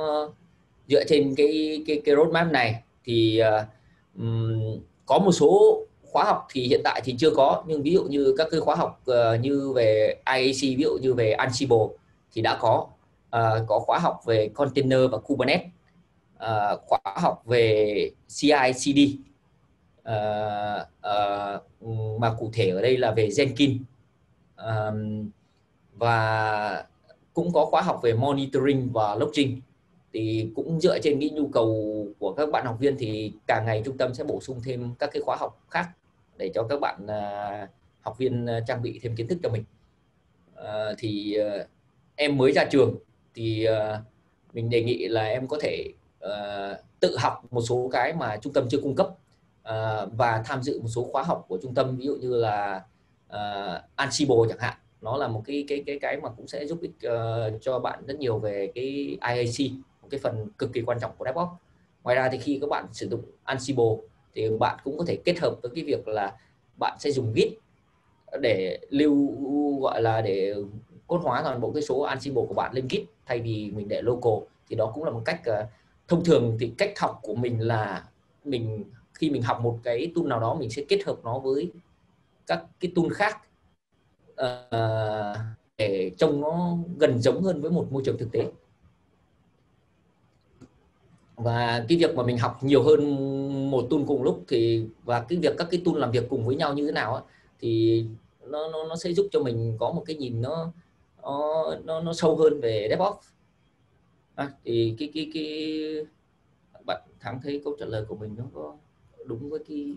A: dựa trên cái cái cái roadmap này. Thì uh, um, có một số khóa học thì hiện tại thì chưa có nhưng ví dụ như các cái khóa học uh, như về IAC ví dụ như về Ansible thì đã có. Uh, có khóa học về container và Kubernetes uh, khóa học về CI/CD uh, uh, mà cụ thể ở đây là về Jenkins. Uh, và cũng có khóa học về monitoring và logging thì cũng dựa trên cái nhu cầu của các bạn học viên thì càng ngày trung tâm sẽ bổ sung thêm các cái khóa học khác để cho các bạn uh, học viên à, trang bị thêm kiến thức cho mình. Uh, thì uh, em mới ra trường thì uh, mình đề nghị là em có thể uh, tự học một số cái mà trung tâm chưa cung cấp uh, và tham dự một số khóa học của trung tâm ví dụ như là uh, Ansible chẳng hạn. Nó là một cái cái cái cái mà cũng sẽ giúp ích uh, cho bạn rất nhiều về cái IAC một cái phần cực kỳ quan trọng của DevOps ngoài ra thì khi các bạn sử dụng Ansible thì bạn cũng có thể kết hợp với cái việc là bạn sẽ dùng Git để lưu gọi là để cốt hóa toàn bộ cái số Ansible của bạn lên Git thay vì mình để local. Thì đó cũng là một cách uh, thông thường thì cách học của mình là mình khi mình học một cái tool nào đó mình sẽ kết hợp nó với các cái tool khác uh, để trông nó gần giống hơn với một môi trường thực tế và cái việc mà mình học nhiều hơn một tool cùng lúc thì và cái việc các cái tool làm việc cùng với nhau như thế nào á, thì nó, nó nó sẽ giúp cho mình có một cái nhìn nó nó nó, nó sâu hơn về DevOps à, thì cái cái cái bạn thắng thấy câu trả lời của mình nó có đúng với cái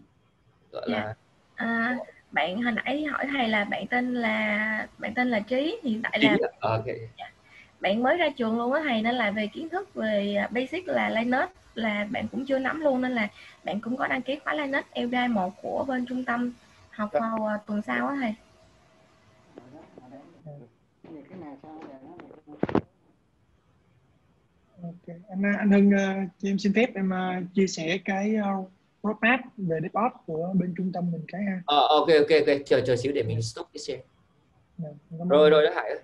A: gọi yeah. là
D: dạ. à, bạn hồi nãy hỏi thầy là bạn tên là bạn tên là trí hiện tại là
A: okay.
D: Dạ. Bạn mới ra trường luôn á thầy nên là về kiến thức về basic là Linux là bạn cũng chưa nắm luôn nên là bạn cũng có đăng ký khóa Linux LDI 1 của bên trung tâm học dạ. vào uh, tuần sau á thầy
B: Ok, anh anh Hưng uh, cho em xin phép em uh, chia sẻ cái uh, roadmap về DevOps của bên trung tâm mình cái ha.
A: Ờ, ok ok ok chờ chờ xíu để mình stop cái. Yeah, dạ, rồi rồi đó Hải ơi.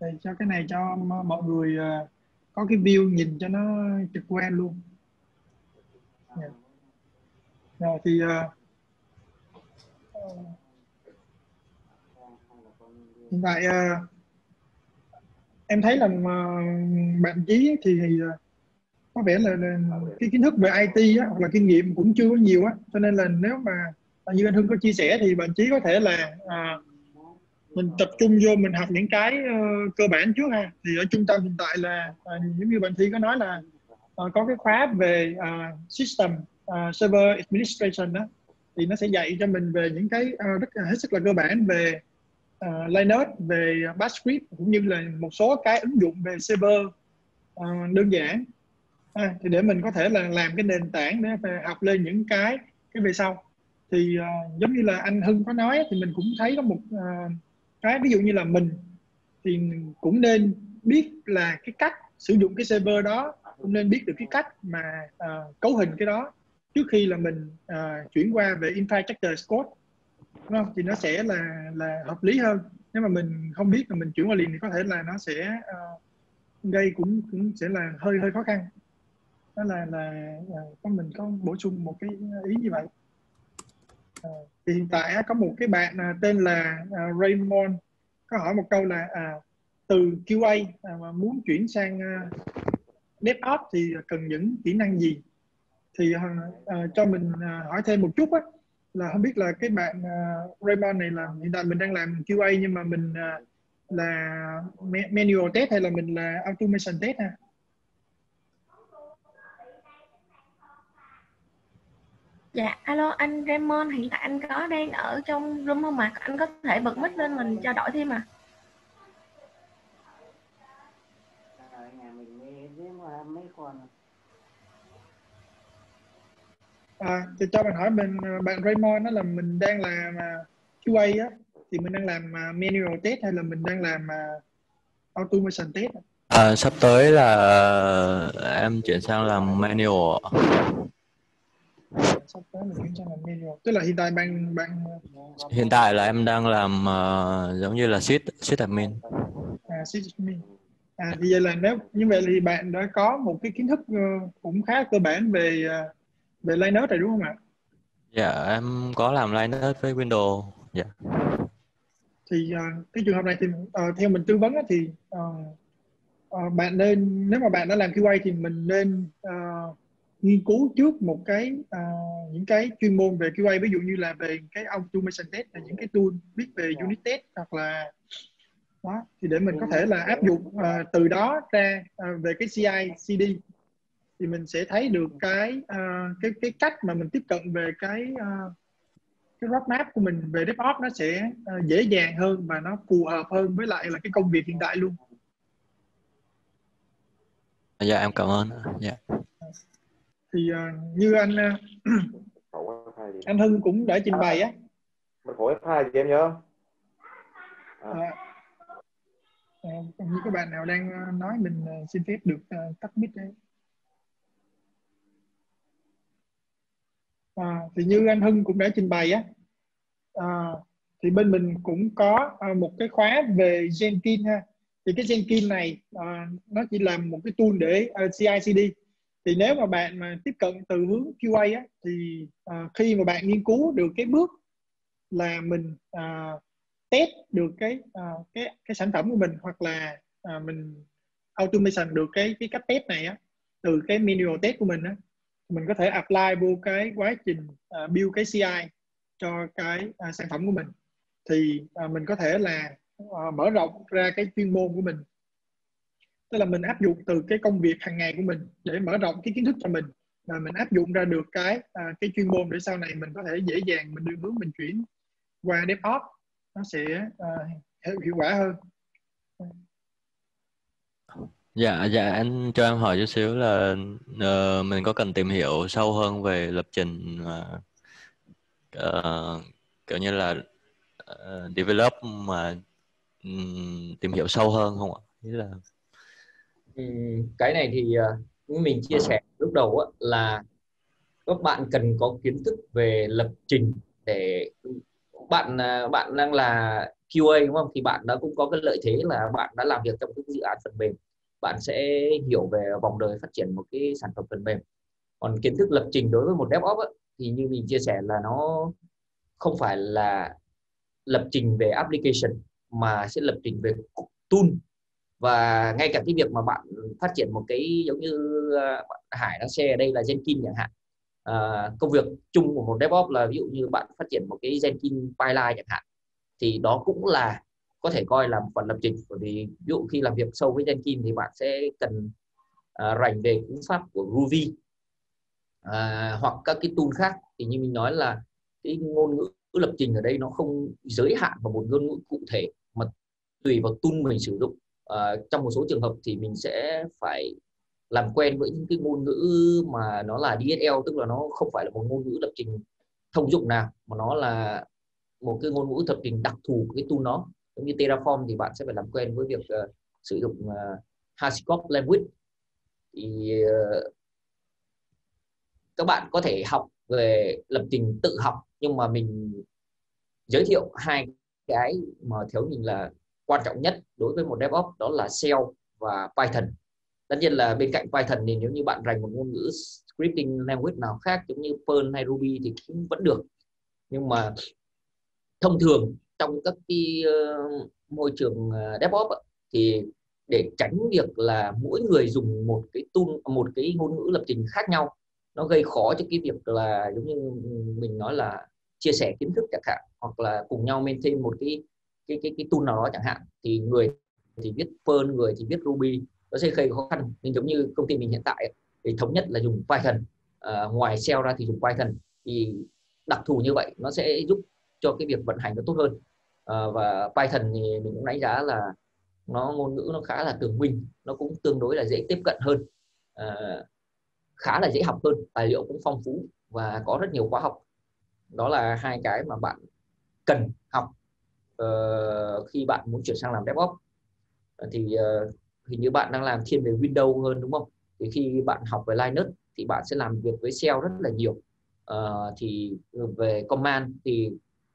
B: Yeah. Đây, cho cái này cho mọi người ờ, có cái view nhìn cho nó trực quan luôn. Yeah. Rồi thì uh, hiện tại uh, em thấy là uh, bạn chí thì, thì uh, có vẻ là, là cái kiến thức về IT á, hoặc là kinh nghiệm cũng chưa có nhiều á cho nên là nếu mà như anh Hưng có chia sẻ thì bạn chí có thể là uh, mình tập trung vô mình học những cái uh, cơ bản trước ha. Thì ở trung tâm hiện tại là uh, giống như bạn Thi có nói là uh, có cái khóa về uh, system uh, server administration đó. Thì nó sẽ dạy cho mình về những cái uh, rất hết sức là cơ bản về uh, Linux về Bash script cũng như là một số cái ứng dụng về server uh, đơn giản. À, thì để mình có thể là làm cái nền tảng để học lên những cái cái về sau. Thì uh, giống như là anh Hưng có nói thì mình cũng thấy có một uh, cái ví dụ như là mình thì cũng nên biết là cái cách sử dụng cái server đó cũng nên biết được cái cách mà uh, cấu hình cái đó trước khi là mình uh, chuyển qua về infrastructure code. Đúng không? thì nó sẽ là là hợp lý hơn. Nếu mà mình không biết là mình chuyển qua liền thì có thể là nó sẽ uh, gây cũng cũng sẽ là hơi hơi khó khăn. Đó là là uh, mình có bổ sung một cái ý như vậy. Uh, thì hiện tại có một cái bạn à, tên là à, Raymond có hỏi một câu là à, từ QA à, mà muốn chuyển sang DevOps thì cần những kỹ năng gì thì à, cho mình hỏi thêm một chút á là không biết là cái bạn uh, Raymond này là hiện tại mình đang làm QA nhưng mà mình uh, là manual test hay là mình là automation test ha?
D: Dạ, alo anh Raymond, hiện tại anh có đang ở trong room không ạ? Anh có thể bật mic lên mình trao đổi thêm à?
B: À, thì cho bạn hỏi mình bạn Raymond đó là mình đang làm uh, QA á thì mình đang làm uh, manual test hay là mình đang làm uh, automation test?
E: À, sắp tới là em chuyển sang làm manual
B: sắp tới mình chuyển sang làm manual tức là hiện tại bạn bạn
E: hiện tại là em đang làm uh, giống như là sys sysadmin
B: à sysadmin à thì vậy là nếu như vậy thì bạn đã có một cái kiến thức uh, cũng khá cơ bản về uh, về Linux rồi đúng không ạ?
E: Dạ em có làm Linux với Windows. Dạ.
B: Thì uh, cái trường hợp này thì uh, theo mình tư vấn thì uh, uh, bạn nên nếu mà bạn đã làm QA thì mình nên uh, nghiên cứu trước một cái uh, những cái chuyên môn về QA ví dụ như là về cái automation test là những cái tool biết về unit test hoặc là đó thì để mình có thể là áp dụng uh, từ đó ra uh, về cái CI CD thì mình sẽ thấy được cái uh, cái cái cách mà mình tiếp cận về cái uh, cái roadmap của mình về DevOps nó sẽ uh, dễ dàng hơn và nó phù hợp hơn với lại là cái công việc hiện tại luôn.
E: Dạ em cảm ơn. Dạ
B: thì uh, như anh uh, anh Hưng cũng đã trình bày á.
F: Mình phổ F2 gì em nhớ.
B: À. À, như các bạn nào đang nói mình xin phép được uh, tắt mic đây. À, thì như anh Hưng cũng đã trình bày á à, thì bên mình cũng có à, một cái khóa về Jenkins ha. Thì cái Jenkins này à, nó chỉ là một cái tool để uh, à, CI/CD thì nếu mà bạn mà tiếp cận từ hướng QA á, thì uh, khi mà bạn nghiên cứu được cái bước là mình uh, test được cái uh, cái cái sản phẩm của mình hoặc là uh, mình automation được cái cái cách test này á từ cái manual test của mình á mình có thể apply vô cái quá trình uh, build cái CI cho cái uh, sản phẩm của mình. Thì uh, mình có thể là uh, mở rộng ra cái chuyên môn của mình tức là mình áp dụng từ cái công việc hàng ngày của mình để mở rộng cái kiến thức cho mình. Và mình áp dụng ra được cái à, cái chuyên môn để sau này mình có thể dễ dàng mình đưa hướng mình chuyển qua DevOps. Nó sẽ à, hiệu quả hơn.
E: Dạ, dạ anh cho em hỏi chút xíu là uh, mình có cần tìm hiểu sâu hơn về lập trình mà uh, kiểu như là uh, develop mà um, tìm hiểu sâu hơn không ạ? Ý là
A: cái này thì uh, mình chia sẻ lúc đầu á, là các bạn cần có kiến thức về lập trình để bạn ờ, bạn đang là QA đúng không? Thì bạn đã cũng có cái lợi thế là bạn đã làm việc trong các dự án phần mềm. Bạn sẽ hiểu về vòng đời phát triển một cái sản phẩm phần mềm. Còn kiến thức lập trình đối với một DevOps ấy, thì như mình chia sẻ là nó không phải là lập trình về application mà sẽ lập trình về tool và ngay cả cái việc mà bạn phát triển một cái giống như ờ, bạn Hải đã share ở đây là Jenkins chẳng hạn. À, công việc chung của một DevOps là ví dụ như bạn phát triển một cái Jenkins pipeline chẳng hạn thì đó cũng là có thể coi là một phần lập trình. Bởi vì ví dụ khi làm việc sâu với Jenkins thì bạn sẽ cần uh, rành về cú pháp của Ruby. Uh, hoặc các cái tool khác. Thì như mình nói là cái ngôn ngữ lập trình ở đây nó không giới hạn vào một ngôn ngữ cụ thể mà tùy vào tool mình sử dụng uh, trong một số trường hợp thì mình sẽ phải làm quen với những cái ngôn ngữ mà nó là DSL tức là nó không phải là một ngôn ngữ lập trình thông dụng nào mà nó là một cái ngôn ngữ lập trình đặc thù của cái tool nó. Giống như Terraform thì bạn sẽ phải làm quen với việc uh, sử dụng ờ, uh, HashiCorp language. Thì uh, các bạn có thể học về lập trình tự học nhưng mà mình giới thiệu hai cái mà theo mình là quan trọng nhất đối với một DevOps đó là Shell và Python. Tất nhiên là bên cạnh Python thì nếu như bạn rành một ngôn ngữ scripting language nào khác giống như Perl hay Ruby thì cũng vẫn được. Nhưng mà thông thường trong các cái uh, môi trường uh, DevOps ấy, thì để tránh việc là mỗi người dùng một cái tool một cái ngôn ngữ lập trình khác nhau nó gây khó cho cái việc là giống như mình nói là chia sẻ kiến thức chẳng hạn hoặc là cùng nhau maintain một cái cái cái cái tool nào đó chẳng hạn thì người thì viết Perl người thì viết Ruby nó sẽ gây khó khăn. Nên giống như công ty mình hiện tại thì thống nhất là dùng Python. À, ngoài Shell ra thì dùng Python. Thì đặc thù như vậy nó sẽ giúp cho cái việc vận hành nó tốt hơn. À, và Python thì mình cũng đánh giá là nó ngôn ngữ nó khá là tường minh nó cũng tương đối là dễ tiếp cận hơn. À, khá là dễ học hơn tài liệu cũng phong phú và có rất nhiều khóa học. Đó là hai cái mà bạn cần học uh, khi bạn muốn chuyển sang làm DevOps thì uh, hình như bạn đang làm thiên về Windows hơn đúng không? Thì khi bạn học về Linux thì bạn sẽ làm việc với Shell rất là nhiều. Uh, thì về command thì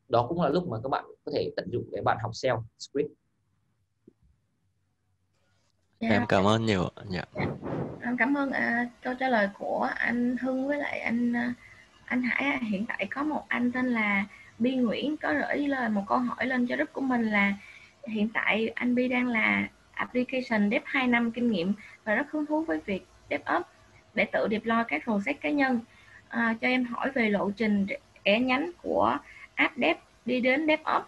A: đó cũng là lúc mà các bạn có thể tận dụng để bạn học SEO script.
E: Dạ. em cảm ơn nhiều dạ.
D: em cảm ơn uh, câu trả lời của anh Hưng với lại anh uh, anh Hải. Hiện tại có một anh tên là Bi Nguyễn có gửi lên một câu hỏi lên cho group của mình là hiện tại anh Bi đang là application dev 2 năm kinh nghiệm và rất hứng thú với việc DevOps để tự deploy các project cá nhân à, cho em hỏi về lộ trình rẽ nhánh của app dev đi đến DevOps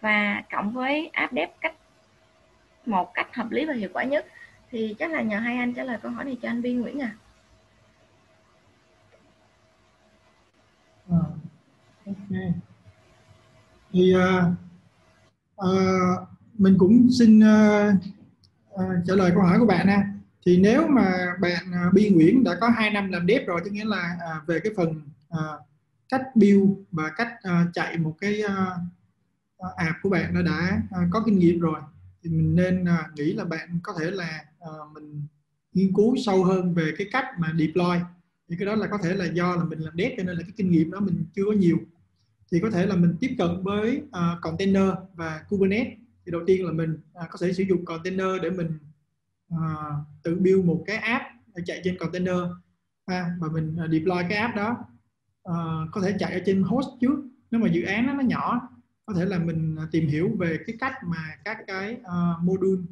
D: và cộng với app dev cách một cách hợp lý và hiệu quả nhất thì chắc là nhờ hai anh trả lời câu hỏi này cho anh Bi Nguyễn à.
B: à ok thì uh, uh, mình cũng xin uh, uh, trả lời câu hỏi của bạn ha. Thì nếu mà bạn uh, Bi Nguyễn đã có 2 năm làm dev rồi tức nghĩa là uh, về cái phần uh, cách build và cách uh, chạy một cái uh, app của bạn nó đã uh, có kinh nghiệm rồi thì mình nên uh, nghĩ là bạn có thể là uh, mình nghiên cứu sâu hơn về cái cách mà deploy. Thì cái đó là có thể là do là mình làm dev cho nên là cái kinh nghiệm đó mình chưa có nhiều thì có thể là mình tiếp cận với uh, container và Kubernetes. Thì đầu tiên là mình uh, có thể sử dụng container để mình uh, tự build một cái app để chạy trên container. Ha, và mình uh, deploy cái app đó uh, có thể chạy ở trên host trước. Nếu mà dự án nó, nó nhỏ có thể là mình tìm hiểu về cái cách mà các cái uh, module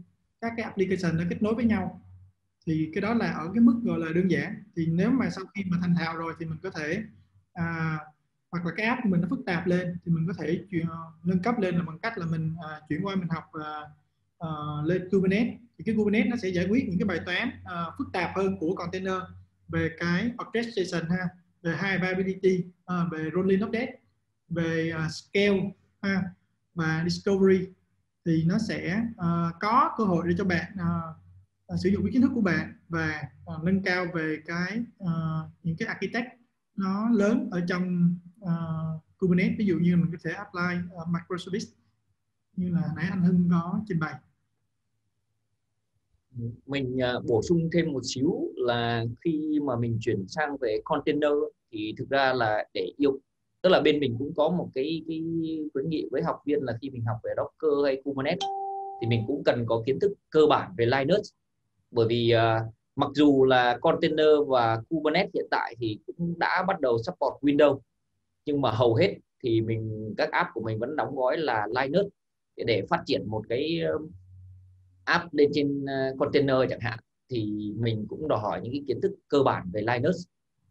B: các cái application nó kết nối với nhau. Thì cái đó là ở cái mức gọi là đơn giản. Thì nếu mà sau khi mà thành thạo rồi thì mình có thể uh, hoặc là cái app của mình nó phức tạp lên thì mình có thể chuyển, ờ, nâng cấp lên là bằng cách là mình uh, chuyển qua mình học uh, uh, lên Kubernetes. Thì cái Kubernetes nó sẽ giải quyết những cái bài toán uh, phức tạp hơn của container về cái orchestration ha về high availability uh, về rolling update về uh, scale ha và discovery. Thì nó sẽ uh, có cơ hội để cho bạn uh, sử dụng cái kiến thức của bạn và uh, nâng cao về cái uh, những cái architect nó lớn ở trong uh, Kubernetes ví dụ như mình có thể apply uh, microservice như là nãy anh Hưng có trình bày.
A: Mình uh, bổ sung thêm một xíu là khi mà mình chuyển sang về container thì thực ra là để yêu tức là bên mình cũng có một cái cái khuyến nghị với học viên là khi mình học về Docker hay Kubernetes thì mình cũng cần có kiến thức cơ bản về Linux. Bởi vì uh, mặc dù là container và Kubernetes hiện tại thì cũng đã bắt đầu support Windows nhưng mà hầu hết thì mình các app của mình vẫn đóng gói là Linux để, phát triển một cái um, app lên trên uh, container chẳng hạn. Thì mình cũng đòi hỏi những cái kiến thức cơ bản về Linux.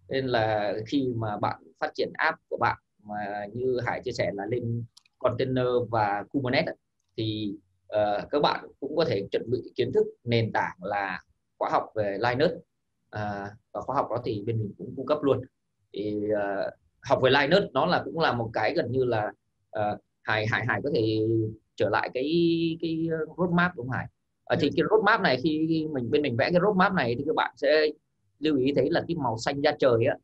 A: Nên là khi mà bạn phát triển app của bạn mà như Hải chia sẻ là lên container và Kubernetes thì uh, các bạn cũng có thể chuẩn bị kiến thức nền tảng là khóa học về Linux. Uh, và khóa học đó thì bên mình cũng cung cấp luôn. Thì uh, học về Linux nó là cũng là một cái gần như là uh, Hải Hải Hải có thể trở lại cái cái roadmap của Hải uh, thì cái roadmap này khi mình bên mình vẽ cái roadmap này thì các bạn sẽ lưu ý thấy là cái màu xanh da trời á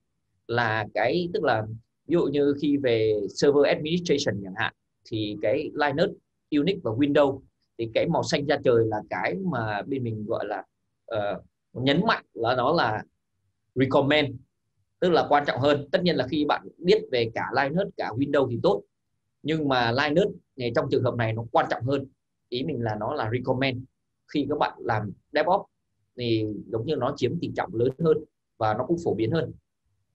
A: là cái tức là ví dụ như khi về server administration chẳng hạn thì cái Linux, Unix và Windows thì cái màu xanh da trời là cái mà bên mình gọi là uh, nhấn mạnh là nó là recommend tức là quan trọng hơn. Tất nhiên là khi bạn biết về cả Linux cả Windows thì tốt. Nhưng mà Linux này trong trường hợp này nó quan trọng hơn. Ý mình là nó là recommend. Khi các bạn làm DevOps thì giống như nó chiếm tỷ trọng lớn hơn và nó cũng phổ biến hơn.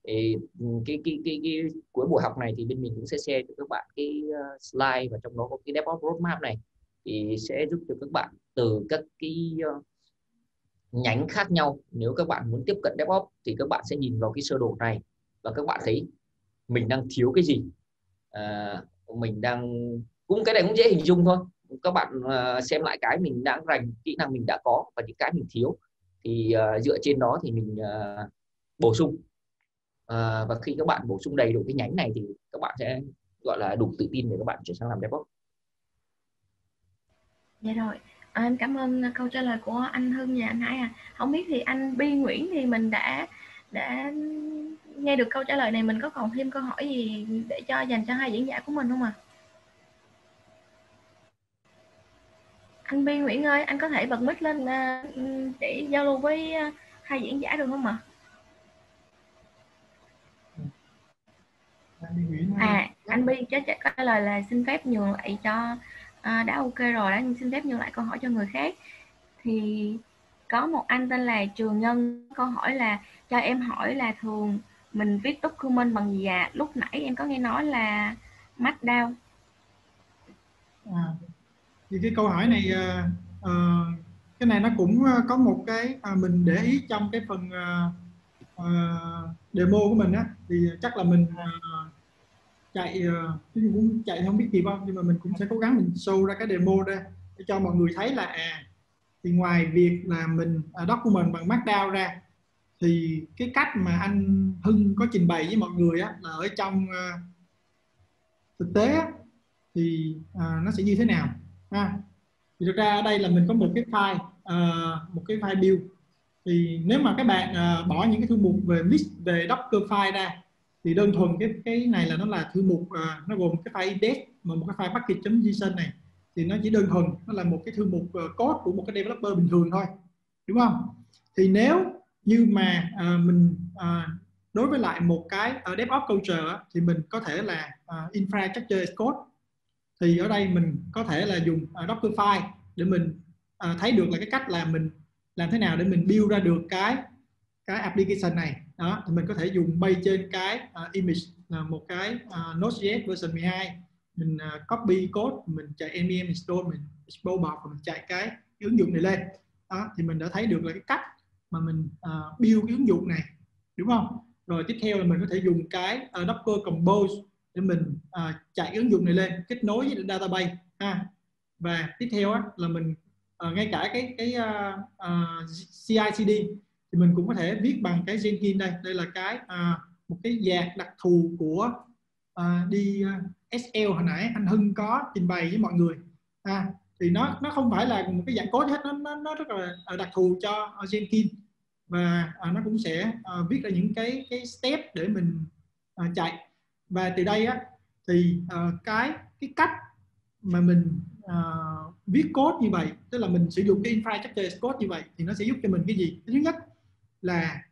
A: Thì ừ, cái, cái, cái, cái cuối buổi học này thì bên mình cũng sẽ share cho các bạn cái ờ, slide và trong đó có cái DevOps roadmap này. Thì sẽ giúp cho các bạn từ các cái uh, nhánh khác nhau. Nếu các bạn muốn tiếp cận DevOps thì các bạn sẽ nhìn vào cái sơ đồ này và các bạn thấy mình đang thiếu cái gì. À, mình đang cũng cái này cũng dễ hình dung thôi. Các bạn uh, xem lại cái mình đang rành kỹ năng mình đã có và những cái mình thiếu thì uh, dựa trên đó thì mình uh, bổ sung. Và khi các bạn bổ sung đầy đủ cái nhánh này thì các bạn sẽ gọi là đủ tự tin để các bạn chuyển sang làm DevOps.
D: Dạ rồi, à, em cảm ơn câu trả lời của anh Hưng và anh Hải à. Không biết thì anh Bi Nguyễn thì mình đã đã nghe được câu trả lời này mình có còn thêm câu hỏi gì để cho dành cho hai diễn giả của mình không ạ? À? Anh Bi Nguyễn ơi, anh có thể bật mic lên để giao lưu với hai diễn giả được không ạ? À? à anh Bi chắc trả lời là xin phép nhường lại cho à, đã ok rồi đã xin phép nhường lại câu hỏi cho người khác. Thì có một anh tên là Trường Nhân câu hỏi là cho em hỏi là thường mình viết document bằng gì à lúc nãy em có nghe nói là Markdown
B: à, thì cái câu hỏi này uh, cái này nó cũng à, có một cái uh, mình để ý trong cái phần uh, uh, demo của mình á. Thì chắc là mình uh, chạy uh, cũng chạy không biết kịp không nhưng mà mình cũng sẽ cố gắng mình show ra cái demo ra để cho mọi người thấy là à thì ngoài việc là mình uh, document bằng markdown ra thì cái cách mà anh Hưng có trình bày với mọi người á là ở trong uh, thực tế á, thì uh, nó sẽ như thế nào ha? Thì thực ra ở đây là mình có một cái file uh, một cái file build. Thì nếu mà các bạn uh, bỏ những cái thư mục về list về docker file ra thì đơn thuần cái cái này là nó là thư mục uh, nó gồm cái file index mà một cái file package.json này. Thì nó chỉ đơn thuần nó là một cái thư mục uh, code của một cái developer bình thường thôi đúng không? Thì nếu như mà uh, mình uh, đối với lại một cái ở DevOps culture thì mình có thể là uh, infrastructure as code. Thì ở đây mình có thể là dùng uh, Dockerfile để mình uh, thấy được là cái cách là mình làm thế nào để mình build ra được cái cái application này. Đó thì mình có thể dùng bay trên cái uh, image là một cái uh, Node.js version 12 mình uh, copy code mình chạy npm install mình export bọc và mình chạy cái, cái ứng dụng này lên. Đó thì mình đã thấy được là cái cách mà mình uh, build cái ứng dụng này đúng không? Rồi tiếp theo là mình có thể dùng cái uh, Docker Compose để mình uh, chạy ứng dụng này lên kết nối với database ha. Và tiếp theo á, là mình uh, ngay cả cái cái uh, uh, CI/CD thì mình cũng có thể viết bằng cái Jenkins đây. Đây là cái à, một cái dạng đặc thù của à, đi à, uh, SL hồi nãy. Anh Hưng có trình bày với mọi người. À, thì nó nó không phải là một cái dạng code hết. Nó nó, nó rất là à, đặc thù cho Jenkins. Và à, nó cũng sẽ à, viết ra những cái cái step để mình à, chạy. Và từ đây á thì à, cái cái cách mà mình à, viết code như vậy tức là mình sử dụng cái infrastructure code như vậy thì nó sẽ giúp cho mình cái gì? Thứ nhất là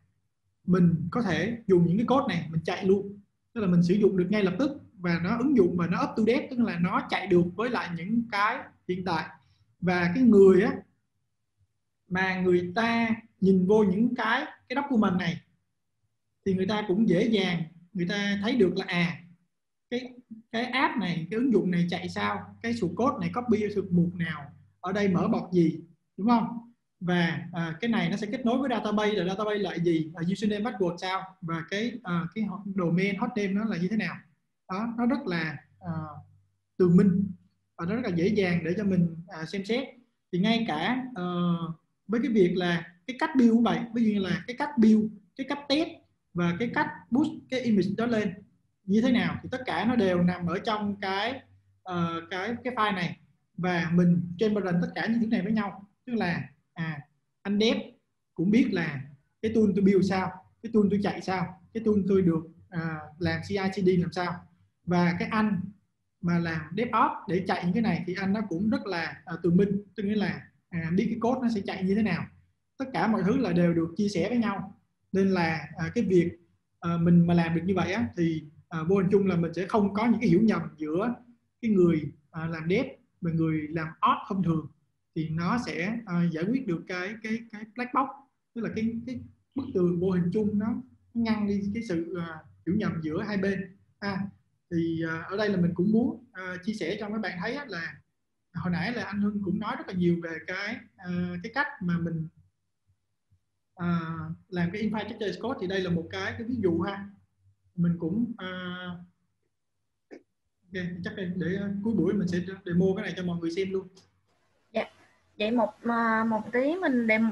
B: mình có thể dùng những cái code này mình chạy luôn. Tức là mình sử dụng được ngay lập tức và nó ứng dụng và nó up to date, tức là nó chạy được với lại những cái hiện tại. Và cái người á, mà người ta nhìn vô những cái cái document này, thì người ta cũng dễ dàng, người ta thấy được là à cái cái app này, cái ứng dụng này chạy sao, cái sụt code này copy được mục nào, ở đây mở bọc gì, đúng không? Và à, cái này nó sẽ kết nối với database là database là gì? Là username password sao? Và cái à, cái domain hostname nó là như thế nào? Đó nó rất là à, tường minh và nó rất là dễ dàng để cho mình à, xem xét. Thì ngay cả uh, với cái việc là cái cách build cũng vậy. Ví dụ như là cái cách build cái cách test và cái cách boost cái image đó lên như thế nào thì tất cả nó đều nằm ở trong cái uh, cái cái file này. Và mình trên bờ tất cả những thứ này với nhau. Tức là à anh dev cũng biết là cái tool tôi build sao cái tool tôi chạy sao cái tool tôi được à, làm CI/CD làm sao. Và cái anh mà làm DevOps để chạy những cái này thì anh nó cũng rất là à, tường minh. Tức nghĩa là à, biết cái code nó sẽ chạy như thế nào. Tất cả mọi thứ là đều được chia sẻ với nhau. Nên là à, cái việc à, mình mà làm được như vậy á, thì à, vô hình chung là mình sẽ không có những cái hiểu nhầm giữa cái người à, làm dev và người làm ops thông thường thì nó sẽ à, giải quyết được cái cái cái black box tức là cái cái bức tường vô hình chung nó ngăn đi cái sự à, hiểu nhầm giữa hai bên. À, thì à, ở đây là mình cũng muốn à, chia sẻ cho các bạn thấy là hồi nãy là anh Hưng cũng nói rất là nhiều về cái uh, cái cách mà mình uh, làm cái infrastructure code. Thì đây là một cái cái ví dụ ha. Mình cũng uh, okay, chắc để, để cuối buổi mình sẽ demo cái này cho mọi người xem luôn
D: vậy một à, một tí mình demo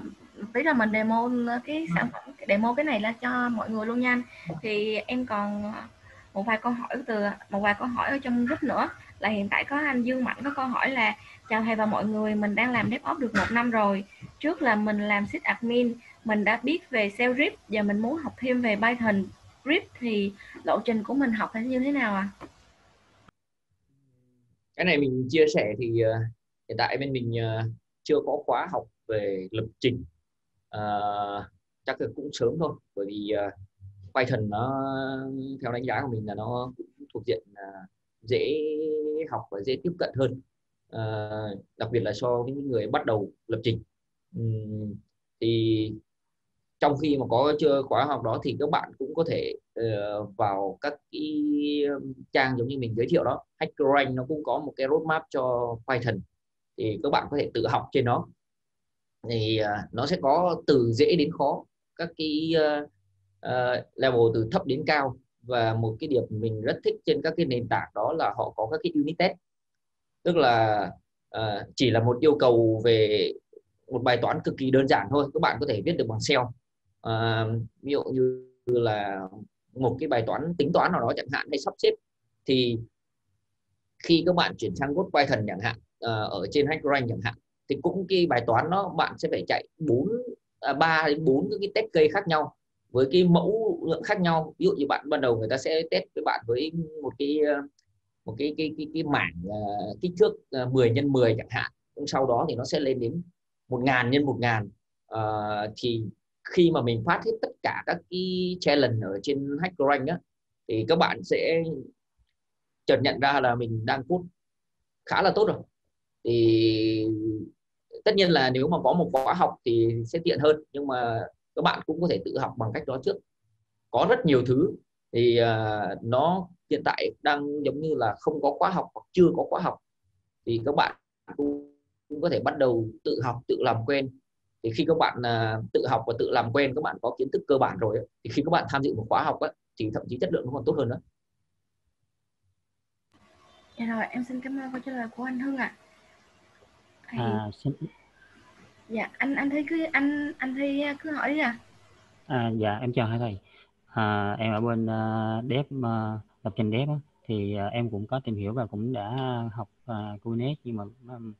D: tí là mình demo cái sản phẩm demo cái này là cho mọi người luôn nha thì em còn à, một vài câu hỏi từ một vài câu hỏi ở trong group nữa là hiện tại có anh Dương Mạnh có câu hỏi là chào thầy và mọi người mình đang làm DevOps được một năm rồi trước là mình làm sysadmin mình đã biết về Shell Rip và mình muốn học thêm về Python Rip thì lộ trình của mình học là như thế nào ạ? À?
A: Cái này mình chia sẻ thì uh, hiện tại bên mình uh, chưa có khóa học về lập trình uh, chắc là cũng sớm thôi. Bởi vì uh, Python nó theo đánh giá của mình là nó cũng thuộc diện uh, dễ học và dễ tiếp cận hơn. Uh, đặc biệt là so với những người bắt đầu lập trình. Um, thì trong khi mà có chưa khóa học đó thì các bạn cũng có thể uh, vào các cái trang giống như mình giới thiệu đó. HackerRank nó cũng có một cái roadmap cho Python thì các bạn có thể tự học trên nó thì uh, nó sẽ có từ dễ đến khó các cái uh, uh, level từ thấp đến cao và một cái điểm mình rất thích trên các cái nền tảng đó là họ có các cái unit test tức là uh, chỉ là một yêu cầu về một bài toán cực kỳ đơn giản thôi các bạn có thể viết được bằng Shell uh, ví dụ như là một cái bài toán tính toán nào đó chẳng hạn hay sắp xếp thì khi các bạn chuyển sang code Python chẳng hạn Ờ, ở trên HackRank chẳng hạn thì cũng cái bài toán nó bạn sẽ phải chạy 4 à, ba 3 đến 4 cái test cây khác nhau với cái mẫu lượng khác nhau. Ví dụ như bạn ban đầu người ta sẽ test với bạn với một cái ờ, một cái cái cái, cái mảng uh, kích thước uh, 10 nhân 10 chẳng hạn. Sau đó thì nó sẽ lên đến một ngàn nhân một ngàn. Uh, thì khi mà mình phát hết tất cả các cái challenge ở trên HackRank á thì các bạn sẽ chợt nhận ra là mình đang cốt khá là tốt rồi thì tất nhiên là nếu mà có một khóa học thì sẽ tiện hơn nhưng mà các bạn cũng có thể tự học bằng cách đó trước có rất nhiều thứ thì uh, nó hiện tại đang giống như là không có khóa học hoặc chưa có khóa học thì các bạn cũng, cũng có thể bắt đầu tự học tự làm quen thì khi các bạn uh, tự học và tự làm quen các bạn có kiến thức cơ bản rồi thì khi các bạn tham dự một khóa học ấy, thì thậm chí chất lượng nó còn tốt hơn nữa
D: Dạ rồi, em xin cảm ơn câu trả lời của anh Hưng ạ. À.
G: À, xin,
D: Dạ, anh anh Thi cứ anh anh Thi cứ hỏi đi à.
G: à, dạ em chào hai thầy. À, em ở bên uh, dev uh, lập trình dev á, thì uh, em cũng có tìm hiểu và cũng đã học uh, Kubernetes nhưng mà um,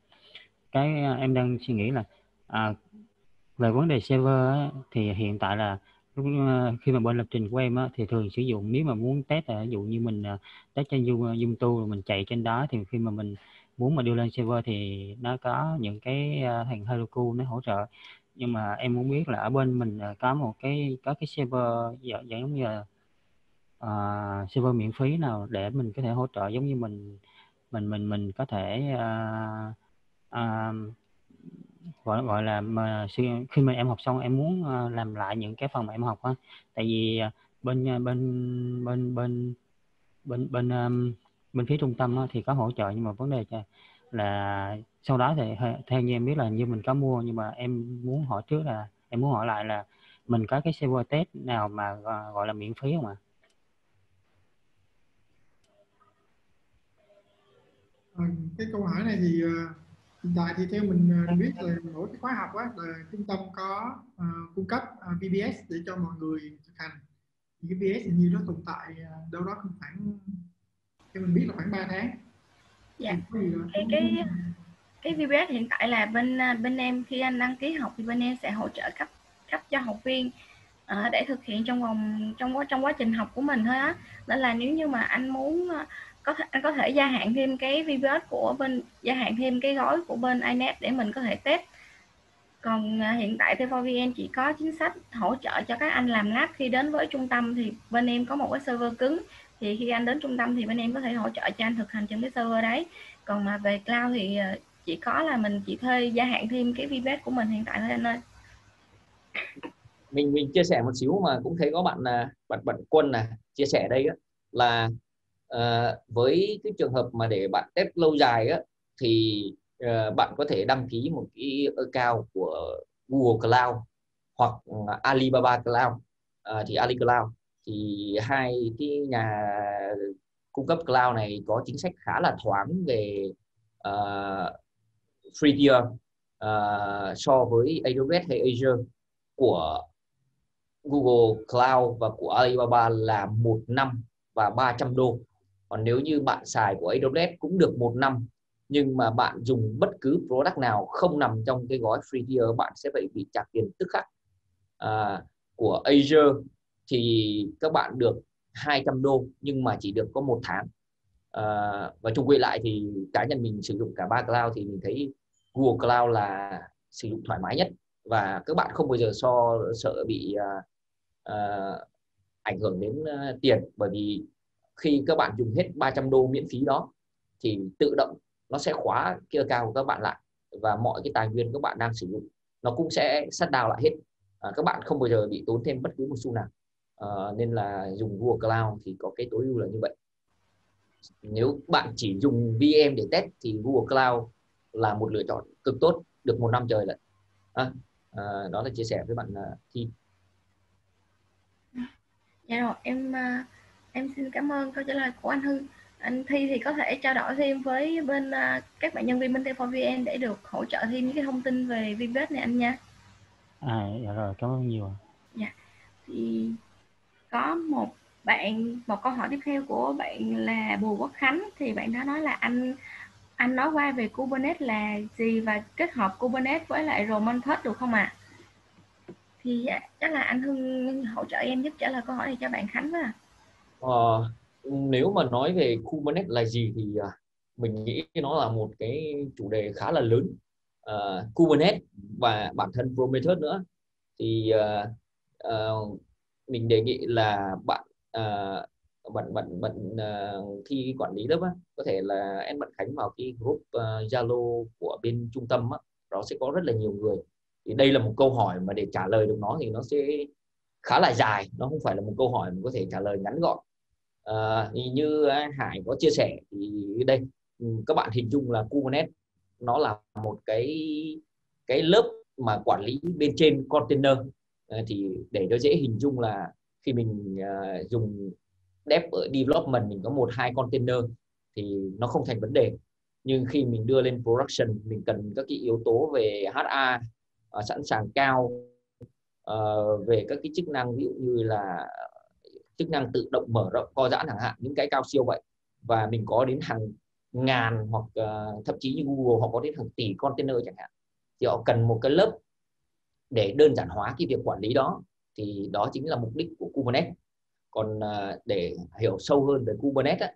G: cái uh, em đang suy nghĩ là uh, về vấn đề server á, thì hiện tại là lúc uh, khi mà bên lập trình của em á, thì thường sử dụng nếu mà muốn test là ví dụ như mình uh, test trên Zoom, Ubuntu mình chạy trên đó thì khi mà mình muốn mà đưa lên server thì nó có những cái à, thằng Heroku nó hỗ trợ. Nhưng mà em muốn biết là ở bên mình à, có một cái có cái server giống dạ, dạ, giống như là à, uh, server miễn phí nào để mình có thể hỗ trợ giống như mình mình mình mình có thể uh, uh, gọi gọi là mà khi mà em học xong em muốn làm lại những cái phần mà em học á. Tại vì bên bên bên bên bên bên um, bên phía trung tâm thì có hỗ trợ nhưng mà vấn đề là sau đó thì theo như em biết là như mình có mua nhưng mà em muốn hỏi trước là em muốn hỏi lại là mình có cái server test nào mà ờ, gọi là miễn phí không ạ?
B: À? cái câu hỏi này thì ờ, hiện tại thì theo mình biết là mỗi cái khóa học á, là trung tâm có uh, cung cấp uh, VBS để cho mọi người thực hành thì cái VBS thì như nó tồn tại uh, đâu đó khoảng theo mình biết là khoảng 3 tháng.
D: Dạ. Cái cái cái VBS hiện tại là bên bên em khi anh đăng ký học thì bên em sẽ hỗ trợ cấp cấp cho học viên uh, để thực hiện trong vòng trong quá trong quá trình học của mình thôi á. Nên là nếu như mà anh muốn có thể anh có thể gia hạn thêm cái VBS của bên gia hạn thêm cái gói của bên iNet để mình có thể test. Còn hiện tại T4VN chỉ có chính sách hỗ trợ cho các anh làm lab khi đến với trung tâm thì bên em có một cái server cứng thì khi anh đến trung tâm thì bên em có thể hỗ trợ cho anh thực hành trên cái server đấy. Còn mà về cloud thì ờ, chỉ có là mình chỉ thuê gia hạn thêm cái VPS của mình hiện tại thôi anh ơi.
A: Mình mình chia sẻ một xíu mà cũng thấy có bạn là bạn bạn quân là chia sẻ đây á, là uh, với cái trường hợp mà để bạn test lâu dài á, thì uh, bạn có thể đăng ký một cái account của Google Cloud hoặc à, Alibaba Cloud uh, thì Ali Cloud thì hai cái nhà cung cấp cloud này có chính sách khá là thoáng về uh, free tier uh, so với AWS hay Azure của Google Cloud và của Alibaba là một năm và 300 đô. Còn nếu như bạn xài của AWS cũng được một năm nhưng mà bạn dùng bất cứ product nào không nằm trong cái gói free tier bạn sẽ phải bị trả tiền tức khắc à, của Azure thì các bạn được 200 đô nhưng mà chỉ được có một tháng. À, và chung quy lại thì cá nhân mình sử dụng cả ba cloud thì mình thấy Google Cloud là sử dụng thoải mái nhất. Và các bạn không bao giờ so sợ bị uh, uh, ảnh hưởng đến uh, tiền. Bởi vì khi các bạn dùng hết 300 đô miễn phí đó thì tự động nó sẽ khóa kia cao của các bạn lại. Và mọi cái tài nguyên các bạn đang sử dụng nó cũng sẽ sát đào lại hết. À, các bạn không bao giờ bị tốn thêm bất cứ một xu nào uh, nên là dùng Google Cloud thì có cái tối ưu là như vậy. Nếu bạn chỉ dùng VM để test thì Google Cloud là một lựa chọn cực tốt được một năm trời lận. À, à, đó là chia sẻ với bạn uh, Thi.
D: Dạ rồi em uh, em xin cảm ơn câu trả lời của anh Hưng. Anh Thi thì có thể trao đổi thêm với bên uh, các bạn nhân viên bên T4VN để được hỗ trợ thêm những cái thông tin về VBS này anh nha.
G: À dạ rồi cảm ơn nhiều
D: dạ thì có một bạn một câu hỏi tiếp theo của bạn là Bùi Quốc Khánh thì bạn đã nói là anh anh nói qua về Kubernetes là gì và kết hợp Kubernetes với lại Romanthus được không ạ? À? Thì chắc là anh Hưng hỗ trợ em giúp trả lời câu hỏi này cho bạn Khánh với
A: Ờ, nếu mà nói về Kubernetes là gì thì à, mình nghĩ nó là một cái chủ đề khá là lớn. Uh, Kubernetes và bản thân Prometheus nữa thì uh, uh, mình đề nghị là bạn uh, bạn bạn bạn ờ, uh, khi quản lý lớp á, có thể là em bạn Khánh vào cái group ờ, Zalo uh, của bên trung tâm á, nó sẽ có rất là nhiều người. Thì đây là một câu hỏi mà để trả lời được nó thì nó sẽ khá là dài nó không phải là một câu hỏi mình có thể trả lời ngắn gọn. À, như Hải có chia sẻ thì đây ừ, các bạn hình dung là Kubernetes nó là một cái cái lớp mà quản lý bên trên container. Ờ, thì để cho dễ hình dung là khi mình uh, dùng dev ở development mình có một hai container thì nó không thành vấn đề. Nhưng khi mình đưa lên production mình cần các cái yếu tố về HA uh, ờ, sẵn sàng cao uh, về các cái chức năng ví dụ như là chức năng tự động mở rộng co giãn chẳng hạn những cái cao siêu vậy. Và mình có đến hàng ngàn hoặc uh, thậm chí như Google họ có đến hàng tỷ container chẳng hạn. Thì họ cần một cái lớp để đơn giản hóa cái việc quản lý đó thì đó chính là mục đích của Kubernetes. Còn à, để hiểu sâu hơn về Kubernetes ấy,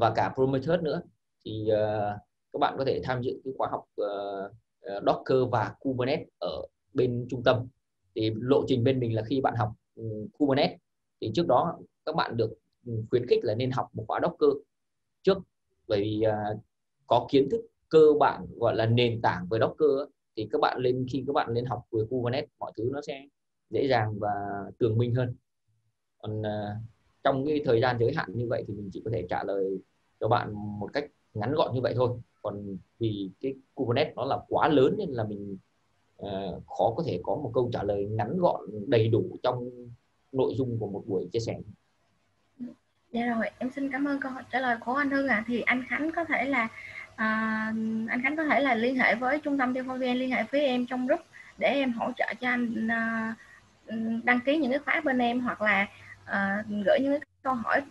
A: và cả Prometheus nữa thì à, các bạn có thể tham dự cái khóa học à, Docker và Kubernetes ở bên trung tâm. Thì lộ trình bên mình là khi bạn học ừ, Kubernetes thì trước đó các bạn được ừ, khuyến khích là nên học một khóa Docker trước. Bởi vì có kiến thức cơ bản gọi là nền tảng về Docker thì các bạn lên khi các bạn lên học về Kubernetes mọi thứ nó sẽ dễ dàng và tường minh hơn còn uh, trong cái thời gian giới hạn như vậy thì mình chỉ có thể trả lời cho bạn một cách ngắn gọn như vậy thôi còn vì cái Kubernetes nó là quá lớn nên là mình uh, khó có thể có một câu trả lời ngắn gọn đầy đủ trong nội dung của một buổi chia sẻ
D: Dạ rồi, em xin cảm ơn câu trả lời của anh Hưng ạ. À. Thì anh Khánh có thể là à, anh Khánh có thể là liên hệ với trung tâm Tiêu VN liên hệ với em trong group để em hỗ trợ cho anh à, đăng ký những cái khóa bên em hoặc là à, gửi những cái câu hỏi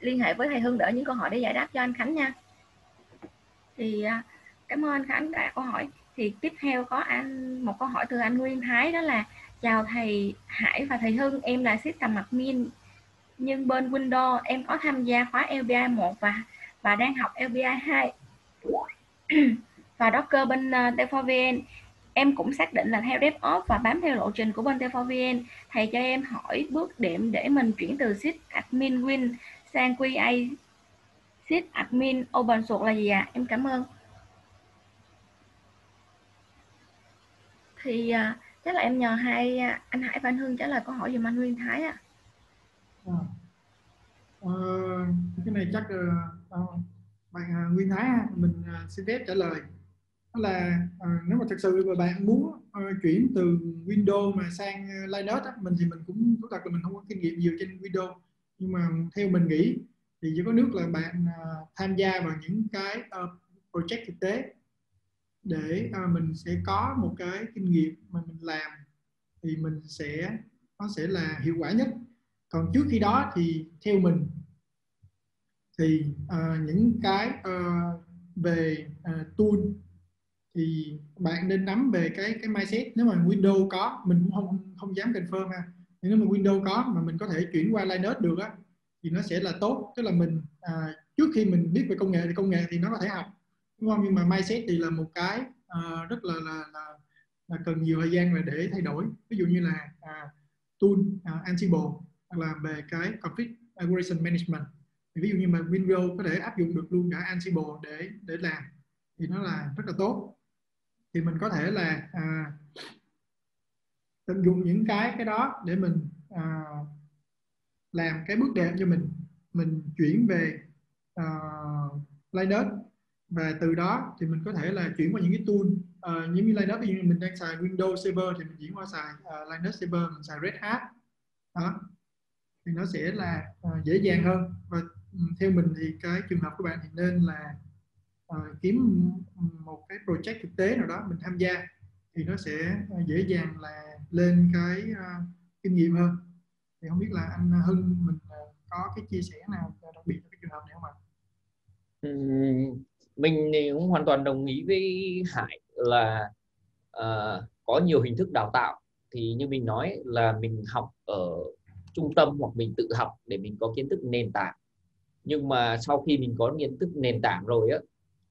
D: liên hệ với thầy Hưng đỡ những câu hỏi để giải đáp cho anh Khánh nha. Thì à, cảm ơn anh Khánh đã câu hỏi. Thì tiếp theo có anh một câu hỏi từ anh Nguyên Thái đó là chào thầy Hải và thầy Hưng, em là system admin nhưng bên Windows em có tham gia khóa LBI 1 và và đang học LBI 2 và Docker bên à, uh, T4VN em cũng xác định là theo DevOps và bám theo lộ trình của bên T4VN thầy cho em hỏi bước điểm để mình chuyển từ sys admin win sang QA sys admin open source là gì ạ à? em cảm ơn thì uh, chắc là em nhờ hai à, anh Hải và anh Hưng trả lời câu hỏi dùm anh Nguyên Thái ạ à.
B: À. Cái này chắc uh, bạn à, Nguyên Thái mình à, xin phép trả lời. Đó là à, nếu mà thật sự mà bạn muốn ờ, chuyển từ Windows mà sang ờ, Linux á, mình thì mình cũng thú thật là mình không có kinh nghiệm nhiều trên Windows nhưng mà theo mình nghĩ thì chỉ có nước là bạn tham gia vào những cái uh, project thực tế để uh, mình sẽ có một cái kinh nghiệm mà mình làm thì mình sẽ nó sẽ là hiệu quả nhất. Còn trước khi đó thì theo mình thì uh, những cái uh, về uh, tool thì bạn nên nắm về cái cái mindset. Nếu mà Windows có mình cũng không không dám confirm ha. Nhưng nếu mà Windows có mà mình có thể chuyển qua Linux được á thì nó sẽ là tốt. Tức là mình uh, trước khi mình biết về công nghệ thì công nghệ thì nó có thể học đúng không? Nhưng mà mindset thì là một cái uh, rất là, là là là cần nhiều thời gian để thay đổi. Ví dụ như là uh, tool uh, Ansible hoặc là về cái config algorithm management ví dụ như mà Windows có thể áp dụng được luôn cả Ansible để để làm thì nó là rất là tốt. Thì mình có thể là à, tận dụng những cái cái đó để mình à, làm cái bước đệm cho mình. Mình chuyển về uh, Linux và từ đó thì mình có thể là chuyển qua những cái tool uh, giống như Linux ví dụ như mình đang xài Windows Server thì mình chuyển qua xài uh, Linux Server mình xài Red Hat. Đó. Thì nó sẽ là uh, dễ dàng hơn và Ừ, theo mình thì cái trường hợp của bạn thì nên là uh, kiếm ừ, một cái project thực tế nào đó mình tham gia thì nó sẽ ờ, dễ dàng là lên cái uh, kinh nghiệm hơn. Thì không biết là anh Hưng mình uh, có cái chia sẻ nào đặc biệt cho cái trường hợp này không ạ?
A: Ừ, mình thì cũng hoàn toàn đồng ý với Hải là uh, có nhiều hình thức đào tạo. Thì như mình nói là mình học ở trung tâm hoặc mình tự học để mình có kiến thức nền tảng nhưng mà sau khi mình có kiến thức nền tảng rồi á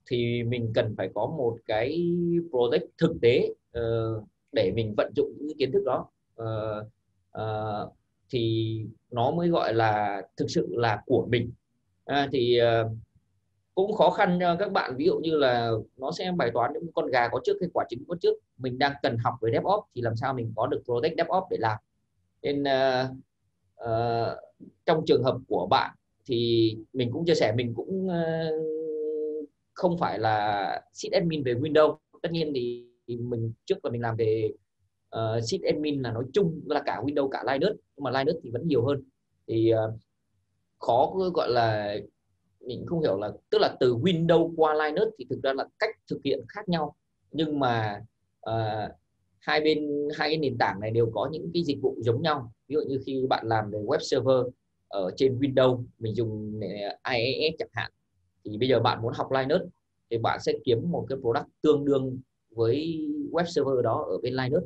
A: thì mình cần phải có một cái project thực tế uh, để mình vận dụng những kiến thức đó. Uh, uh, thì nó mới gọi là thực sự là của mình. À, thì uh, cũng khó khăn cho các bạn ví dụ như là nó sẽ bài toán những con gà có trước hay quả trứng có trước. Mình đang cần học về DevOps thì làm sao mình có được project DevOps để làm. Nên uh, uh, trong trường hợp của bạn thì mình cũng chia sẻ mình cũng uh, không phải là admin về Windows. Tất nhiên thì mình trước là mình làm về ờ, uh, sysadmin là nói chung là cả Windows cả Linux nhưng mà Linux thì vẫn nhiều hơn. Thì uh, khó gọi là mình không hiểu là tức là từ Windows qua Linux thì thực ra là cách thực hiện khác nhau. Nhưng mà uh, hai bên hai cái nền tảng này đều có những cái dịch vụ giống nhau. Ví dụ như khi bạn làm về web server ở trên Windows mình dùng IIS chẳng hạn. Thì bây giờ bạn muốn học Linux thì bạn sẽ kiếm một cái product tương đương với web server đó ở bên Linux.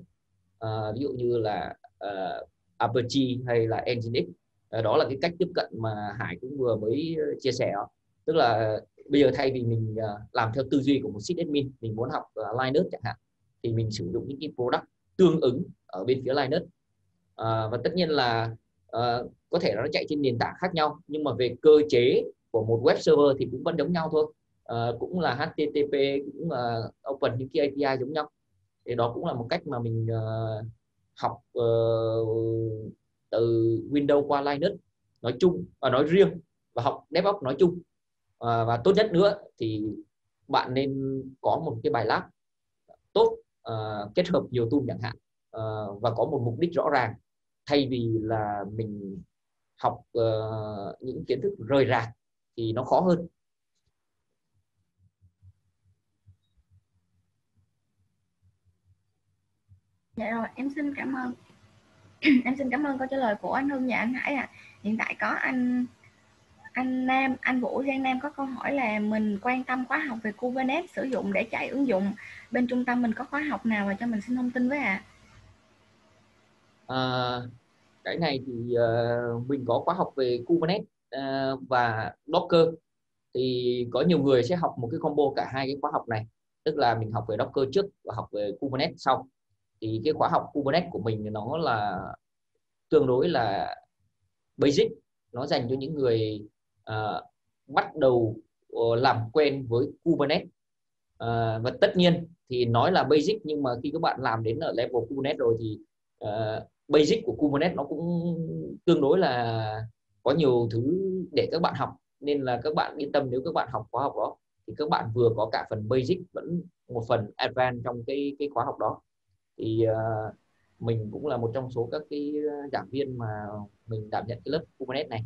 A: À, ví dụ như là uh, Apache hay là Nginx. À, đó là cái cách tiếp cận mà Hải cũng vừa mới ờ, chia sẻ đó. Tức là bây giờ thay vì mình à, làm theo tư duy của một sysadmin mình muốn học à, Linux chẳng hạn thì mình sử dụng những cái product tương ứng ở bên phía Linux. À, và tất nhiên là uh, có thể nó chạy trên nền tảng khác nhau nhưng mà về cơ chế của một web server thì cũng vẫn giống nhau thôi. Uh, cũng là HTTP cũng là open những cái API giống nhau. Thì đó cũng là một cách mà mình uh, học uh, từ Windows qua Linux nói chung và nói riêng và học DevOps nói chung. À, và tốt nhất nữa thì bạn nên có một cái bài lab tốt à, kết hợp nhiều tool chẳng hạn à, và có một mục đích rõ ràng thay vì là mình học uh, những kiến thức rời rạc thì nó khó hơn
D: Dạ rồi, em xin cảm ơn. em xin cảm ơn câu trả lời của anh Hưng và anh Hải ạ. À. Hiện tại có anh anh Nam, anh Vũ Giang Nam có câu hỏi là mình quan tâm khóa học về Kubernetes sử dụng để chạy ứng dụng. Bên trung tâm mình có khóa học nào và cho mình xin thông tin với ạ?
A: À? À, cái này thì uh, mình có khóa học về Kubernetes uh, và Docker. Thì có nhiều người sẽ học một cái combo cả hai cái khóa học này. Tức là mình học về Docker trước và học về Kubernetes sau thì cái khóa học Kubernetes của mình nó là tương đối là basic nó dành cho những người uh, bắt đầu uh, làm quen với Kubernetes uh, và tất nhiên thì nói là basic nhưng mà khi các bạn làm đến ở level Kubernetes rồi thì uh, basic của Kubernetes nó cũng tương đối là có nhiều thứ để các bạn học nên là các bạn yên tâm nếu các bạn học khóa học đó thì các bạn vừa có cả phần basic vẫn một phần advanced trong cái cái khóa học đó thì uh, mình cũng là một trong số các cái giảng viên mà mình đảm nhận cái lớp Kubernetes này.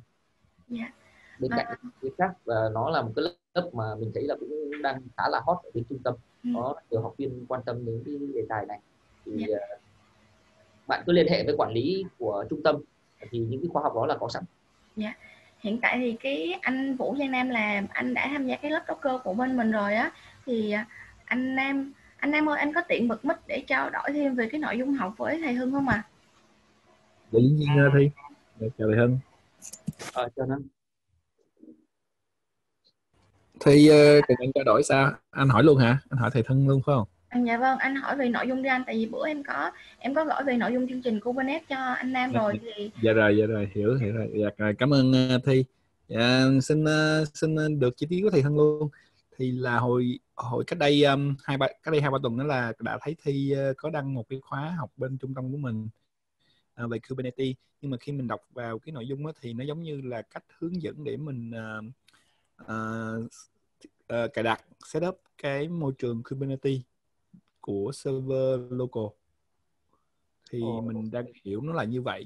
D: Yeah. Dạ
A: bên cạnh à. cái khác và nó là một cái lớp mà mình thấy là cũng đang khá là hot ở bên trung tâm ừ. có nhiều học viên quan tâm đến cái đề tài này thì yeah. Dạ. uh, bạn cứ liên hệ với quản lý của trung tâm thì những cái khóa học đó là có sẵn.
D: Yeah. Dạ. Hiện tại thì cái anh Vũ Giang Nam là anh đã tham gia cái lớp Docker của bên mình rồi á thì à, anh Nam anh Nam ơi anh có tiện bật mic để trao đổi thêm về cái nội dung học với thầy Hưng không ạ? À?
H: Dĩ nhiên Thi. Chào thầy Hưng.
A: Ờ, chào Nam
H: thì uh, cần anh trao đổi sao anh hỏi luôn hả anh hỏi thầy thân luôn phải không
D: anh dạ vâng anh hỏi về nội dung đi anh tại vì bữa em có em có gửi về nội dung chương trình Kubernetes cho anh Nam rồi thì
H: dạ rồi dạ rồi hiểu hiểu rồi. Dạ rồi cảm ơn uh, Thi. Dạ, xin uh, xin được chi tiết của thầy thân luôn. Thì là hồi hồi cách đây um, hai ba cách đây hai ba tuần đó là đã thấy Thi uh, có đăng một cái khóa học bên trung tâm của mình uh, về Kubernetes. Nhưng mà khi mình đọc vào cái nội dung đó, thì nó giống như là cách hướng dẫn để mình uh, uh, uh, cài đặt setup cái môi trường Kubernetes của server local. Thì oh. mình đang hiểu nó là như vậy.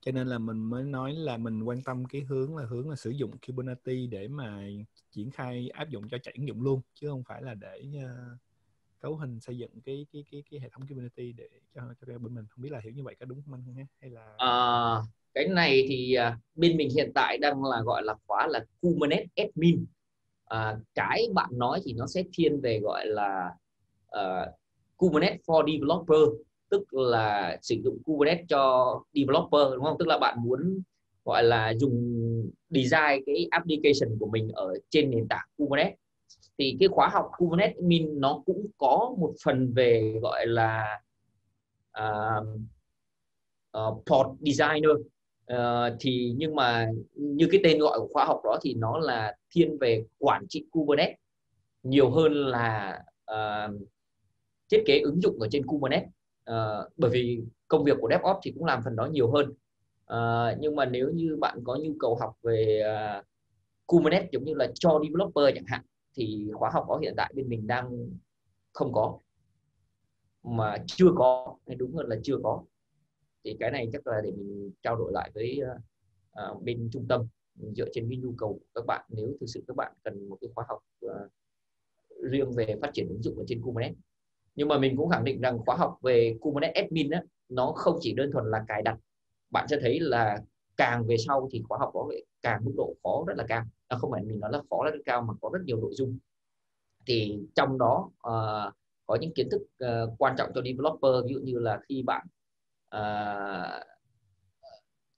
H: Cho nên là mình mới nói là mình quan tâm cái hướng là hướng là sử dụng Kubernetes để mà triển khai áp dụng cho chạy ứng dụng luôn chứ không phải là để uh, cấu hình xây dựng cái cái cái cái hệ thống Kubernetes để cho cho bên mình. Không biết là hiểu như vậy có đúng không anh ha? Hay là
A: à, cái này thì uh, bên mình hiện tại đang là gọi là khóa là Kubernetes admin. À, cái bạn nói thì nó sẽ thiên về gọi là uh, Kubernetes for developer tức là sử dụng Kubernetes cho developer đúng không? Tức là bạn muốn gọi là dùng design cái application của mình ở trên nền tảng Kubernetes. Thì cái khóa học Kubernetes admin nó cũng có một phần về gọi là uh, uh, port designer. Uh, thì nhưng mà như cái tên gọi của khóa học đó thì nó là thiên về quản trị Kubernetes nhiều hơn là uh, thiết kế ứng dụng ở trên Kubernetes. Uh, bởi vì công việc của DevOps thì cũng làm phần đó nhiều hơn. Uh, nhưng mà nếu như bạn có nhu cầu học về uh, Kubernetes giống như là cho developer chẳng hạn thì khóa học đó hiện tại bên mình đang không có. Mà chưa có hay đúng hơn là chưa có. Thì cái này chắc là để mình trao đổi lại với uh, bên trung tâm dựa trên cái nhu cầu của các bạn. Nếu thực sự các bạn cần một cái khóa học uh, riêng về phát triển ứng dụng ở trên Kubernetes nhưng mà mình cũng khẳng định rằng khóa học về Kubernetes admin á, nó không chỉ đơn thuần là cài đặt. Bạn sẽ thấy là càng về sau thì khóa học có càng mức độ khó rất là cao. À, không phải mình nói là khó rất là cao mà có rất nhiều nội dung. Thì trong đó uh, có những kiến thức uh, quan trọng cho developer ví dụ như là khi bạn uh,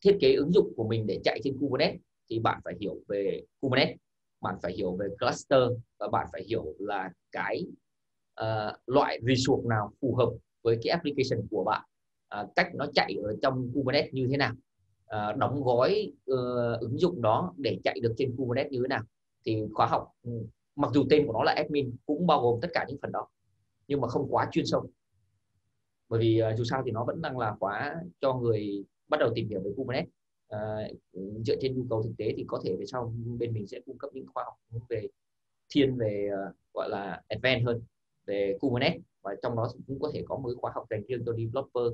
A: thiết kế ứng dụng của mình để chạy trên Kubernetes thì bạn phải hiểu về Kubernetes bạn phải hiểu về cluster và bạn phải hiểu là cái uh, loại resource nào phù hợp với cái application của bạn? Uh, cách nó chạy ở trong Kubernetes như thế nào? Uh, đóng gói uh, ứng dụng đó để chạy được trên Kubernetes như thế nào? Thì khóa học ừ, mặc dù tên của nó là admin cũng bao gồm tất cả những phần đó nhưng mà không quá chuyên sâu. Bởi vì uh, dù sao thì nó vẫn đang là khóa cho người bắt đầu tìm hiểu về Kubernetes. Uh, dựa trên nhu cầu thực tế thì có thể về sau bên mình sẽ cung cấp những khóa học về thiên về uh, gọi là advanced hơn về Kubernetes và trong đó cũng có thể có một khóa học dành riêng cho developer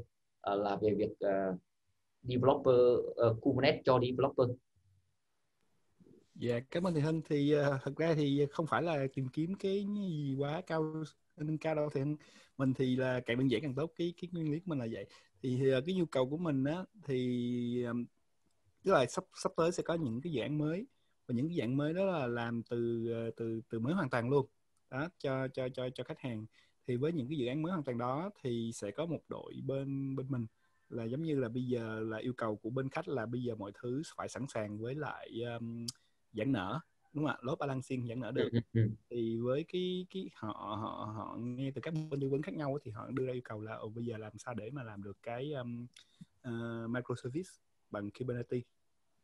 A: uh, là về việc uh, developer uh, Kubernetes cho developer.
H: Dạ, cảm ơn thầy Hân. Thì uh, thật ra thì không phải là tìm kiếm cái gì quá cao nâng cao đâu thì mình thì là càng đơn giản càng tốt cái cái nguyên lý của mình là vậy thì uh, cái nhu cầu của mình á thì um, tức là sắp sắp tới sẽ có những cái dạng mới và những cái dạng mới đó là làm từ từ từ mới hoàn toàn luôn đó cho cho cho cho khách hàng. Thì với những cái dự án mới hoàn toàn đó thì sẽ có một đội bên bên mình. Là giống như là bây giờ là yêu cầu của bên khách là bây giờ mọi thứ phải sẵn sàng với lại um, giãn nở đúng không ạ? Load balancing giãn nở được. Ừ, ừ, ừ. thì với cái cái họ họ họ nghe từ các bên tư vấn khác nhau thì họ đưa ra yêu cầu là Ồ, bây giờ làm sao để mà làm được cái um, uh, microservice bằng Kubernetes?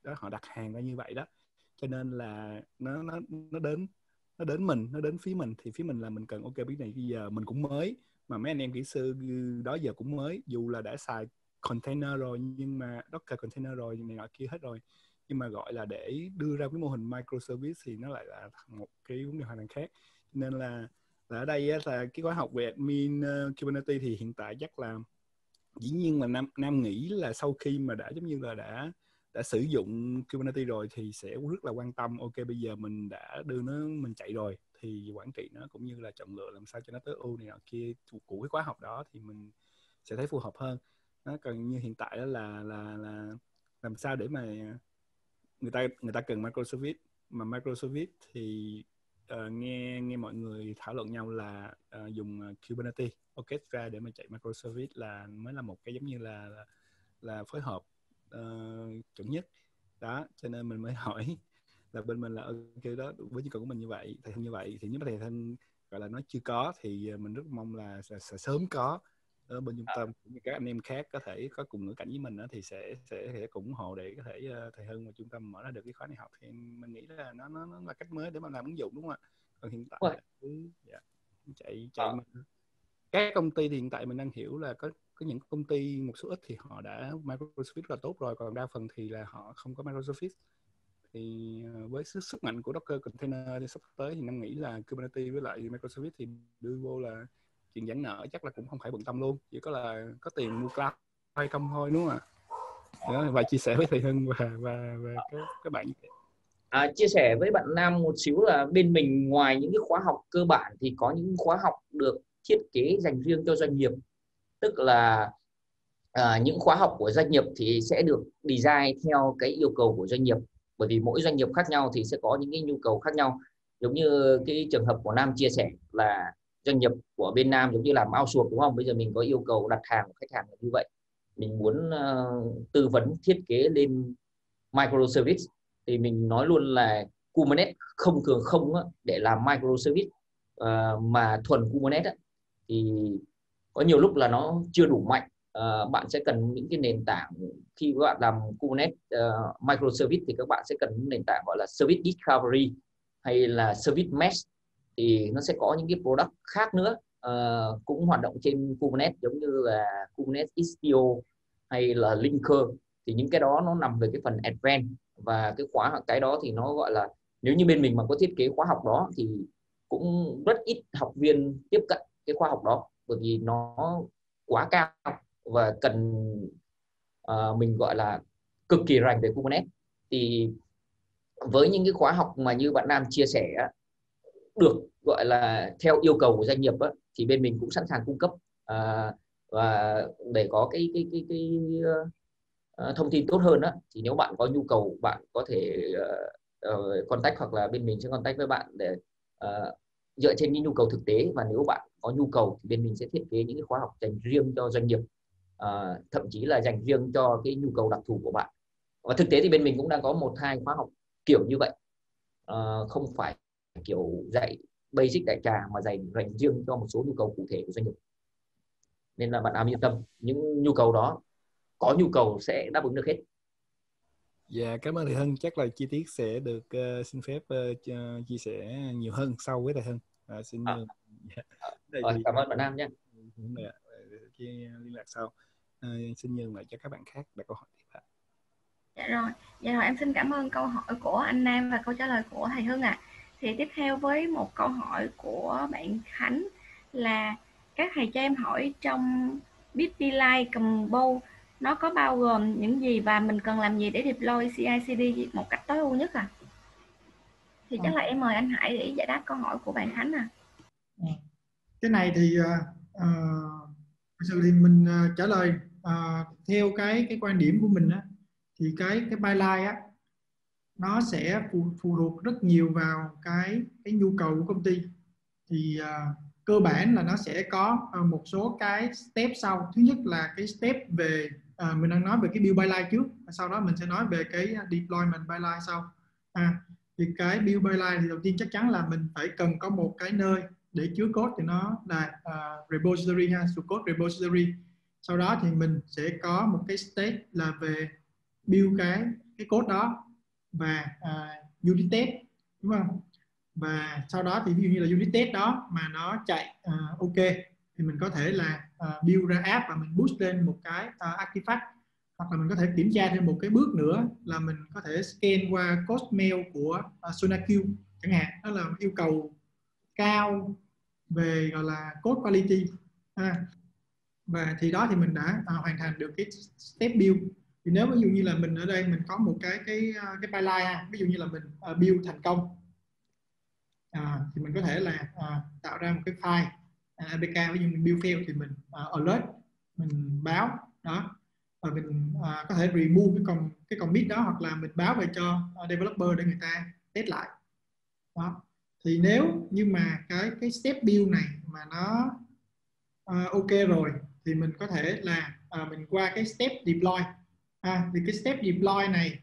H: Đó họ đặt hàng ra như vậy đó. Cho nên là nó nó nó đến nó đến mình nó đến phía mình thì phía mình là mình cần ok biết này bây giờ mình cũng mới. Mà mấy anh em kỹ sư đó giờ cũng mới dù là đã xài container rồi nhưng mà docker container rồi này nọ kia hết rồi. Nhưng mà gọi là để đưa ra cái mô hình microservice thì nó lại là một cái vấn đề hoàn toàn khác. Nên là, là ở đây là cái khóa học về admin uh, Kubernetes thì hiện tại chắc là dĩ nhiên là nam nam nghĩ là sau khi mà đã giống như là đã đã sử dụng Kubernetes rồi thì sẽ rất là quan tâm. Ok bây giờ mình đã đưa nó mình chạy rồi thì quản trị nó cũng như là chọn lựa làm sao cho nó tới ưu này nọ kia của cái khóa học đó thì mình sẽ thấy phù hợp hơn. Nó cần như hiện tại đó là là là làm sao để mà người ta người ta cần microservice mà microservice thì uh, nghe nghe mọi người thảo luận nhau là uh, dùng ờ, Kubernetes. Orchestra để mà chạy microservice là mới là một cái giống như là là, là phối hợp uh, chuẩn nhất. Đó cho nên mình mới hỏi là bên mình là ok đó với nhu cầu của mình như vậy thầy thân như vậy thì nếu mà thầy thân gọi là nó chưa có thì mình rất mong là sẽ, sẽ sớm có. Ở bên trung à. tâm cũng như các anh em khác có thể có cùng ngữ cảnh với mình đó, thì sẽ sẽ sẽ cũng ủng hộ để có thể thầy hơn và trung tâm mở ra được cái khóa này học. Thì mình nghĩ là nó nó, nó là cách mới để mà làm ứng dụng đúng không ạ? Còn hiện tại cứ dạ, chạy chạy à. các công ty thì hiện tại mình đang hiểu là có có những công ty một số ít thì họ đã microservice là tốt rồi còn đa phần thì là họ không có microservice thì ờ, với sức, sức mạnh của Docker container thì sắp tới thì năm nghĩ là Kubernetes với lại microservice thì đưa vô là chuyện giãn nợ chắc là cũng không phải bận tâm luôn chỉ có là có tiền mua cloud hay không thôi đúng không ạ? Đó, và chia sẻ với thầy Hưng và và, và các, các bạn.
A: À, chia sẻ với bạn Nam một xíu là bên mình ngoài những cái khóa học cơ bản thì có những khóa học được thiết kế dành riêng cho doanh nghiệp tức là à, những khóa học của doanh nghiệp thì sẽ được design theo cái yêu cầu của doanh nghiệp. Bởi vì mỗi doanh nghiệp khác nhau thì sẽ có những cái nhu cầu khác nhau. Giống như cái trường hợp của Nam chia sẻ là doanh nghiệp của bên Nam giống như làm ao suộc đúng không? Bây giờ mình có yêu cầu đặt hàng của khách hàng là như vậy. Mình muốn uh, tư vấn thiết kế lên microservice. Thì mình nói luôn là Kubernetes không thường không á, để làm microservice uh, mà thuần Kubernetes á, thì có nhiều lúc là nó chưa đủ mạnh. Uh, bạn sẽ cần những cái nền tảng khi các bạn làm Kubernetes uh, microservice thì các bạn sẽ cần nền tảng gọi là service discovery hay là service mesh. Thì nó sẽ có những cái product khác nữa uh, cũng hoạt động trên Kubernetes giống như là Kubernetes Istio hay là Linker. Thì những cái đó nó nằm về cái phần advanced và cái khóa cái đó thì nó gọi là nếu như bên mình mà có thiết kế khóa học đó thì cũng rất ít học viên tiếp cận cái khóa học đó bởi vì nó quá cao và cần uh, mình gọi là cực kỳ rành về Kubernetes. Thì với những cái khóa học mà như bạn Nam chia sẻ được gọi là theo yêu cầu của doanh nghiệp á, thì bên mình cũng sẵn sàng cung cấp uh, và để có cái cái cái, cái, uh, thông tin tốt hơn á, thì nếu bạn có nhu cầu bạn có thể uh, contact hoặc là bên mình sẽ contact với bạn để uh, dựa trên những nhu cầu thực tế. Và nếu bạn có nhu cầu thì bên mình sẽ thiết kế những cái khóa học dành riêng cho doanh nghiệp uh, thậm chí là dành riêng cho cái nhu cầu đặc thù của bạn. Và thực tế thì bên mình cũng đang có một hai khóa học kiểu như vậy. Uh, không phải kiểu dạy basic đại trà mà dành dành riêng cho một số nhu cầu cụ thể của doanh nghiệp. Nên là bạn am yên tâm những nhu cầu đó có nhu cầu sẽ đáp ứng được hết.
H: Dạ cảm ơn thầy Hân chắc là chi tiết sẽ được uh, xin phép uh, chia sẻ nhiều hơn sau với thầy Hân à, xin à.
A: dạ. À, cảm ơn bạn Nam nhé
H: dạ, liên lạc sau. À, xin nhường lại cho các bạn khác đặt câu hỏi tiếp ạ.
D: Dạ rồi. Dạ rồi em xin cảm ơn câu hỏi của anh Nam và câu trả lời của thầy Hưng ạ. À. thì tiếp theo với một câu hỏi của bạn Khánh là các thầy cho em hỏi trong Bitbuy Combo nó có bao gồm những gì và mình cần làm gì để deploy CI/CD một cách tối ưu nhất à? Thì chắc là em mời anh Hải để giải đáp câu hỏi của bạn Khánh à.
B: Cái này thì uh, sự thì mình uh, trả lời uh, theo cái cái quan điểm của mình á thì cái cái pipeline á nó sẽ phụ, phụ thuộc rất nhiều vào cái cái nhu cầu của công ty. Thì uh, cơ bản là nó sẽ có uh, một số cái step sau. Thứ nhất là cái step về uh, mình đang nói về cái build pipeline trước sau đó mình sẽ nói về cái deployment pipeline sau. À, thì cái build pipeline thì đầu tiên chắc chắn là mình phải cần có một cái nơi để chứa code thì nó là uh, repository ha source code repository. Sau đó thì mình sẽ có một cái state là về build cái cái code đó và uh, unit test đúng không? Và sau đó thì ví dụ như là unit test đó mà nó chạy uh, ok thì mình có thể là uh, build ra app và mình boost lên một cái uh, artifact. Hoặc là mình có thể kiểm tra thêm một cái bước nữa là mình có thể scan qua code mail của uh, SonaQ chẳng hạn. Đó là yêu cầu cao về gọi là code quality ha. và thì đó thì mình đã à, hoàn thành được cái step build. Thì nếu ví dụ như là mình ở đây mình có một cái cái à, cái pipeline ví dụ như là mình uh, build thành công. À, thì mình có thể là à, tạo ra một cái file à, APK ví dụ mình build fail thì mình uh, alert mình báo đó. Và mình à, có thể remove cái con cái commit đó hoặc là mình báo về cho developer để người ta test lại đó thì nếu như mà cái cái step build này mà nó uh, ok rồi thì mình có thể là uh, mình qua cái step deploy. À, thì cái step deploy này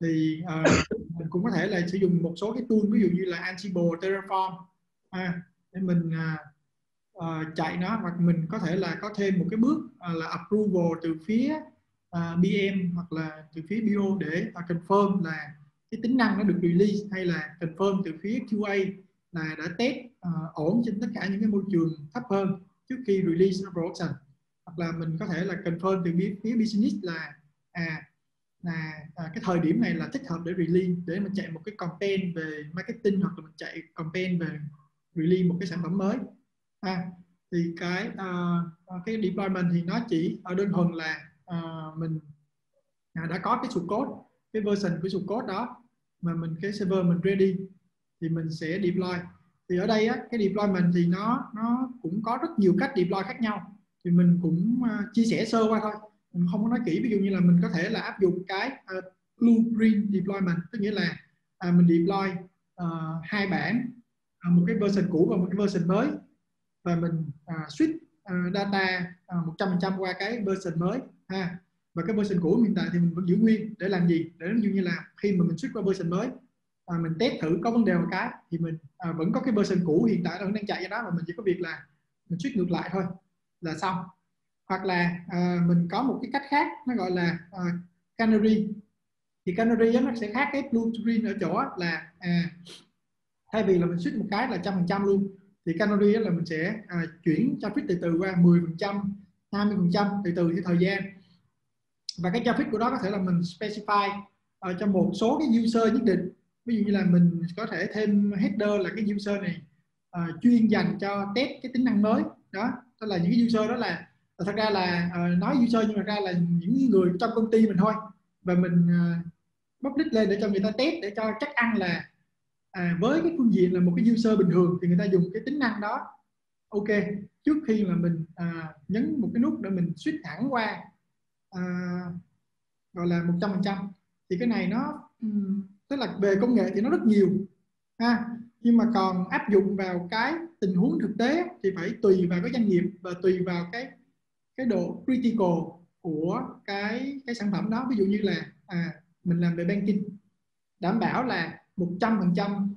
B: thì uh, mình cũng có thể là sử dụng một số cái tool ví dụ như là Ansible, Terraform. À, để mình uh, uh, chạy nó hoặc mình có thể là có thêm một cái bước uh, là approval từ phía uh, BM hoặc là từ phía BO để uh, confirm là cái tính năng nó được release hay là confirm từ phía QA là đã test uh, ổn trên tất cả những cái môi trường thấp hơn trước khi release nó production. Hoặc là mình có thể là confirm từ phía, business là à là à, cái thời điểm này là thích hợp để release để mình chạy một cái campaign về marketing hoặc là mình chạy campaign về release một cái sản phẩm mới. À, thì cái uh, cái deployment thì nó chỉ ở đơn thuần là uh, mình à, đã có cái source code cái version của source code đó mà mình cái server mình ready thì mình sẽ deploy. Thì ở đây á, cái deployment thì nó nó cũng có rất nhiều cách deploy khác nhau. Thì mình cũng uh, chia sẻ sơ qua thôi. Mình không có nói kỹ ví dụ như là mình có thể là áp dụng cái à, uh, blue green deployment. Tức nghĩa là à, mình deploy uh, hai bản uh, một cái version cũ và một cái version mới. Và mình uh, switch uh, data uh, 100% qua cái version mới ha và cái version cũ hiện tại thì mình vẫn giữ nguyên để làm gì? Để ví dụ như là khi mà mình switch qua version mới à, mình test thử có vấn đề một cái thì mình à, vẫn có cái version cũ hiện tại nó vẫn đang chạy ra đó và mình chỉ có việc là mình switch ngược lại thôi là xong. Hoặc là à, mình có một cái cách khác nó gọi là à, canary. Thì canary nó sẽ khác cái blue green ở chỗ là à, thay vì là mình switch một cái là trăm phần trăm luôn thì canary là mình sẽ à, chuyển cho traffic từ từ qua 10 phần trăm 20 phần trăm từ từ theo thời gian và cái traffic của đó có thể là mình specify uh, cho một số cái user nhất định. Ví dụ như là mình có thể thêm header là cái user này uh, chuyên dành cho test cái tính năng mới. Đó tức là những cái user đó là ờ, thật ra là uh, nói user nhưng mà ra là những người trong công ty mình thôi. Và mình uh, public lên để cho người ta test để cho chắc ăn là à, với cái phương diện là một cái user bình thường thì người ta dùng cái tính năng đó. Ok trước khi mà mình à, nhấn một cái nút để mình switch thẳng qua à, gọi là một trăm phần trăm. Thì cái này nó ừ, tức là về công nghệ thì nó rất nhiều ha. Nhưng mà còn áp dụng vào cái tình huống thực tế thì phải tùy vào cái doanh nghiệp và tùy vào cái cái độ critical của cái cái sản phẩm đó. Ví dụ như là à, mình làm về banking đảm bảo là một trăm phần trăm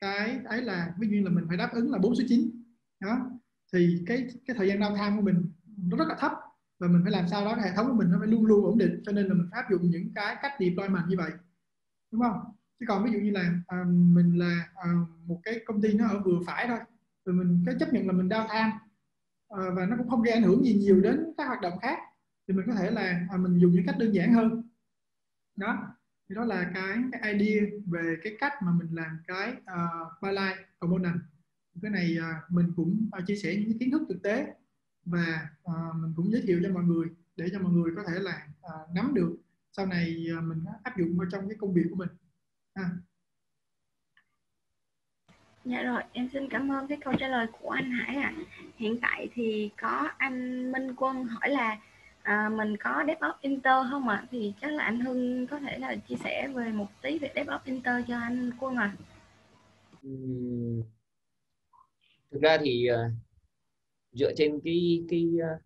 B: cái ấy là ví dụ như là mình phải đáp ứng là 4 số 9 đó. Thì cái cái thời gian downtime của mình nó rất là thấp và mình phải làm sao đó hệ thống của mình nó phải luôn luôn ổn định. Cho nên là mình phải áp dụng những cái cách deployment như vậy. Đúng không? Chứ còn ví dụ như là à, mình là à, một cái công ty nó ở vừa phải thôi rồi mình có chấp nhận là mình đau tham à, và nó cũng không gây ảnh hưởng gì nhiều đến các hoạt động khác thì mình có thể là à, mình dùng những cách đơn giản hơn. Đó. Thì đó là cái cái idea về cái cách mà mình làm cái à, uh, pipeline component. Cái này uh, mình cũng uh, chia sẻ những kiến thức thực tế và uh, mình cũng giới thiệu cho mọi người để cho mọi người có thể là uh, nắm được sau này uh, mình áp dụng vào trong cái công việc của mình à.
D: Dạ rồi, em xin cảm ơn cái câu trả lời của anh Hải ạ. À. Hiện tại thì có anh Minh Quân hỏi là à, mình có DevOps Inter không ạ? À? Thì chắc là anh Hưng có thể là chia sẻ về một tí về DevOps Inter cho anh Quân à.
A: Thực ra thì uh, dựa trên cái cái uh,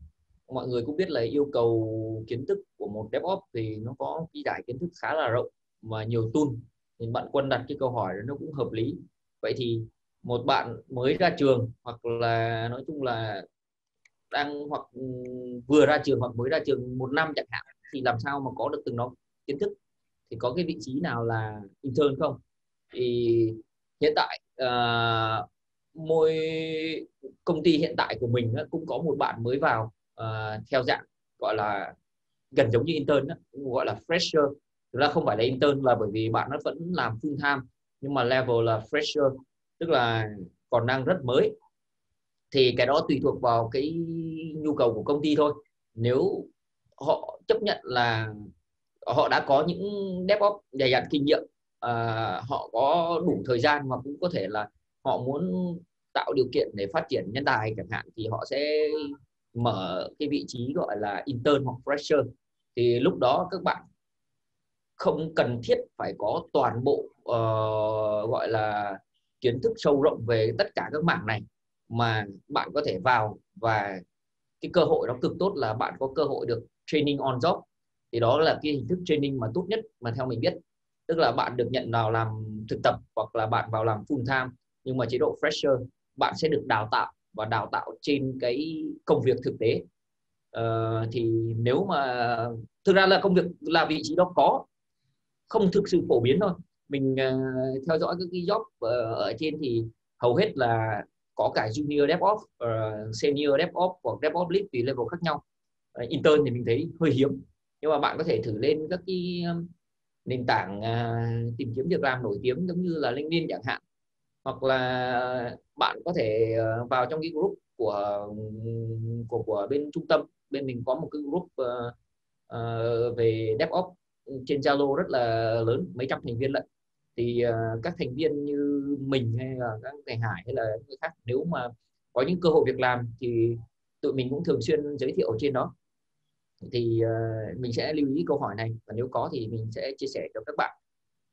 A: mọi người cũng biết là yêu cầu kiến thức của một DevOps thì nó có cái giải kiến thức khá là rộng và nhiều tool. Thì bạn quân đặt cái câu hỏi nó cũng hợp lý. Vậy thì một bạn mới ra trường hoặc là nói chung là đang hoặc ừ, vừa ra trường hoặc mới ra trường một năm chẳng hạn thì làm sao mà có được từng đó kiến thức? Thì có cái vị trí nào là intern không? Thì hiện tại uh, mỗi công ty hiện tại của mình cũng có một bạn mới vào uh, theo dạng gọi là gần giống như intern đó, gọi là fresher. Thực ra không phải là intern là bởi vì bạn nó vẫn làm full time nhưng mà level là fresher tức là còn đang rất mới. Thì cái đó tùy thuộc vào cái nhu cầu của công ty thôi. Nếu họ chấp nhận là họ đã có những DevOps dày dặn kinh nghiệm uh, họ có đủ thời gian mà cũng có thể là họ muốn tạo điều kiện để phát triển nhân tài chẳng hạn thì họ sẽ mở cái vị trí gọi là intern hoặc fresher. Thì lúc đó các bạn không cần thiết phải có toàn bộ uh, gọi là kiến thức sâu rộng về tất cả các mảng này mà bạn có thể vào và cái cơ hội đó cực tốt là bạn có cơ hội được training on job. Thì đó là cái hình thức training mà tốt nhất mà theo mình biết. Tức là bạn được nhận vào làm thực tập hoặc là bạn vào làm full time nhưng mà chế độ fresher bạn sẽ được đào tạo và đào tạo trên cái công việc thực tế uh, thì nếu mà thực ra là công việc là vị trí đó có không thực sự phổ biến thôi mình uh, theo dõi các cái job uh, ở trên thì hầu hết là có cả junior DevOps, uh, senior DevOps hoặc DevOps lead tùy level khác nhau. Uh, intern thì mình thấy hơi hiếm. Nhưng mà bạn có thể thử lên các cái nền tảng uh, tìm kiếm việc làm nổi tiếng giống như là LinkedIn chẳng hạn. Hoặc là bạn có thể ờ, vào trong cái group của của của bên trung tâm. Bên mình có một cái group uh, uh, về DevOps trên Zalo rất là lớn mấy trăm thành viên lận. Thì uh, các thành viên như mình hay là các thầy Hải hay là người khác nếu mà có những cơ hội việc làm thì tụi mình cũng thường xuyên giới thiệu trên đó. Thì uh, mình sẽ lưu ý câu hỏi này và nếu có thì mình sẽ chia sẻ cho các bạn.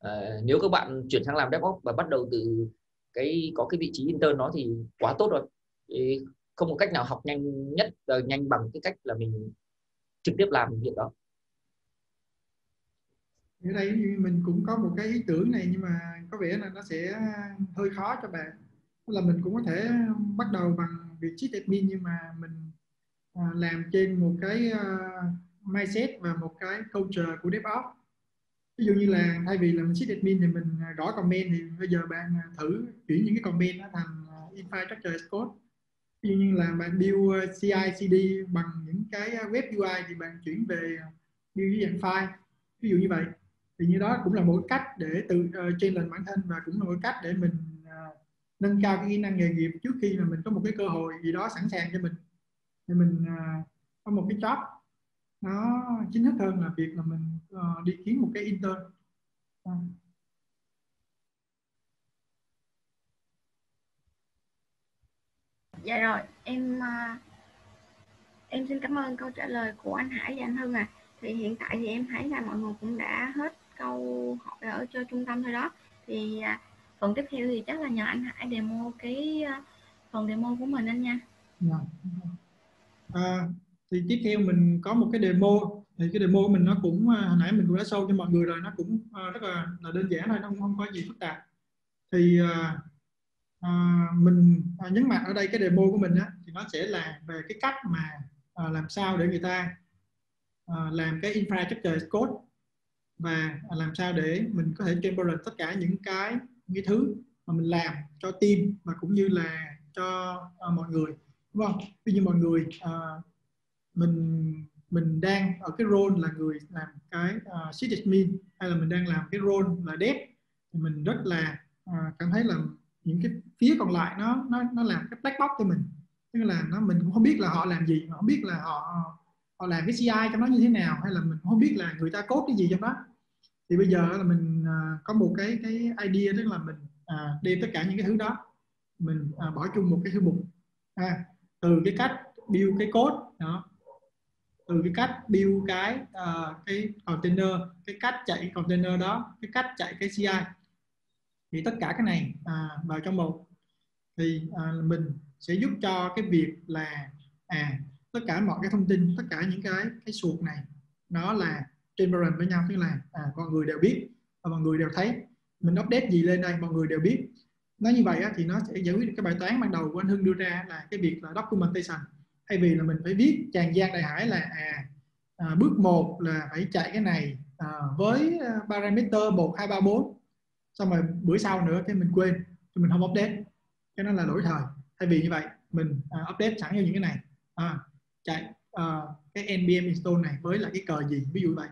A: Uh, nếu các bạn chuyển sang làm DevOps và bắt đầu từ cái có cái vị trí intern nó thì quá tốt rồi. Thì không có cách nào học nhanh nhất uh, nhanh bằng cái cách là mình trực tiếp làm việc đó.
B: Ở đây mình cũng có một cái ý tưởng này nhưng mà có vẻ là nó sẽ hơi khó cho bạn. Là mình cũng có thể bắt đầu bằng việc trí admin nhưng mà mình à, làm trên một cái à, mindset và một cái culture của DevOps ví dụ như là thay vì là mình cheat admin thì mình à, gõ comment thì bây giờ bạn à, thử chuyển những cái comment đó thành à, infrastructure as code. Ví dụ như là bạn build CI CD bằng những cái web UI thì bạn chuyển về build dưới dạng file. Ví dụ như vậy. Thì như đó cũng là một cách để tự uh, train lên bản thân và cũng là một cách để mình uh, nâng cao cái kỹ năng nghề nghiệp trước khi mà mình có một cái cơ hội gì đó sẵn sàng cho mình. Thì mình uh, có một cái job nó chính thức hơn là việc là mình uh, đi kiếm một cái intern uh.
D: dạ rồi em uh, em xin cảm ơn câu trả lời của anh Hải và anh Hưng à thì hiện tại thì em thấy là mọi người cũng đã hết câu hỏi ở cho trung tâm thôi đó thì à, phần tiếp theo thì chắc là nhờ anh Hải demo cái à, phần demo của mình anh nha
B: dạ. à, thì tiếp theo mình có một cái demo thì cái demo của mình nó cũng à, hồi nãy mình cũng đã show cho mọi người rồi nó cũng à, rất là, là đơn giản thôi nó không, không có gì phức tạp thì à, à, mình à, nhấn mạnh ở đây cái demo của mình á, thì nó sẽ là về cái cách mà à, làm sao để người ta à, làm cái infrastructure code và làm sao để mình có thể transparent tất cả những cái những cái thứ mà mình làm cho team và cũng như là cho uh, mọi người đúng không? Ví như mọi người mình mình đang ở cái role là người làm cái uh, sysadmin hay là mình đang làm cái role là dev. Thì mình rất là uh, cảm thấy là những cái phía còn lại nó nó nó làm cái black box cho mình. Tức là nó mình cũng không biết là họ làm gì không biết là họ họ làm cái CI trong đó như thế nào hay là mình không biết là người ta cốt cái gì trong đó thì bây giờ là mình uh, có một cái cái idea tức là mình uh, đem tất cả những cái thứ đó mình uh, bỏ chung một cái thư mục. À, từ cái cách build cái code đó từ cái cách build cái uh, cái container cái cách chạy container đó cái cách chạy cái CI thì tất cả cái này uh, vào trong một. Thì uh, mình sẽ giúp cho cái việc là à tất cả mọi cái thông tin tất cả những cái cái suột này nó là transparent với nhau tức là à, mọi người đều biết và mọi người đều thấy. Mình update gì lên đây mọi người đều biết. Nói như vậy á, thì nó sẽ giải quyết được cái bài toán ban đầu của anh Hưng đưa ra là cái việc là documentation thay vì là mình phải viết tràn gian đại hải là à, à bước 1 là phải chạy cái này à, với à, parameter 1 2 3 4 xong rồi bữa sau nữa cái mình quên thì mình không update. Cái nó là lỗi thời. Thay vì như vậy mình à, update sẵn cho những cái này. À, chạy à, cái npm install này với lại cái cờ gì ví dụ vậy.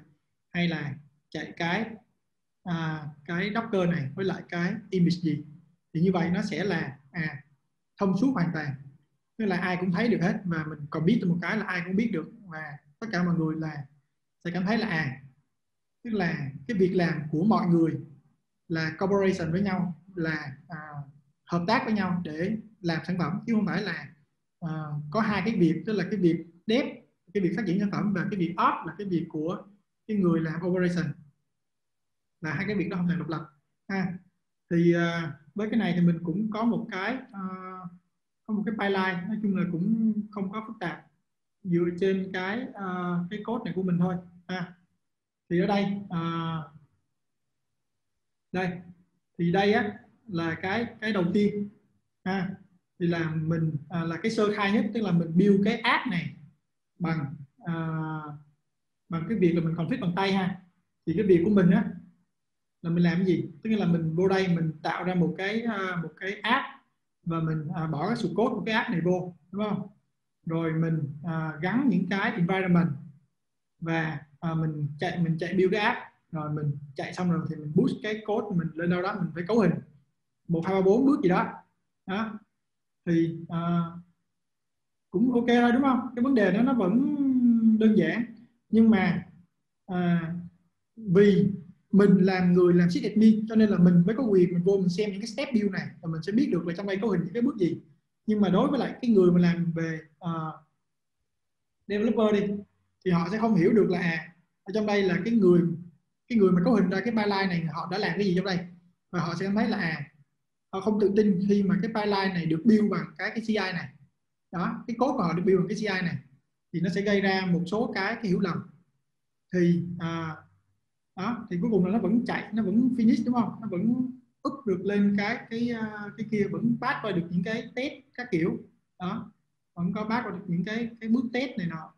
B: Hay là chạy cái à, cái docker này với lại cái image gì. Thì như vậy nó sẽ là à thông suốt hoàn toàn tức là ai cũng thấy được hết. Và mình còn biết được một cái là ai cũng biết được. Và tất cả mọi người là sẽ cảm thấy là à tức là cái việc làm của mọi người là collaboration với nhau là à, hợp tác với nhau để làm sản phẩm chứ không phải là à, có hai cái việc tức là cái việc dev cái việc phát triển sản phẩm và cái việc op là cái việc của cái người làm operation. Là hai cái việc đó không thể độc lập. Ha thì à, với cái này thì mình cũng có một cái à, có một cái pipeline nói chung là cũng không có phức tạp. Dựa trên cái uh, cái code này của mình thôi ha. Thì ở đây uh, đây. Thì đây á là cái cái đầu tiên ha. Thì là mình à, là cái sơ khai nhất tức là mình build cái app này bằng à, bằng cái việc là mình config bằng tay ha. Thì cái việc của mình á là mình làm cái gì? Tức là mình vô đây mình tạo ra một cái một cái app và mình à, bỏ cái source code của cái app này vô đúng không? Rồi mình à, gắn những cái environment và à, mình chạy mình chạy build cái app. Rồi mình chạy xong rồi thì mình boost cái code mình lên đâu đó mình phải cấu hình. Một hai ba bốn bước gì đó. Đó. Thì à, cũng ok thôi đúng không? Cái vấn đề đó nó vẫn đơn giản. Nhưng mà à, vì mình làm người làm sysadmin cho nên là mình mới có quyền mình vô mình xem những cái step build này và mình sẽ biết được là trong đây có hình những cái bước gì. Nhưng mà đối với lại cái người mà làm về uh, developer đi thì họ sẽ không hiểu được là à, ở trong đây là cái người cái người mà cấu hình ra cái pipeline này họ đã làm cái gì trong đây? Và họ sẽ thấy là à họ không tự tin khi mà cái pipeline này được build bằng cái cái CI này. Đó cái code của họ được build bằng cái CI này. Thì nó sẽ gây ra một số cái cái hiểu lầm. Thì à, đó thì cuối cùng là nó vẫn chạy nó vẫn finish đúng không? Nó vẫn up được lên cái cái à, cái kia vẫn pass qua được những cái test các kiểu. Đó vẫn có pass qua được những cái cái bước test này nọ.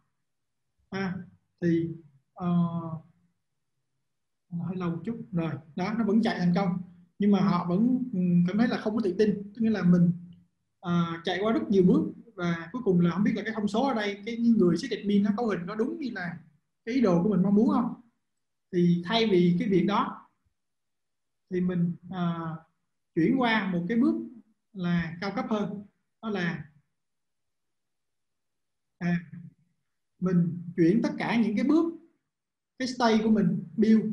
B: À, thì uh, hơi lâu một chút. Rồi đó nó vẫn chạy thành công. Nhưng mà họ vẫn ừ, cảm thấy là không có tự tin. Tức nghĩa là mình uh, chạy qua rất nhiều bước và cuối cùng là không biết là cái thông số ở đây cái người xác định pin nó cấu hình nó đúng như là cái ý đồ của mình mong muốn không? Thì thay vì cái việc đó thì mình à, chuyển qua một cái bước là cao cấp hơn. Đó là à, mình chuyển tất cả những cái bước cái stay của mình build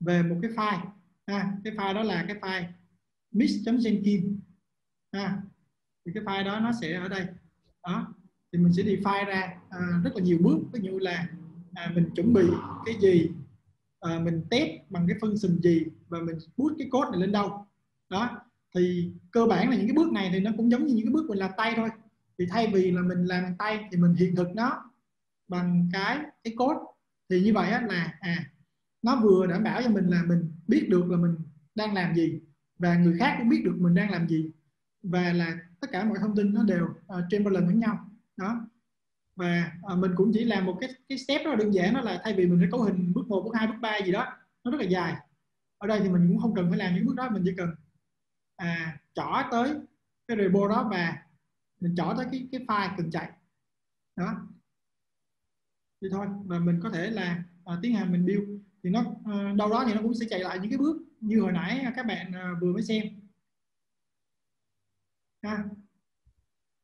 B: về một cái file. À, cái file đó là cái file mix.jenkins à, thì cái file đó nó sẽ ở đây. Đó thì mình sẽ define ra à, rất là nhiều bước. Ví dụ là à, mình chuẩn bị cái gì à, mình test bằng cái function gì và mình boost cái code này lên đâu. Đó thì cơ bản là những cái bước này thì nó cũng giống như những cái bước mình làm tay thôi. Thì thay vì là mình làm bằng tay thì mình hiện thực nó bằng cái cái code. Thì như vậy á, là à nó vừa đảm bảo cho mình là mình biết được là mình đang làm gì và người khác cũng biết được mình đang làm gì. Và là tất cả mọi thông tin nó đều uh, trên lần với nhau. Đó và à, mình cũng chỉ làm một cái cái step rất là đơn giản đó là thay vì mình phải cấu hình bước 1, bước 2, bước 3 gì đó nó rất là dài. Ở đây thì mình cũng không cần phải làm những bước đó mình chỉ cần à, chỏ tới cái repo đó và mình chỏ tới cái cái file cần chạy. Đó. Thì thôi và mình có thể là à, tiến hành mình build thì nó à, đâu đó thì nó cũng sẽ chạy lại những cái bước như hồi nãy các bạn à, vừa mới xem. Ha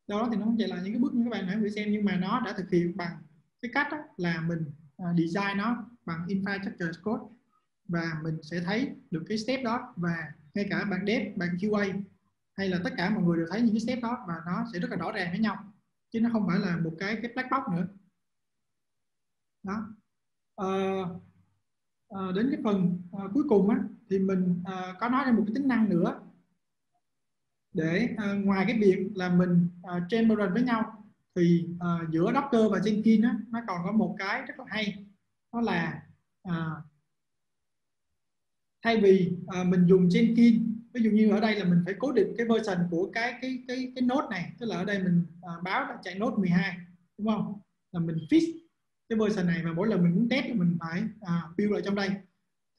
B: đó thì nó không chỉ là những cái bước như các bạn nãy vừa xem nhưng mà nó đã thực hiện bằng cái cách đó là mình à, design nó bằng infrastructure code. Và mình sẽ thấy được cái step đó và ngay cả bạn dev bạn QA hay là tất cả mọi người đều thấy những cái step đó và nó sẽ rất là rõ ràng với nhau. Chứ nó không phải là một cái cái black box nữa. Đó. À, à, đến cái phần à, cuối cùng á thì mình à, có nói thêm một cái tính năng nữa. Để à, ngoài cái việc là mình À, uh, transparent với nhau thì uh, giữa Docker và Jenkins á, nó còn có một cái rất là hay. Đó là uh, thay vì uh, mình dùng Jenkins ví dụ như ở đây là mình phải cố định cái version của cái cái cái cái nốt này tức là ở đây mình uh, báo là chạy nốt 12 đúng không? Là mình fix cái version này mà mỗi lần mình muốn test thì mình phải uh, build lại trong đây.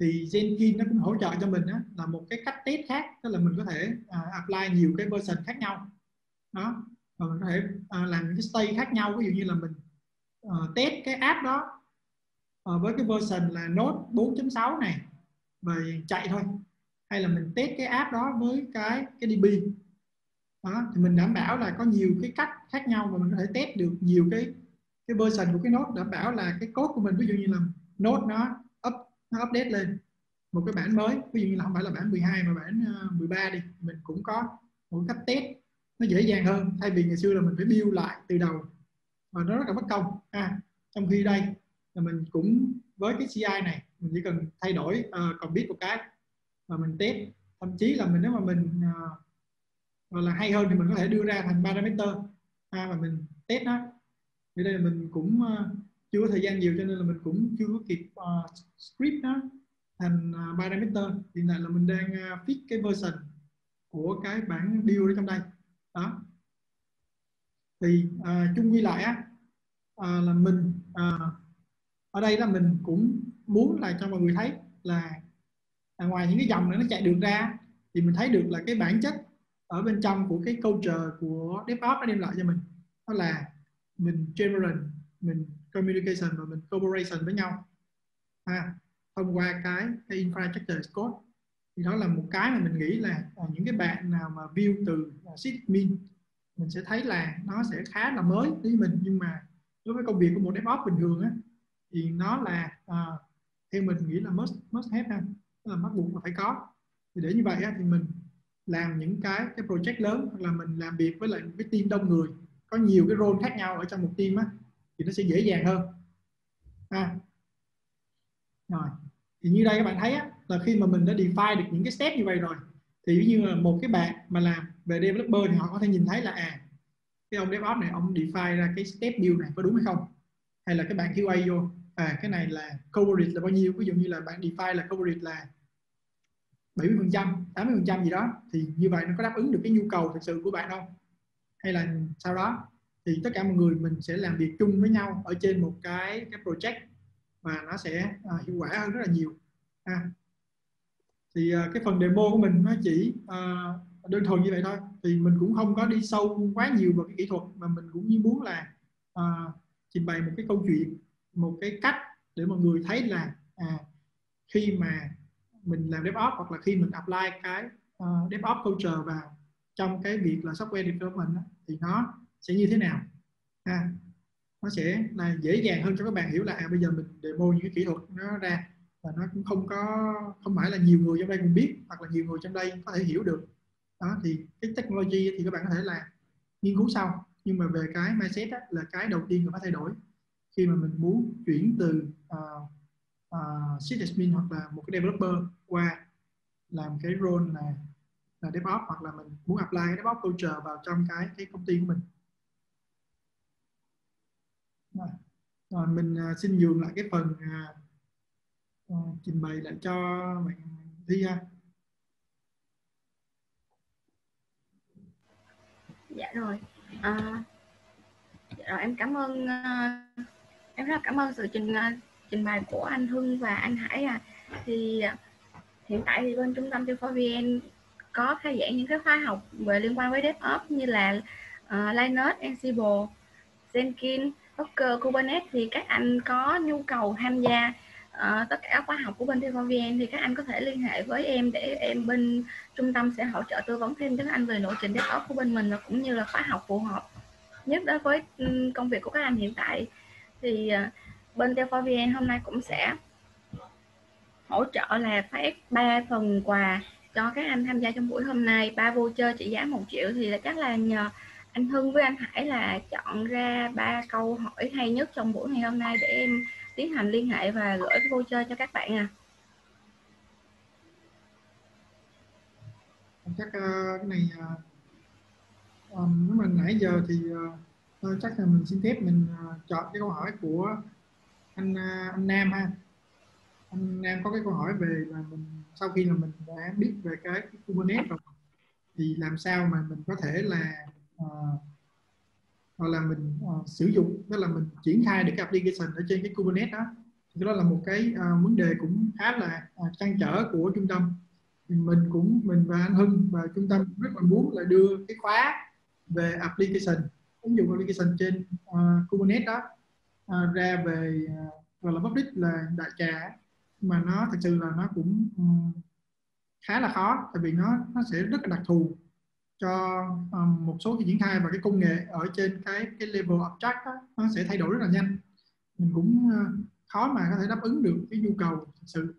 B: Thì Jenkins nó cũng hỗ trợ cho mình đó, là một cái cách test khác tức là mình có thể uh, apply nhiều cái version khác nhau. Đó và mình có thể uh, làm những cái stay khác nhau ví dụ như là mình uh, test cái app đó uh, với cái version là Node 4.6 này và chạy thôi. Hay là mình test cái app đó với cái cái DB đó thì mình đảm bảo là có nhiều cái cách khác nhau và mình có thể test được nhiều cái cái version của cái node đảm bảo là cái code của mình ví dụ như là node nó up nó update lên một cái bản mới ví dụ như là không phải là bản 12 mà bản ờ, 13 đi mình cũng có một cách test nó dễ dàng hơn thay vì ngày xưa là mình phải build lại từ đầu. Và nó rất là mất công à, trong khi đây là mình cũng với cái CI này mình chỉ cần thay đổi ờ, uh, còn biết một cái và mình test. Thậm chí là mình nếu mà mình uh, là hay hơn thì mình có thể đưa ra thành parameter à, và mình test nó. Thì đây là mình cũng uh, chưa có thời gian nhiều cho nên là mình cũng chưa có kịp uh, script nó thành uh, parameter. Hiện tại là mình đang uh, fix cái version của cái bản build ở trong đây đó. Thì à, chung quy lại á à, là mình à, ở đây là mình cũng muốn là cho mọi người thấy là à, ngoài những cái dòng này nó chạy được ra thì mình thấy được là cái bản chất ở bên trong của cái culture của DevOps nó đem lại cho mình. Đó là mình generate mình communication và mình collaboration với nhau. À, thông qua cái, cái infrastructure code thì đó là một cái mà mình nghĩ là ờ, những cái bạn nào mà view từ ờ, sysadmin mình sẽ thấy là nó sẽ khá là mới với mình nhưng mà đối với công việc của một DevOps bình thường á thì nó là uh, theo mình nghĩ là must must have ha là bắt buộc là phải có thì để như vậy á, thì mình làm những cái cái project lớn hoặc là mình làm việc với lại một cái team đông người có nhiều cái role khác nhau ở trong một team á thì nó sẽ dễ dàng hơn à. rồi thì như đây các bạn thấy á, là khi mà mình đã define được những cái step như vậy rồi thì ví như là một cái bạn mà làm về developer thì họ có thể nhìn thấy là à cái ông DevOps này ông define ra cái step build này có đúng hay không? Hay là cái bạn QA vô à cái này là coverage là bao nhiêu? Ví dụ như là bạn define là coverage là 70 phần trăm 80 phần trăm gì đó thì như vậy nó có đáp ứng được cái nhu cầu thực sự của bạn không? Hay là sau đó? Thì tất cả mọi người mình sẽ làm việc chung với nhau ở trên một cái cái project và nó sẽ à, hiệu quả hơn rất là nhiều. À, thì uh, cái phần demo của mình nó chỉ uh, đơn thuần như vậy thôi. Thì mình cũng không có đi sâu quá nhiều vào cái kỹ thuật mà mình cũng như muốn là uh, trình bày một cái câu chuyện một cái cách để mọi người thấy là à, khi mà mình làm DevOps hoặc là khi mình apply cái uh, DevOps culture vào trong cái việc là software development đó, thì nó sẽ như thế nào? À, nó sẽ là dễ dàng hơn cho các bạn hiểu là à, bây giờ mình demo những cái kỹ thuật nó ra và nó cũng không có không phải là nhiều người trong đây cũng biết hoặc là nhiều người trong đây có thể hiểu được. Đó thì cái technology thì các bạn có thể là nghiên cứu sau. Nhưng mà về cái mindset á, là cái đầu tiên phải thay đổi khi mà mình muốn chuyển từ ờ, ờ, uh, uh, sysadmin hoặc là một cái developer qua làm cái role là là DevOps hoặc là mình muốn apply cái DevOps culture vào trong cái cái công ty của mình. Rồi, rồi mình uh, xin dừng lại cái phần uh, Ờ, trình bày lại cho bạn Thi ha.
D: Dạ rồi. À, dạ rồi em cảm ơn uh, em rất là cảm ơn sự trình uh, trình bày của anh Hưng và anh Hải à thì hiện tại thì bên trung tâm tiêu phó VN có khai giảng những cái khóa học về liên quan với DevOps như là uh, Linux, Ansible, Jenkins, Docker, Kubernetes. Thì các anh có nhu cầu tham gia uh, tất cả khóa học của bên TevaVN thì các anh có thể liên hệ với em để em bên trung tâm sẽ hỗ trợ tư vấn thêm cho các anh về lộ trình DevOps của bên mình và cũng như là khóa học phù hợp. Nhất đối với công việc của các anh hiện tại thì uh, bên TevaVN hôm nay cũng sẽ hỗ trợ là phát ba phần quà cho các anh tham gia trong buổi hôm nay. Ba voucher trị giá một triệu thì là chắc là nhờ anh Hưng với anh Hải là chọn ra ba câu hỏi hay nhất trong buổi ngày hôm nay để em tiến hành liên hệ và gửi cái voucher cho các bạn à.
B: Chắc ờ, cái này ờ, ờ, nếu mà nãy giờ thì chắc là mình xin phép mình chọn cái câu hỏi của anh anh Nam ha. Anh Nam có cái câu hỏi về là mình sau khi là mình đã biết về cái, cái Kubernetes rồi thì làm sao mà mình có thể là uh, hoặc là mình uh, sử dụng đó là mình triển khai được cái application ở trên cái Kubernetes đó. Thì đó là một cái uh, vấn đề cũng khá là uh, trăn trở của trung tâm. Thì mình cũng mình và anh Hưng và trung tâm rất là muốn là đưa cái khóa về application ứng dụng application trên uh, Kubernetes đó uh, ra về uh, gọi là public là đại trà. Mà nó thật sự là nó cũng um, khá là khó tại vì nó nó sẽ rất là đặc thù cho um, một số cái triển khai và cái công nghệ ở trên cái cái level abstract đó, nó sẽ thay đổi rất là nhanh. Mình cũng uh, khó mà có thể đáp ứng được cái nhu cầu thực sự.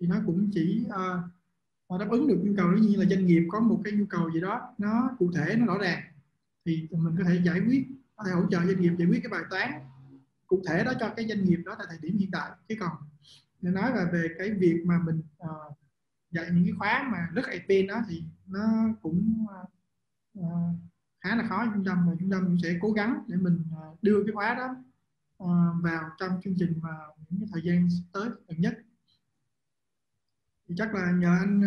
B: Thì nó cũng chỉ uh, đáp ứng được nhu cầu đương như là doanh nghiệp có một cái nhu cầu gì đó nó cụ thể nó rõ ràng thì mình có thể giải quyết có thể hỗ trợ doanh nghiệp giải quyết cái bài toán cụ thể đó cho cái doanh nghiệp đó tại thời điểm hiện tại. Chứ còn để nói là về cái việc mà mình uh, dạy những cái khóa mà rất IP đó thì nó cũng uh, uh, khá là khó trung tâm và trung tâm cũng sẽ cố gắng để mình uh, đưa cái khóa đó uh, vào trong chương trình vào những cái thời gian tới gần nhất. Thì chắc là nhờ anh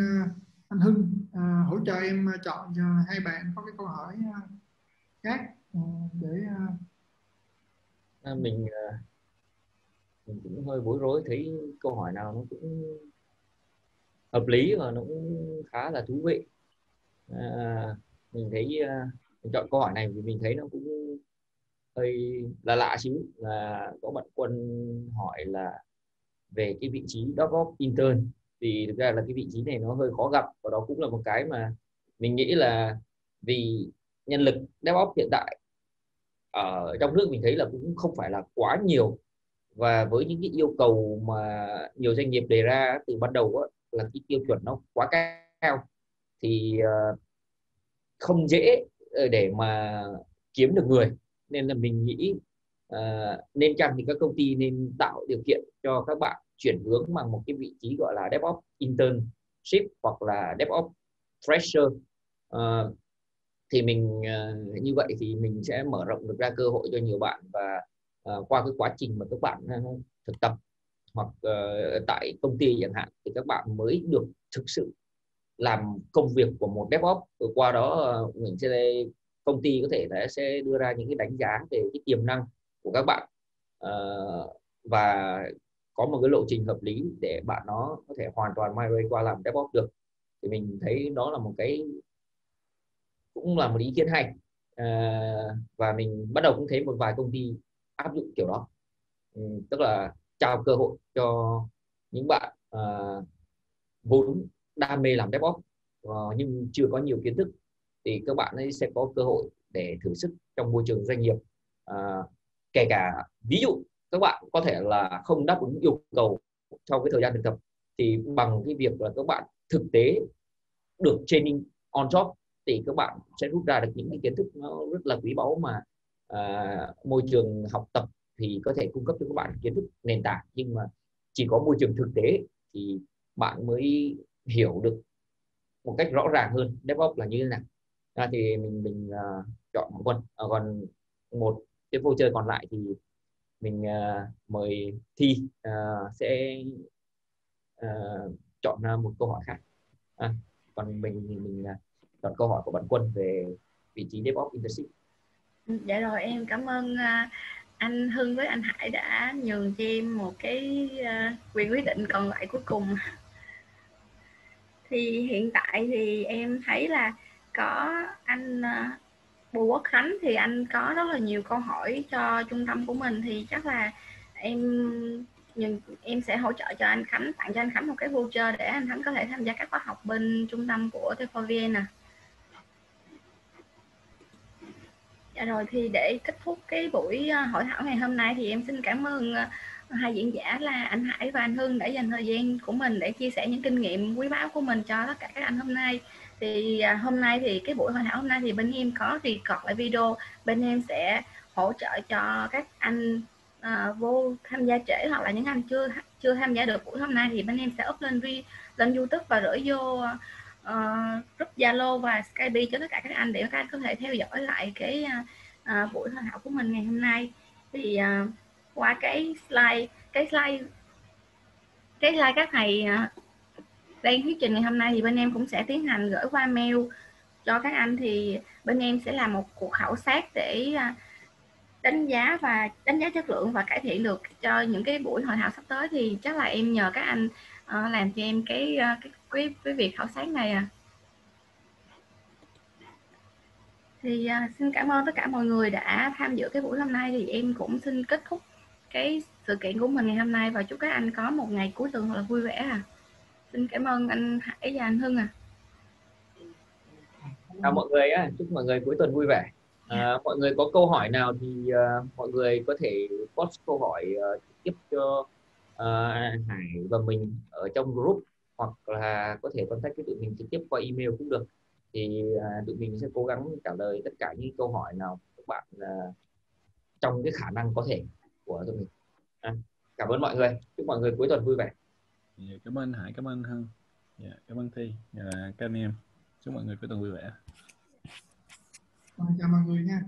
B: anh Hưng uh, hỗ trợ em chọn cho hai bạn có cái câu hỏi uh, khác uh, để uh...
A: à, mình uh, mình cũng hơi bối rối thấy câu hỏi nào nó cũng hợp lý và nó cũng khá là thú vị. À, mình thấy ờ, mình chọn câu hỏi này vì mình thấy nó cũng hơi là lạ xíu. Là có bạn quân hỏi là về cái vị trí DevOps intern. Thì thực ra là cái vị trí này nó hơi khó gặp và đó cũng là một cái mà mình nghĩ là vì nhân lực DevOps hiện tại ở trong nước mình thấy là cũng không phải là quá nhiều. Và với những cái yêu cầu mà nhiều doanh nghiệp đề ra từ ban đầu đó, là cái tiêu chuẩn nó quá cao. Thì uh, không dễ ờ, để mà kiếm được người. Nên là mình nghĩ uh, nên chăng thì các công ty nên tạo điều kiện cho các bạn chuyển hướng bằng một cái vị trí gọi là DevOps internship hoặc là DevOps fresher. Uh, thì mình uh, như vậy thì mình sẽ mở rộng được ra cơ hội cho nhiều bạn và uh, qua cái quá trình mà các bạn uh, thực tập hoặc uh, tại công ty chẳng hạn thì các bạn mới được thực sự làm công việc của một DevOps. Rồi qua đó ờ, mình sẽ công ty có thể là sẽ đưa ra những cái đánh giá về cái tiềm năng của các bạn. Uh, và có một cái lộ trình hợp lý để bạn nó có thể hoàn toàn migrate qua làm DevOps được. Thì mình thấy đó là một cái cũng là một ý kiến hay. Ờ, và mình bắt đầu cũng thấy một vài công ty áp dụng kiểu đó. Ừ, tức là trao cơ hội cho những bạn à, vốn đam mê làm DevOps uh, nhưng chưa có nhiều kiến thức thì các bạn ấy sẽ có cơ hội để thử sức trong môi trường doanh nghiệp. À, kể cả ví dụ các bạn có thể là không đáp ứng yêu cầu trong cái thời gian thực tập thì bằng cái việc là các bạn thực tế được training on job thì các bạn sẽ rút ra được những cái kiến thức nó rất là quý báu mà à, môi trường học tập thì có thể cung cấp cho các bạn kiến thức nền tảng. Nhưng mà chỉ có môi trường thực tế thì bạn mới hiểu được một cách rõ ràng hơn. DevOps là như thế nào? À, thì mình mình uh, chọn một quân à, còn một cái voucher còn lại thì mình uh, mời thi uh, à, sẽ uh, chọn uh, một câu hỏi khác. À, còn mình thì mình uh, chọn câu hỏi của bạn quân về vị trí DevOps internship.
D: Dạ rồi em cảm ơn uh, anh Hưng với anh Hải đã nhường cho em một cái uh, quyền quyết định còn lại cuối cùng thì hiện tại thì em thấy là có anh ờ, Bùi Quốc Khánh thì anh có rất là nhiều câu hỏi cho trung tâm của mình thì chắc là em nhưng em sẽ hỗ trợ cho anh Khánh, tặng cho anh Khánh một cái voucher để anh Khánh có thể tham gia các khóa học bên trung tâm của T4VN nè. Dạ rồi, thì để kết thúc cái buổi ờ, hội thảo ngày hôm nay thì em xin cảm ơn ờ, hai diễn giả là anh Hải và anh Hưng đã dành thời gian của mình để chia sẻ những kinh nghiệm quý báu của mình cho tất cả các anh hôm nay. Thì à, hôm nay thì cái buổi hội thảo hôm nay thì bên em có record lại video. Bên em sẽ hỗ trợ cho các anh à, vô tham gia trễ hoặc là những anh chưa chưa tham gia được buổi hôm nay thì bên em sẽ up lên vi lên YouTube và gửi vô uh, group Zalo và Skype cho tất cả các anh để các anh có thể theo dõi lại cái uh, buổi hội thảo của mình ngày hôm nay. Thì uh, qua cái slide cái slide cái slide các thầy à, đang thuyết trình ngày hôm nay thì bên em cũng sẽ tiến hành gửi qua mail cho các anh. Thì bên em sẽ làm một cuộc khảo sát để à, đánh giá và đánh giá chất lượng và cải thiện được cho những cái buổi hội thảo sắp tới. Thì chắc là em nhờ các anh à, làm cho em cái cái, cái cái việc khảo sát này à. Thì xin cảm ơn tất cả mọi người đã tham dự cái buổi hôm nay. Thì em cũng xin kết thúc cái sự kiện của mình ngày hôm nay. Và chúc các anh có một ngày cuối tuần thật là vui vẻ à. Xin cảm ơn anh Hải và anh Hưng à.
A: Chào mọi người á chúc mọi người cuối tuần vui vẻ. À, mọi người có câu hỏi nào thì uh, mọi người có thể post câu hỏi uh, tiếp cho uh, Hải và mình ở trong group. Hoặc là có thể contact với tụi mình trực tiếp qua email cũng được. Thì uh, tụi mình sẽ cố gắng trả lời tất cả những câu hỏi nào các bạn uh, trong cái khả năng có thể của tụi mình à, cảm ơn mọi người. Chúc mọi người cuối tuần vui vẻ.
H: Yeah, dạ, cảm ơn Hải cảm ơn Hưng yeah, dạ, cảm ơn Thi yeah, các anh em. Chúc mọi người cuối tuần vui vẻ.
B: Chào mọi người nha